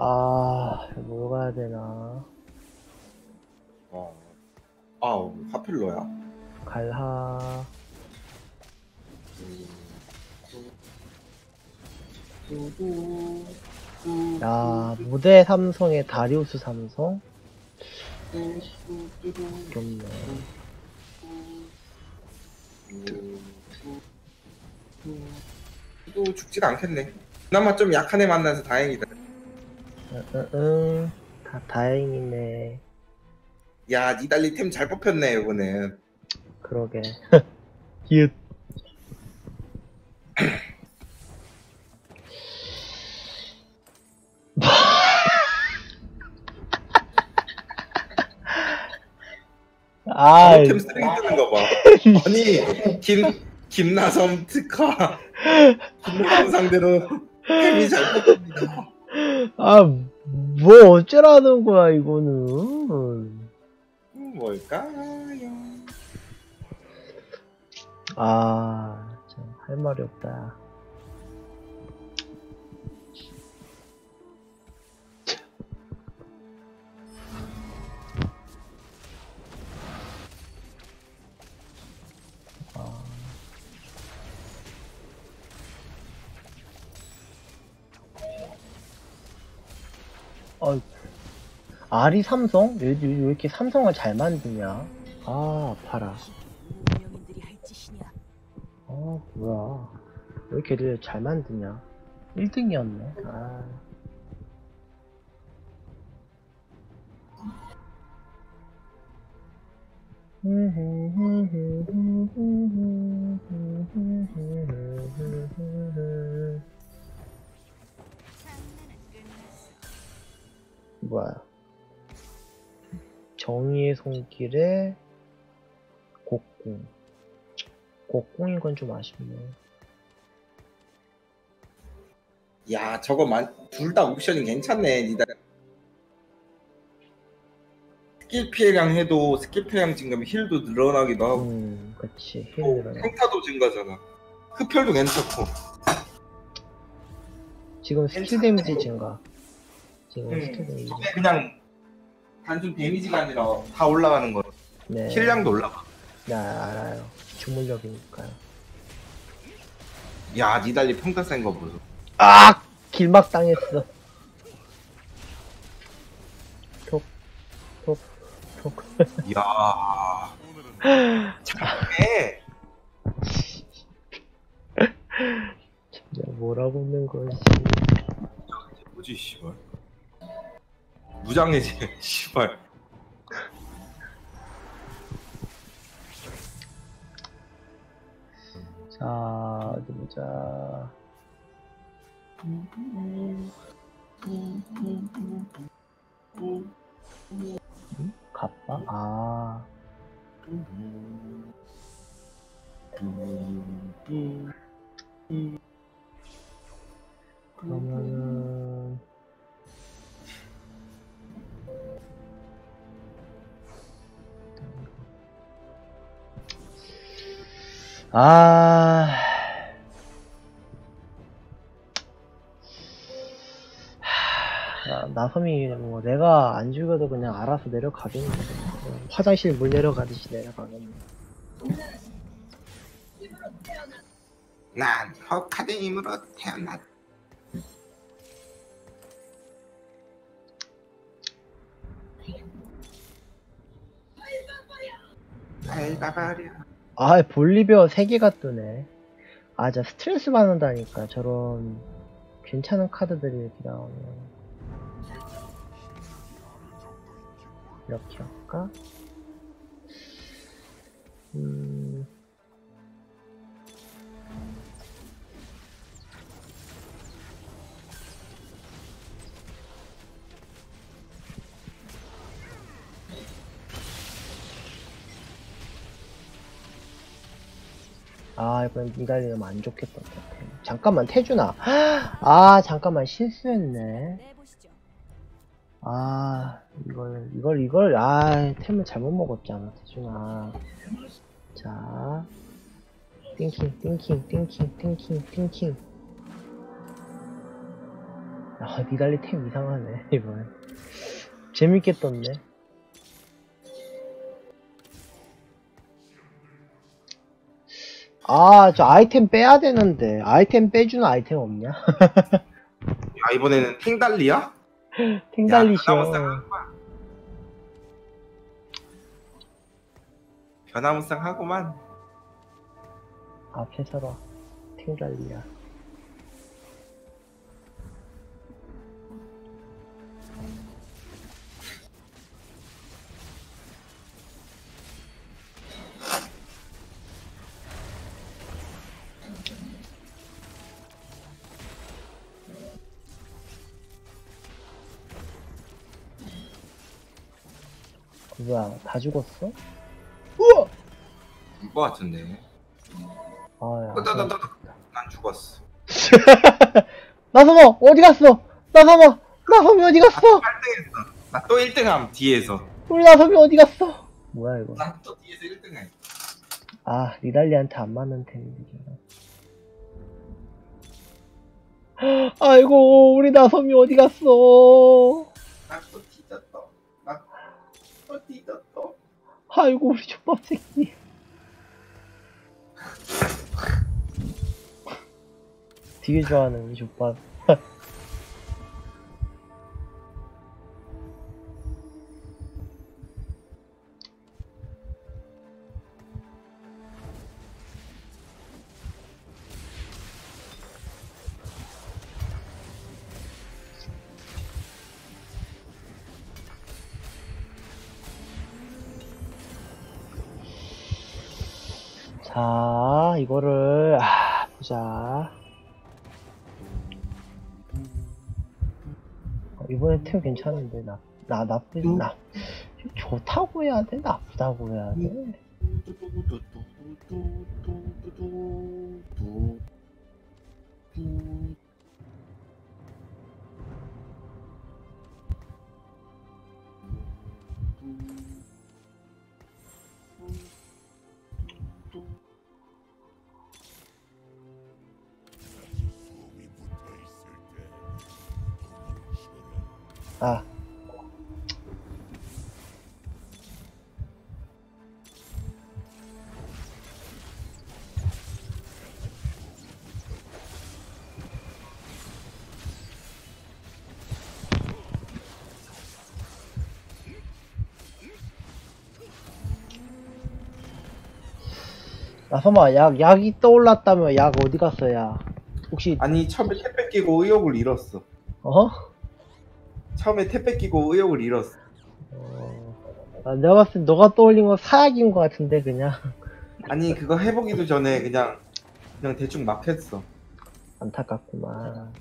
아, 뭘 가야 되나? 어. 아 하필로야. 갈하. 야, 무대 삼성에 다리우스 삼성? 또 죽진 않겠네. 그나마 좀 약한 애 만나서 다행이다. 응, 응, 응. 다, 다행이네. 야 니달리 템 잘 뽑혔네 이번엔. 그러게. 히읗. 아, 템 쓰레기 뜨는 거 봐. 아니 김 김나섬 특화 김나섬 상대로 템이 잘 뽑힙니다. 아, 뭐 어쩌라는 거야, 이거는. 뭘까요? 아, 참, 할 말이 없다. 어이구. 아리 삼성? 왜, 왜, 왜 이렇게 삼성을 잘 만드냐? 아, 아파라. 어, 뭐야. 왜 이렇게 애들 잘 만드냐. 1등이었네. 아. 뭐야. 정의의 손길에 곡궁. 곡궁인 건 좀 아쉽네. 야 저거 둘 다 옵션이 괜찮네 니다 스킬 피해량 해도 스킬 피해량 증가면 heal도 늘어나기도 하고 음, 그치. 또 힘들어. 평타도 증가잖아 흡혈도 괜찮고 지금 스킬 데미지 증가. 지금 음, 스킬. 저게 그냥 단순 데미지가 아니라 다 올라가는 거야 네. 힐량도 올라가 네, 알아요. 주문력이니까요. 야 니달리 평타 센 거 보소 아! 길막 당했어. 톡, 톡, 톡. 이야 잘해 진짜 뭐라고 있는 거지. 뭐지 씨발 무장해제 씨발 자, 어디 보자. 음? 갑바? 아. 그러면은 아. 하, 나섬이 뭐 내가 안 죽여도 그냥 알아서 내려가겠네 화장실 물 내려가듯이 내려가겠네 난 허카데임으로 태어났. 밟아버려 아 볼리비아 3개가 뜨네. 아 진짜 스트레스 받는다니까 저런 괜찮은 카드들이 이렇게 나오면. 이렇게 할까? 음... 아 이건 니달리면 안 좋겠다. 잠깐만 태준아. 아 잠깐만 실수했네. 아 이걸 이걸 이걸 아 템을 잘못 먹었잖아 태준아. 자. 띵킹 띵킹 띵킹 띵킹 띵킹. 아 니달리 템 이상하네 이번 재밌게 떴네 아 저 아이템 빼야 되는데. 아이템 빼주는 아이템 없냐? 야 이번에는 탱달리야? 변화무쌍 변화무쌍 하고만. 앞에 서라. 탱달리야 뭐야 다 죽었어? 우와 울것 같은데 아야. 따다다다. 난 죽었어. 나서봐 어디 갔어? 나서봐 나섬이 어디 갔어? 8등했어. 나 또 1등함 뒤에서. 우리 나섬이 어디 갔어? 뭐야 이거? 나 또 뒤에서 1등해. 아 리달리한테 안 맞는 템이지. 아이고 우리 나섬이 어디 갔어? 나또. 뒤졌어. 아이고 우리 족밥 새끼. 되게 좋아하는 우리 족밥. 템 괜찮은데, 나, 나, 나쁘, 나, 좋다고 해야 돼? 나쁘다고 해야 돼? 나서마 약 약이 떠올랐다며 약 어디 갔어 야 혹시 아니 처음에 탭 뺏기고 의욕을 잃었어. 어? 처음에 탭 뺏기고 의욕을 잃었어. 어... 아, 내가 봤을 때 너가 떠올린 건 사약인 것 같은데 그냥 아니 그거 해보기도 전에 그냥 그냥 대충 막 했어. 안타깝구만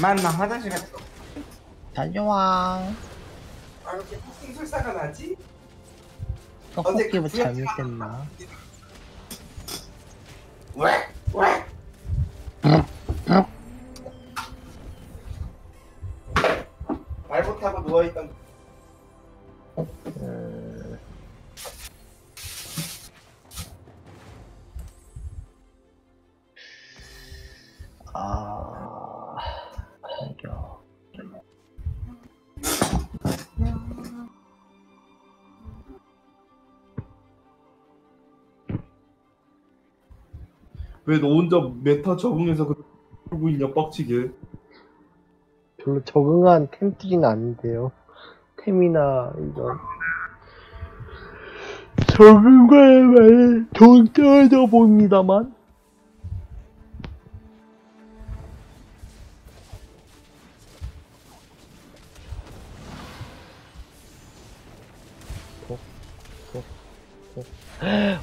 만나 화장실. 올게. 달려와 아 이렇게 폭풍 설사가 나지? 떡볶이부 잘못됐나 너 혼자 메타 적응해서 그러고 있냐 빡치게 별로 적응한 템들이는 아닌데요. 템이나 이런 적응과의 돈 떨어져 봅니다만.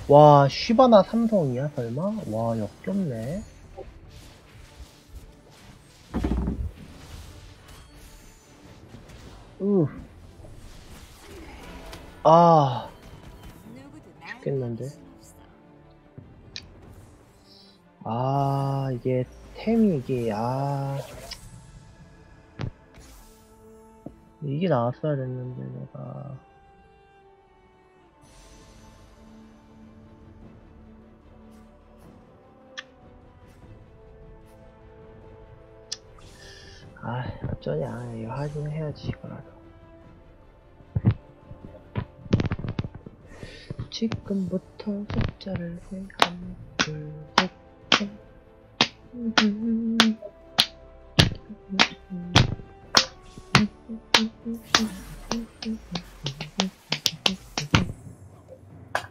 와, 쉬바나 삼성이야, 설마? 와, 역겹네. 으. 아, 죽겠는데. 아, 이게, 템이 이게, 아. 이게 나왔어야 됐는데, 어쩌지 않아요. 하긴 해야지, 이거라도. 지금부터 숫자를 세, 한, 둘, 셋, 셋.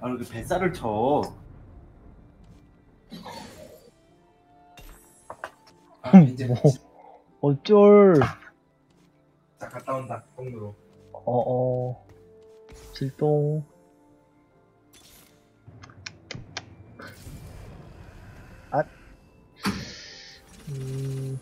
아, 이렇게 뱃살을 쳐. 이제 뭐, 어쩔. 자 갔다 온다 동으로. 어어. 질동. 아 음...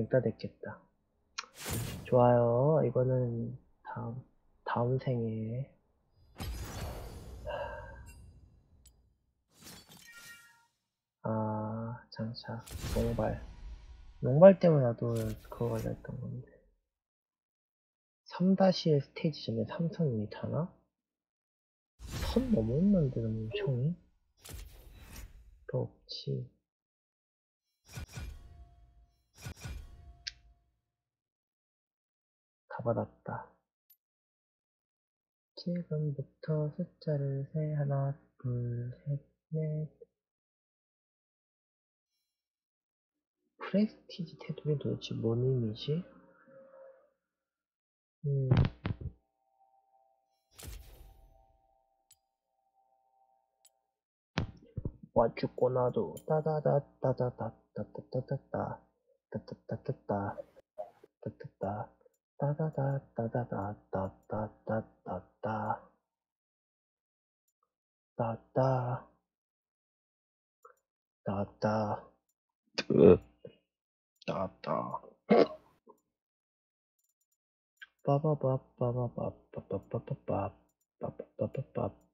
네, 냉따 됐겠다. 좋아요. 이거는 다음 다음 생에. 아 장차. 농발. 농발 때문에 나도 그거 걸렸던 건데. 3-1 스테이지 전에 삼성이 타나? 선 넘었는데 너무 총이? 더 없지 다 받았다. 지금부터 숫자를 세 하나 둘 셋 넷. 프레스티지 테두리 도대체 뭔 의미지? 음. 와 죽고 나도 따다다 따다다 따따따따따 따따따따따 따따따 따다다 따다다 따따따따따 따따 따따 따따 빠바바 빠바바 빠바바바바 빠바바바바 '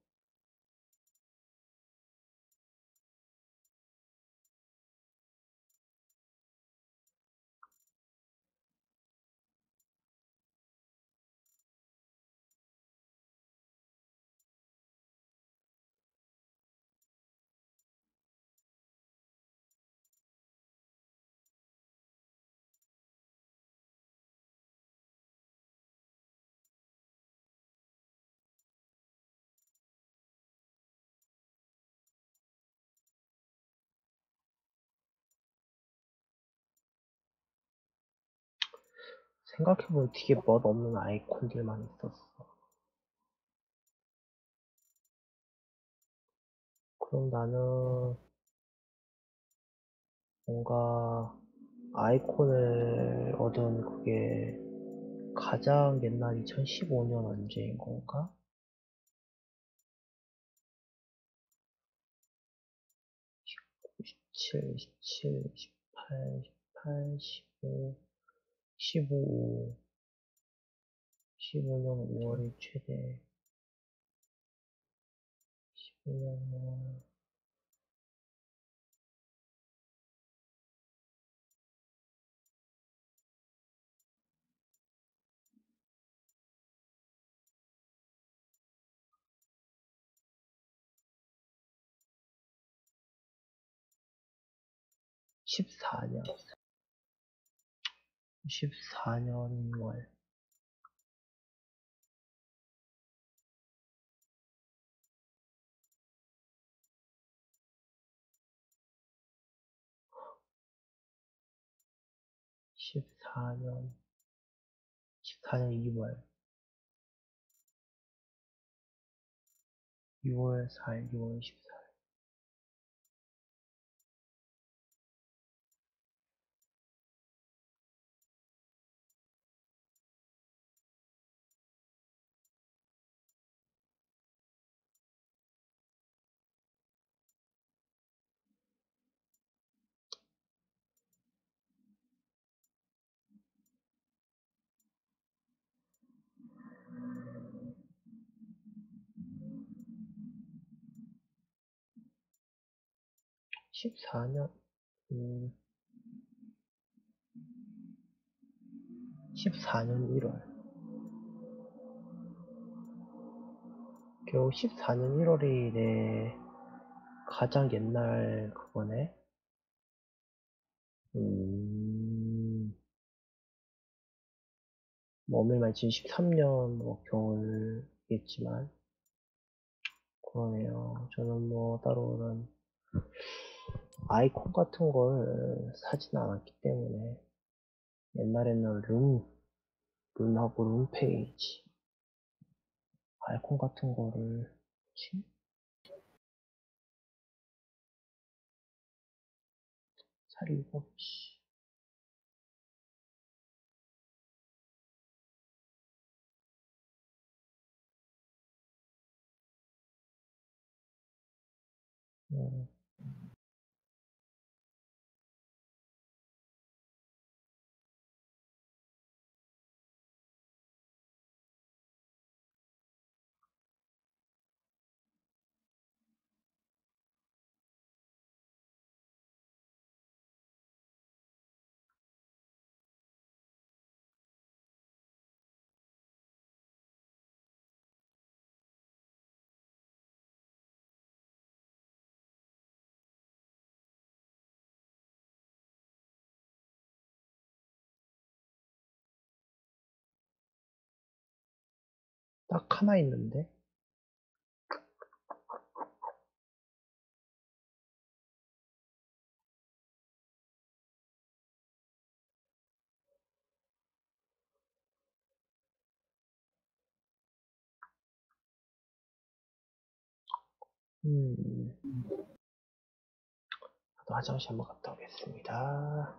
생각해보면 되게 멋없는 아이콘들만 있었어. 그럼 나는 뭔가 아이콘을 얻은 그게 가장 옛날 2015년 언제인 건가? 십칠, 십칠, 십팔, 십팔, 십오, 십오, 십오년 5월이 최대. 십오년 5월. 십사년. 십사년 2월. 십사년, 십사년 2월. 6월 4일, 6월 14일. 십사년, 음, 십사년 1월. 겨우 14년 1월에 내 가장 옛날 그거네. 음, 뭐 오늘만 지금 13년 뭐 겨울이겠지만 그러네요. 저는 뭐 따로는 아이콘 같은 걸 사진 않았기 때문에 옛날에는 룬, 룬하고 룬 페이지 아이콘 같은 거를 뭐지? 잘 읽었지. 음. 딱 하나 있는데. 음. 화장실 한번 갔다 오겠습니다.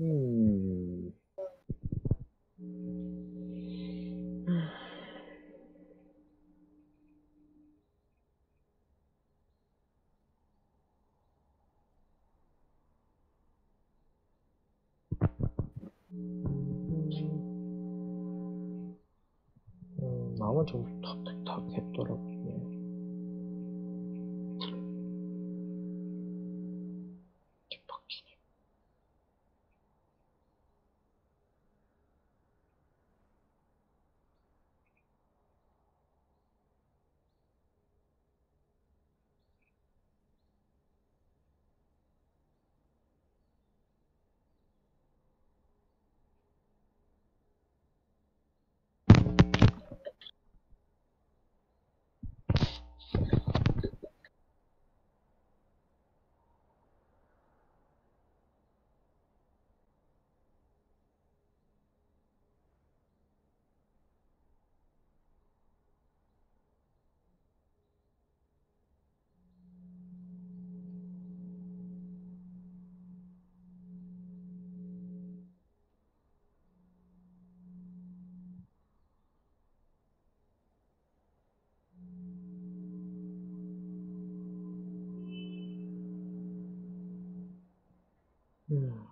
음. 음.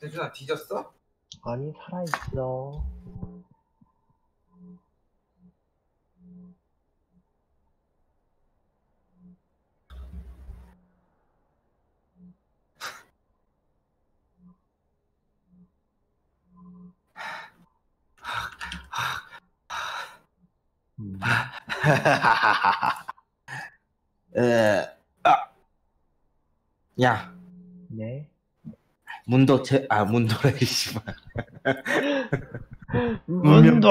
대준아 뒤졌어? 아니 살아있어 음, 에, 아. 야, 네 문도 제, 아, 문도래, 씨발. 문도